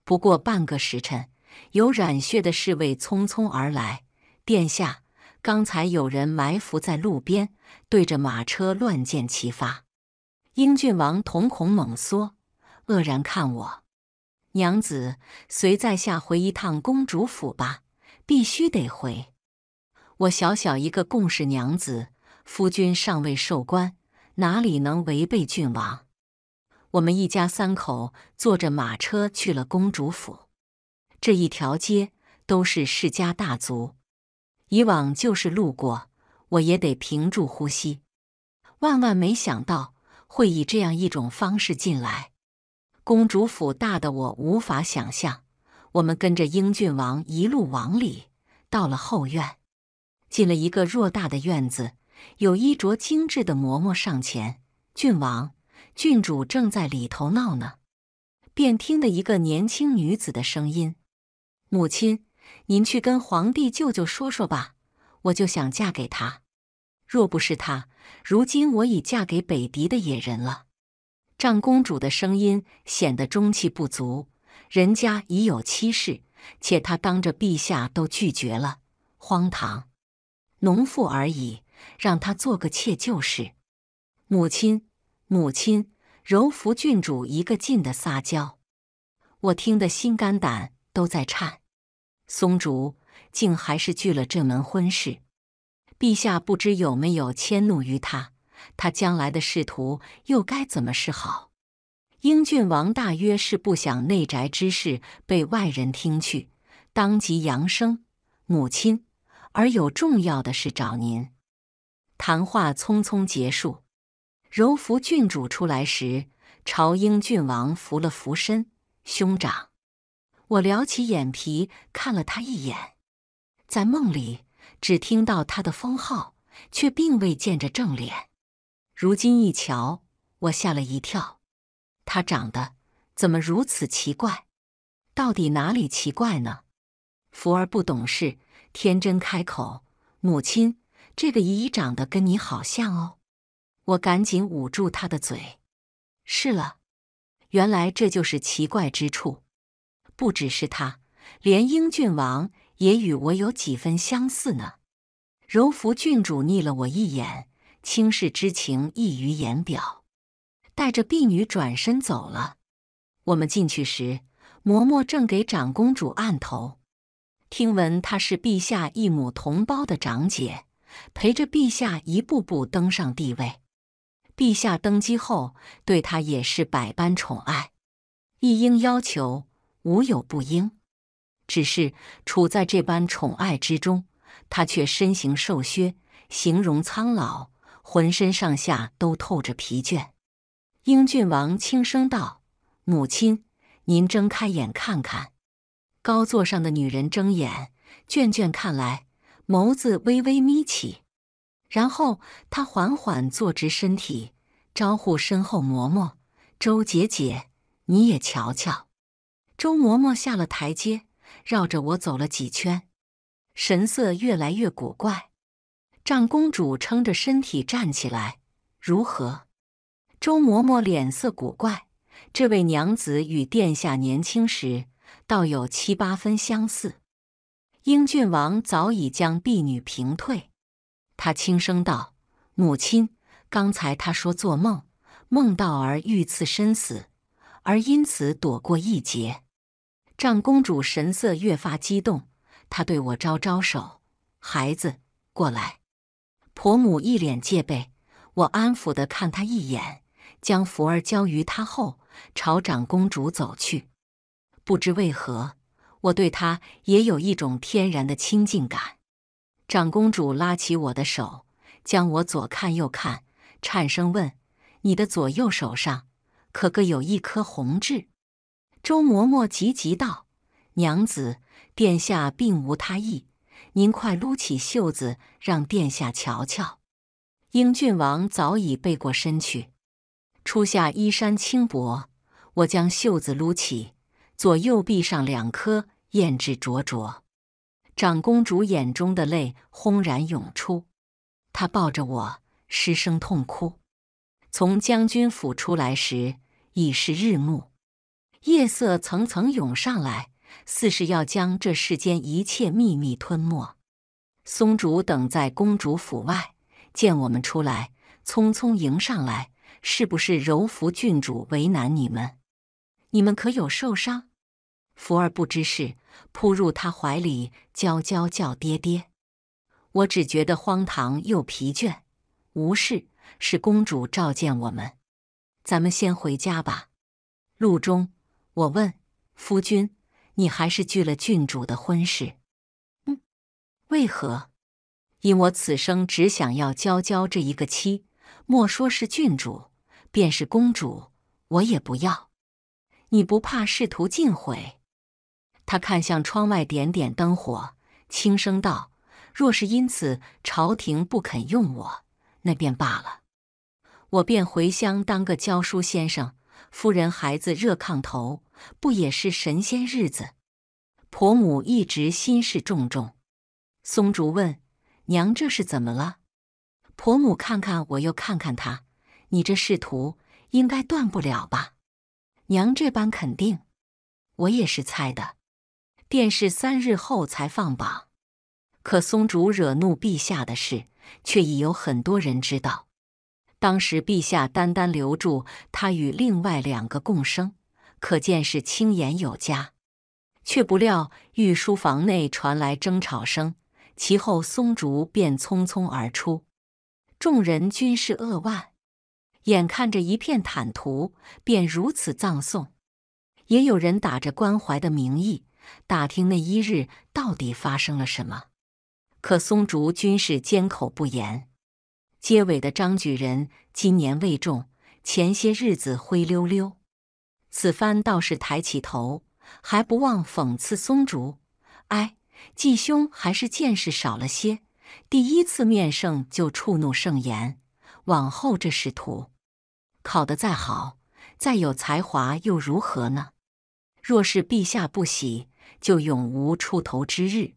不过半个时辰，有染血的侍卫匆匆而来。殿下，刚才有人埋伏在路边，对着马车乱箭齐发。英俊王瞳孔猛缩，愕然看我。娘子，随在下回一趟公主府吧，必须得回。我小小一个贡氏娘子，夫君尚未受官。哪里能违背郡王？我们一家三口坐着马车去了公主府。这一条街都是世家大族，以往就是路过，我也得屏住呼吸。万万没想到会以这样一种方式进来。公主府大的我无法想象。我们跟着英郡王一路往里，到了后院，进了一个偌大的院子。有衣着精致的嬷嬷上前：“郡王、郡主正在里头闹呢。”便听得一个年轻女子的声音：“母亲，您去跟皇帝舅舅说说吧，我就想嫁给他。若不是他，如今我已嫁给北狄的野人了。”长公主的声音显得中气不足，人家已有妻室，且她当着陛下都拒绝了，荒唐！农妇而已。让她做个妾就是。母亲，母亲，柔服郡主一个劲的撒娇，我听得心肝胆都在颤。松竹竟还是拒了这门婚事，陛下不知有没有迁怒于他？他将来的仕途又该怎么是好？英郡王大约是不想内宅之事被外人听去，当即扬声：“母亲，而有重要的事找您。”谈话匆匆结束，柔服郡主出来时，朝英郡王扶了扶身，兄长。我撩起眼皮看了他一眼，在梦里只听到他的封号，却并未见着正脸。如今一瞧，我吓了一跳。他长得怎么如此奇怪？到底哪里奇怪呢？福儿不懂事，天真开口：“母亲。”这个姨姨长得跟你好像哦，我赶紧捂住她的嘴。是了，原来这就是奇怪之处。不只是他，连英郡王也与我有几分相似呢。柔服郡主睨了我一眼，轻视之情溢于言表，带着婢女转身走了。我们进去时，嬷嬷正给长公主按头，听闻她是陛下一母同胞的长姐。陪着陛下一步步登上帝位，陛下登基后对她也是百般宠爱，一应要求，无有不应。只是处在这般宠爱之中，她却身形瘦削，形容苍老，浑身上下都透着疲倦。英俊王轻声道：“母亲，您睁开眼看看。”高座上的女人睁眼，倦倦看来。眸子微微眯起，然后他缓缓坐直身体，招呼身后嬷嬷：“周姐姐，你也瞧瞧。”周嬷嬷下了台阶，绕着我走了几圈，神色越来越古怪。长公主撑着身体站起来：“如何？”周嬷嬷脸色古怪，这位娘子与殿下年轻时倒有七八分相似。英俊王早已将婢女平退，他轻声道：“母亲，刚才他说做梦，梦到儿遇刺身死，而因此躲过一劫。长公主神色越发激动，她对我招招手：“孩子，过来。”婆母一脸戒备，我安抚的看她一眼，将福儿交于她后，朝长公主走去。不知为何，我对她也有一种天然的亲近感。长公主拉起我的手，将我左看右看，颤声问：“你的左右手上可各有一颗红痣？”周嬷嬷急急道：“娘子，殿下并无他意。”您快撸起袖子，让殿下瞧瞧。英郡王早已背过身去，初夏衣衫轻薄。我将袖子撸起，左右臂上两颗胭脂灼灼。长公主眼中的泪轰然涌出，她抱着我失声痛哭。从将军府出来时已是日暮，夜色层层涌上来。似是要将这世间一切秘密吞没。松竹等在公主府外，见我们出来，匆匆迎上来。是不是柔服郡主为难你们？你们可有受伤？福儿不知事，扑入他怀里，娇娇叫爹爹。我只觉得荒唐又疲倦。无事，是公主召见我们。咱们先回家吧。路中，我问夫君。你还是拒了郡主的婚事，嗯，为何？因我此生只想要娇娇这一个妻，莫说是郡主，便是公主，我也不要。你不怕仕途尽毁？他看向窗外点点灯火，轻声道：“若是因此朝廷不肯用我，那便罢了，我便回乡当个教书先生。夫人孩子热炕头。”不也是神仙日子？婆母一直心事重重。松竹问：“娘，这是怎么了？”婆母看看我，又看看他：“你这仕途应该断不了吧？”娘这般肯定，我也是猜的。殿试三日后才放榜，可松竹惹怒陛下的事，却已有很多人知道。当时陛下单单留住他与另外两个共生。可见是清言有加，却不料御书房内传来争吵声，其后松竹便匆匆而出，众人均是扼腕，眼看着一片坦途便如此葬送。也有人打着关怀的名义打听那一日到底发生了什么，可松竹均是缄口不言。结尾的张举人今年未中，前些日子灰溜溜。此番倒是抬起头，还不忘讽刺松竹：“哎，季兄还是见识少了些，第一次面圣就触怒圣言，往后这仕途，考得再好，再有才华又如何呢？若是陛下不喜，就永无出头之日。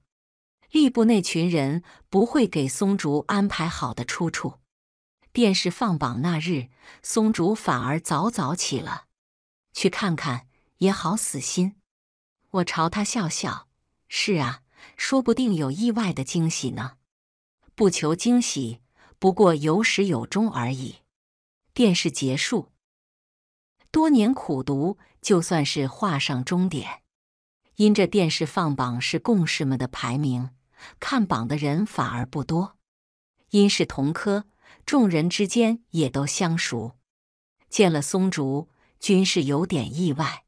吏部那群人不会给松竹安排好的出处。便是放榜那日，松竹反而早早起了。”去看看也好，死心。我朝他笑笑：“是啊，说不定有意外的惊喜呢。不求惊喜，不过有始有终而已。”电视结束，多年苦读就算是画上终点。因这电视放榜是贡士们的排名，看榜的人反而不多。因是同科，众人之间也都相熟。见了松竹。均是有点意外，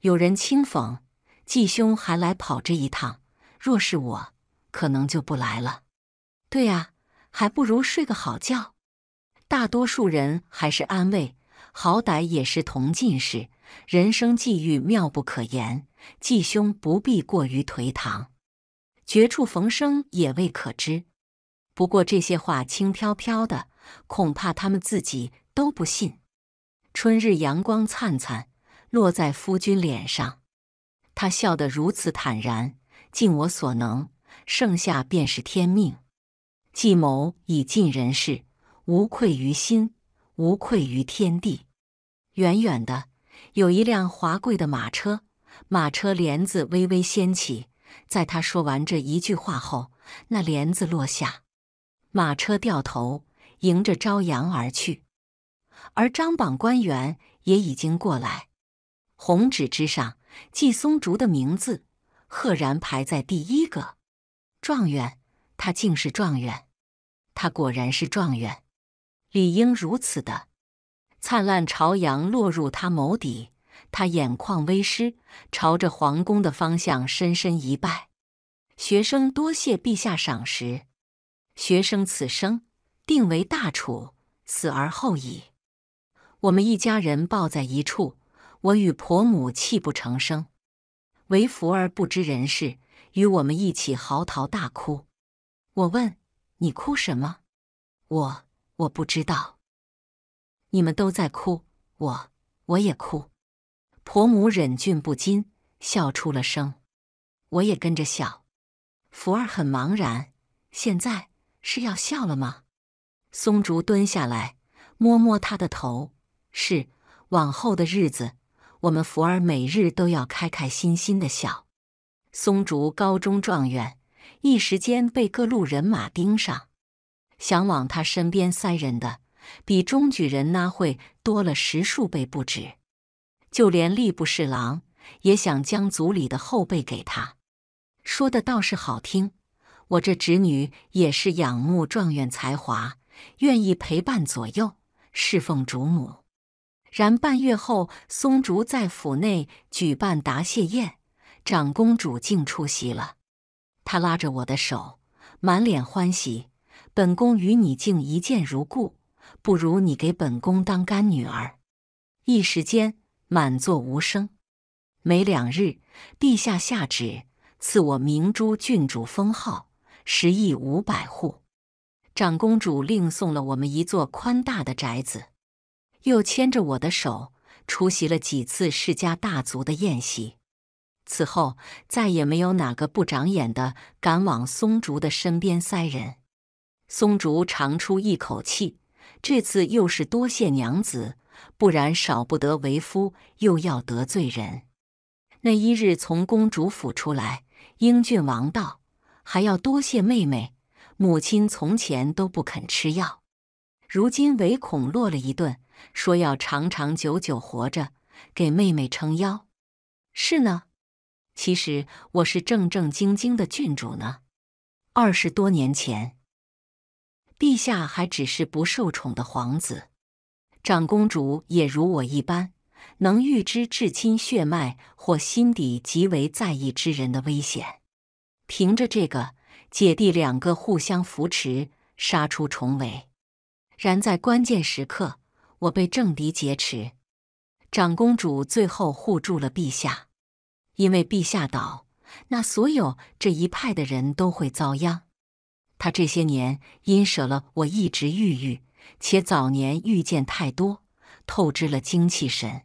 有人轻讽：“季兄还来跑这一趟，若是我，可能就不来了。”对呀，还不如睡个好觉。大多数人还是安慰：“好歹也是同进士，人生际遇妙不可言，季兄不必过于颓唐，绝处逢生也未可知。”不过这些话轻飘飘的，恐怕他们自己都不信。春日阳光灿灿，落在夫君脸上，他笑得如此坦然。尽我所能，剩下便是天命。计谋已尽人事，无愧于心，无愧于天地。远远的有一辆华贵的马车，马车帘子微微掀起。在他说完这一句话后，那帘子落下，马车掉头，迎着朝阳而去。而张榜官员也已经过来，红纸之上记松竹的名字，赫然排在第一个。状元，他竟是状元，他果然是状元，理应如此的。灿烂朝阳落入他眸底，他眼眶微湿，朝着皇宫的方向深深一拜。学生多谢陛下赏识，学生此生定为大楚，死而后已。我们一家人抱在一处，我与婆母泣不成声，唯福儿不知人事，与我们一起嚎啕大哭。我问你哭什么？我我不知道。你们都在哭，我我也哭。婆母忍俊不禁，笑出了声，我也跟着笑。福儿很茫然，现在是要笑了吗？松竹蹲下来，摸摸他的头。是，往后的日子，我们福儿每日都要开开心心的笑。松竹高中状元，一时间被各路人马盯上，想往他身边塞人的。比中举人那会多了十数倍不止，就连吏部侍郎也想将族里的后辈给他。说的倒是好听，我这侄女也是仰慕状元才华，愿意陪伴左右，侍奉主母。然半月后，松竹在府内举办答谢宴，长公主竟出席了。她拉着我的手，满脸欢喜：“本宫与你竟一见如故。”不如你给本宫当干女儿。一时间满座无声。没两日，陛下下旨赐我明珠郡主封号，十亿五百户。长公主另送了我们一座宽大的宅子，又牵着我的手出席了几次世家大族的宴席。此后再也没有哪个不长眼的敢往松竹的身边塞人。松竹长出一口气。这次又是多谢娘子，不然少不得为夫，又要得罪人。那一日从公主府出来，英俊王道，还要多谢妹妹。母亲从前都不肯吃药，如今唯恐落了一顿，说要长长久久活着，给妹妹撑腰。是呢，其实我是正正经经的郡主呢。二十多年前。陛下还只是不受宠的皇子，长公主也如我一般，能预知至亲血脉或心底极为在意之人的危险。凭着这个，姐弟两个互相扶持，杀出重围。然在关键时刻，我被政敌劫持，长公主最后护住了陛下。因为陛下倒，那所有这一派的人都会遭殃。他这些年因舍了我一直郁郁，且早年遇见太多，透支了精气神。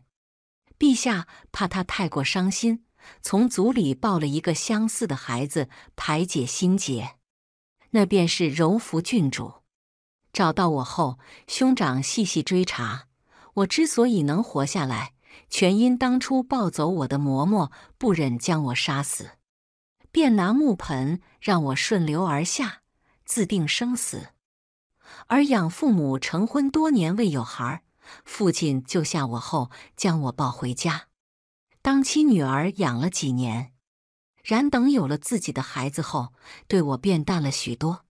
陛下怕他太过伤心，从族里抱了一个相似的孩子排解心结，那便是柔福郡主。找到我后，兄长细细追查，我之所以能活下来，全因当初抱走我的嬷嬷不忍将我杀死，便拿木盆让我顺流而下。自定生死，而养父母成婚多年未有孩儿，父亲救下我后将我抱回家，当妻女儿养了几年，然等有了自己的孩子后，对我变淡了许多。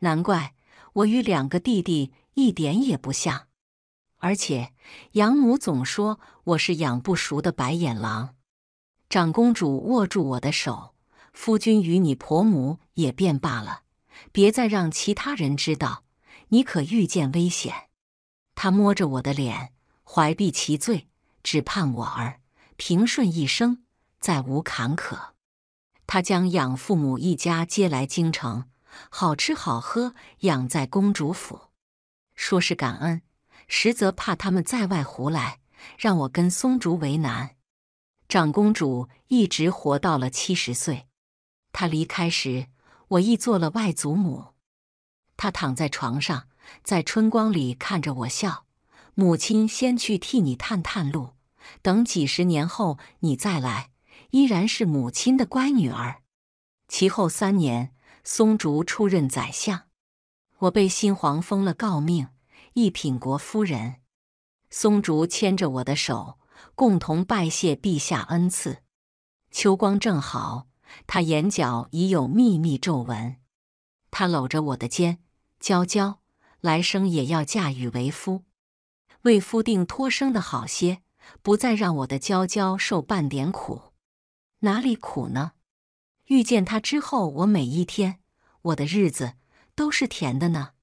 难怪我与两个弟弟一点也不像，而且养母总说我是养不熟的白眼狼。长公主握住我的手，夫君与你婆母也便罢了。别再让其他人知道，你可遇见危险。他摸着我的脸，怀璧其罪，只盼我儿平顺一生，再无坎坷。他将养父母一家接来京城，好吃好喝，养在公主府。说是感恩，实则怕他们在外胡来，让我跟松竹为难。长公主一直活到了七十岁，她离开时。我亦做了外祖母，她躺在床上，在春光里看着我笑。母亲先去替你探探路，等几十年后你再来，依然是母亲的乖女儿。其后三年，松竹出任宰相，我被新皇封了诰命，一品国夫人。松竹牵着我的手，共同拜谢陛下恩赐。秋光正好，他眼角已有密密皱纹。他搂着我的肩，娇娇，来生也要嫁与为夫，为夫定托生的好些，不再让我的娇娇受半点苦。哪里苦呢？遇见他之后，我每一天，我的日子都是甜的呢。